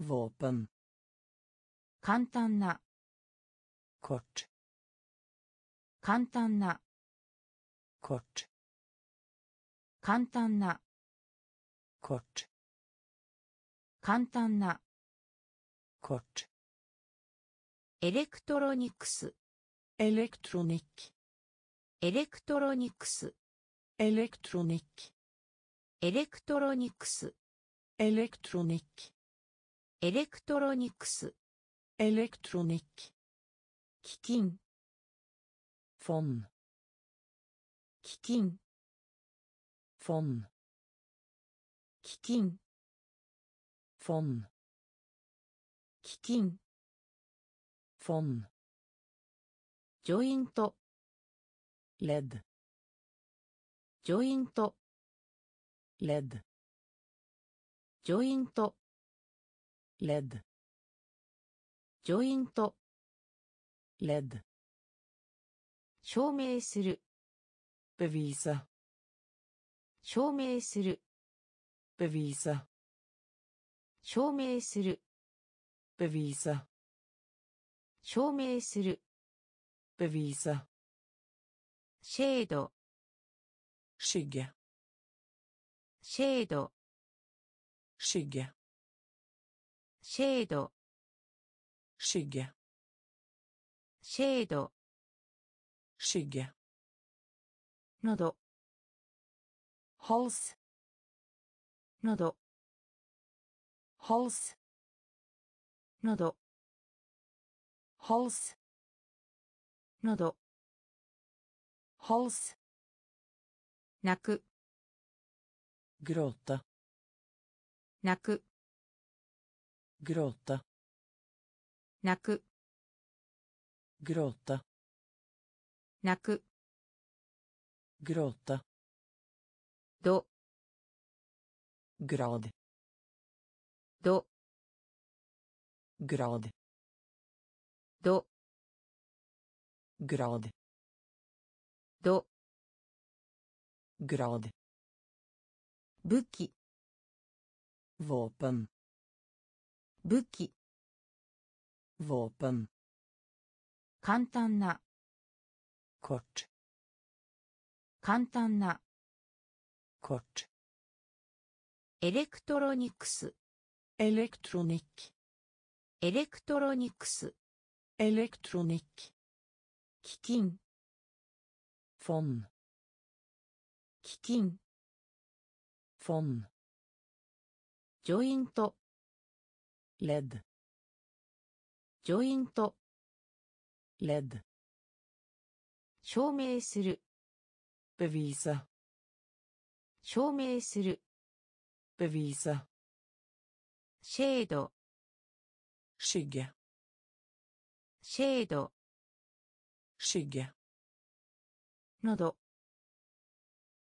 Vapen 簡単な。Kort. 簡単な。Kort. 簡単な。Kort. 簡単な。Kort. エレクトロニクス。 Elektronikk エレクトロニクス。 Elektronikk エレクトロニクス。Elektronikk. エレクトロニクス Elektronikk. 基金 Fond. 基金 Fond. 基金 Fond. 基金 Fond. ジョイント Ledd. ジョイント Ledd. ジョイント。 Ledd。ジョイント。 Ledd。証明する。 Bevise 証明する。 Bevise 証明する。 Bevise 証明する。 Bevise シェード。シゲシェード,シェード。Skygge. シェード Skygge. シェード Skygge. 喉 Hals. 喉 Hals. 喉 Hals. 喉 Hals. 泣く Gråte. 泣く Gråte. 泣く Gråte. 泣く Gråte. ど Grad. ど Grad. ど Grad. ど Grad. 武器 Våpen. 武器 Våpen. 簡単な Kort. 簡単な Kort. エレクトロニクス Elektronikk. エレクトロニクス Elektronikk. 基金 Fond. 基金 Fond. ジョイント Ledd. ジョイント Ledd. 証明する Bevise. 証明する Bevise. シェード Skygge. シェード Skygge. 喉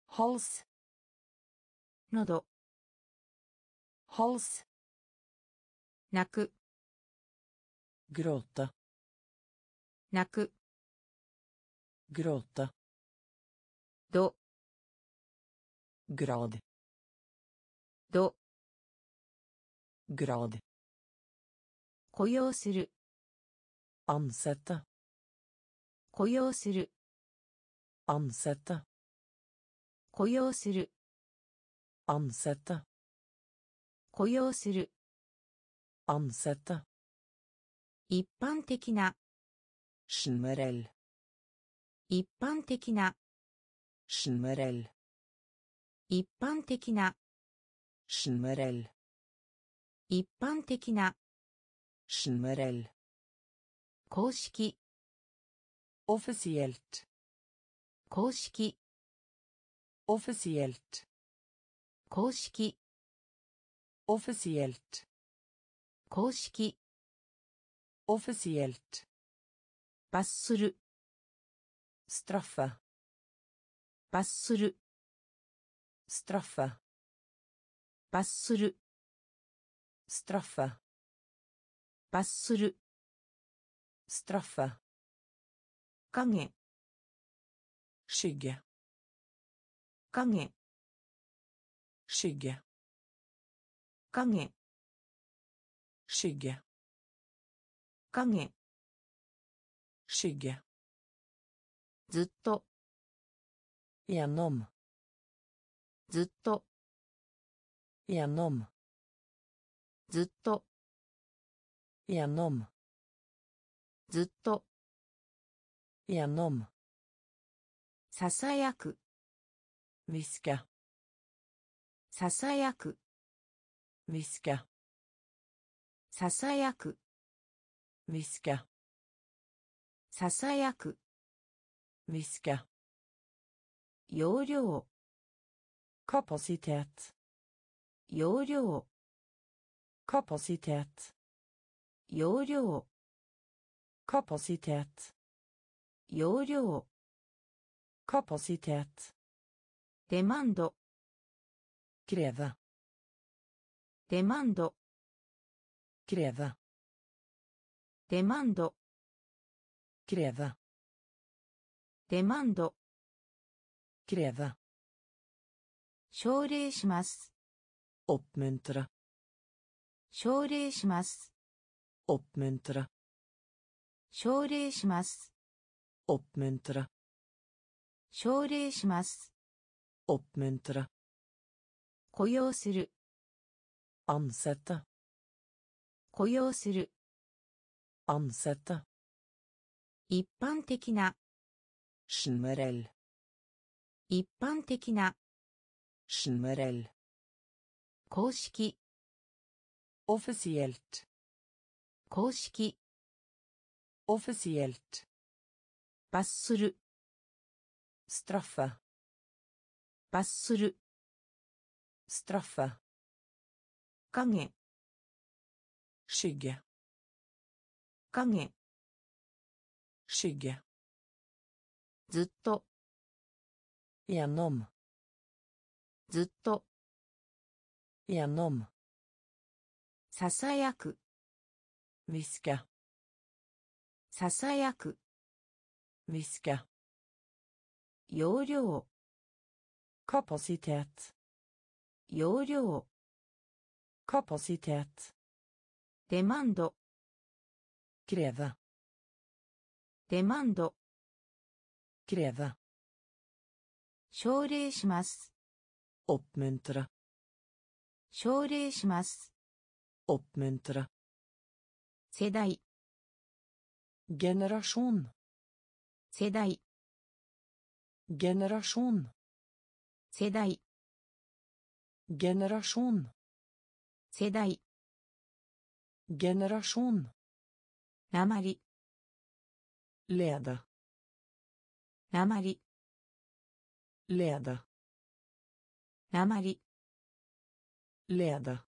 Hals. 喉 Hals. 泣く Gråte. 泣く Gråte. ど Grad. ど Grad. 雇用する ansette 雇用する ansette 雇用する ansette 雇用する ansette 一般的な generell 一般的な generell 一般的な generell 一般的な generell 公式 officielt 公式 officielt 公式 officielt 公式 officielt 罰する straffe 罰する straffe 罰する straffe 罰する straffe 影 skygge 影 skygge 影しげ影しげずっとやのむずっとやのむずっとやのむずっとやのむささやくウィスささやく viske ささやく viske ささやく viske 容量 kapasitet 容量 kapasitet 容量 kapasitet 容量 kapasitet デマンド kreve デマンド kreve デマンド kreve デマンド kreve 奨励します oppmuntre 奨励します oppmuntre 奨励します oppmuntre 奨励します oppmuntre 雇用する ansette 雇用する ansette 一般的な generell 一般的な generell 公式 offisielt 公式 offisielt 罰する straffe 罰する straffe 影 skygge 影 skygge ずっと gjennom ずっと gjennom ささやく viske ささやく viske 容量 kapasitet 容量 kapasitet デマンド kreve デマンド kreve 奨励します oppmuntre 奨励します oppmuntre 世代 generasjon 世代 generasjon 世代 generasjon 世代 generasjon なまり lede なまり lede なまり lede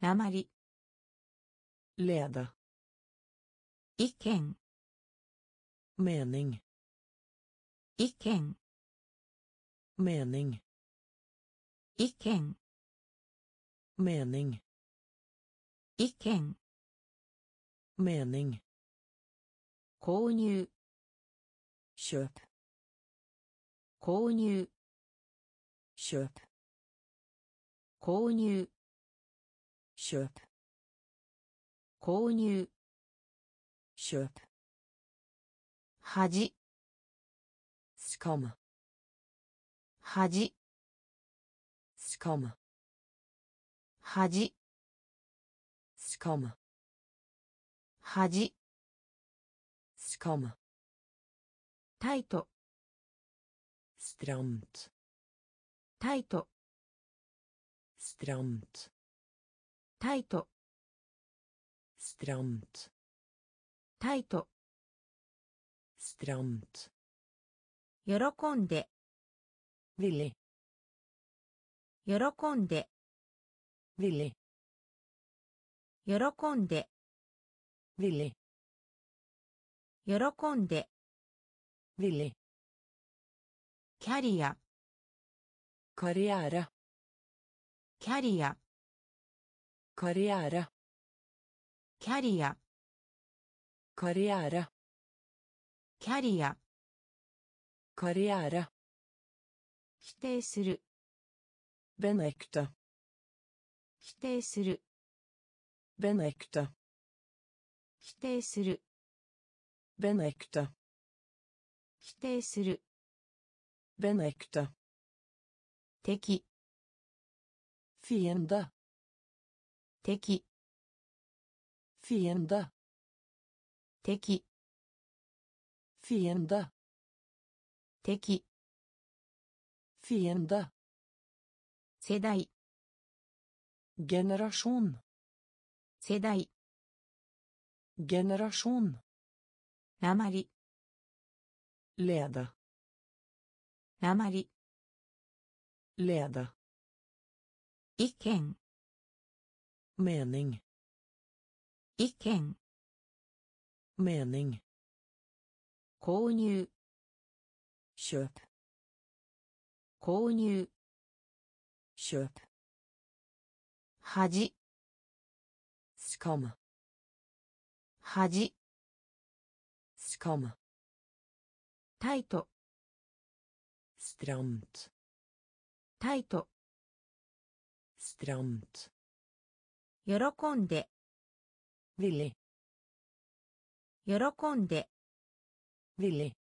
なまり lede 意見 mening 意見 mening 意見 mening 意見 mening 購入 kjøp 購入 kjøp 購入 kjøp 購入 kjøp 恥 skam 恥 skam はじはじタイトストラムトタイトストラムトタイトストラムトタイトストラムト喜んで喜んで。喜んで。Willy. 喜んで。Willy. キャリア。カリアラ。キャリア。カリアラ。キャリア。カリアラ。キャリア。カリアラ。否定する。ベネクト。否定する。ベネクタ否定する。ベネクタ否定する。ベネクタ敵。フィエンダ敵。フィエンダ敵。フィエンダ敵。フィエンダ世代。Generasjon 世代 generasjon 鉛 lede 鉛 lede 意見 mening 意見 mening 購入 kjøp 購入 kjøp 恥。しかむ恥。しかむタイトストラムトタイトストラムト喜んで、ヴィリ。喜んで、ヴィリ。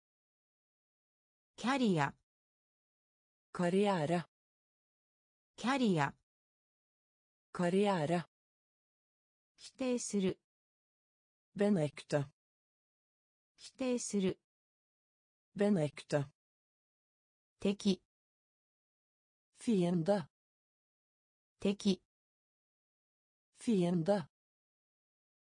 キャリア、カリアラ、キャリア。Karriere 否定する benekte 否定する benekte 敵 fiende 敵 fiende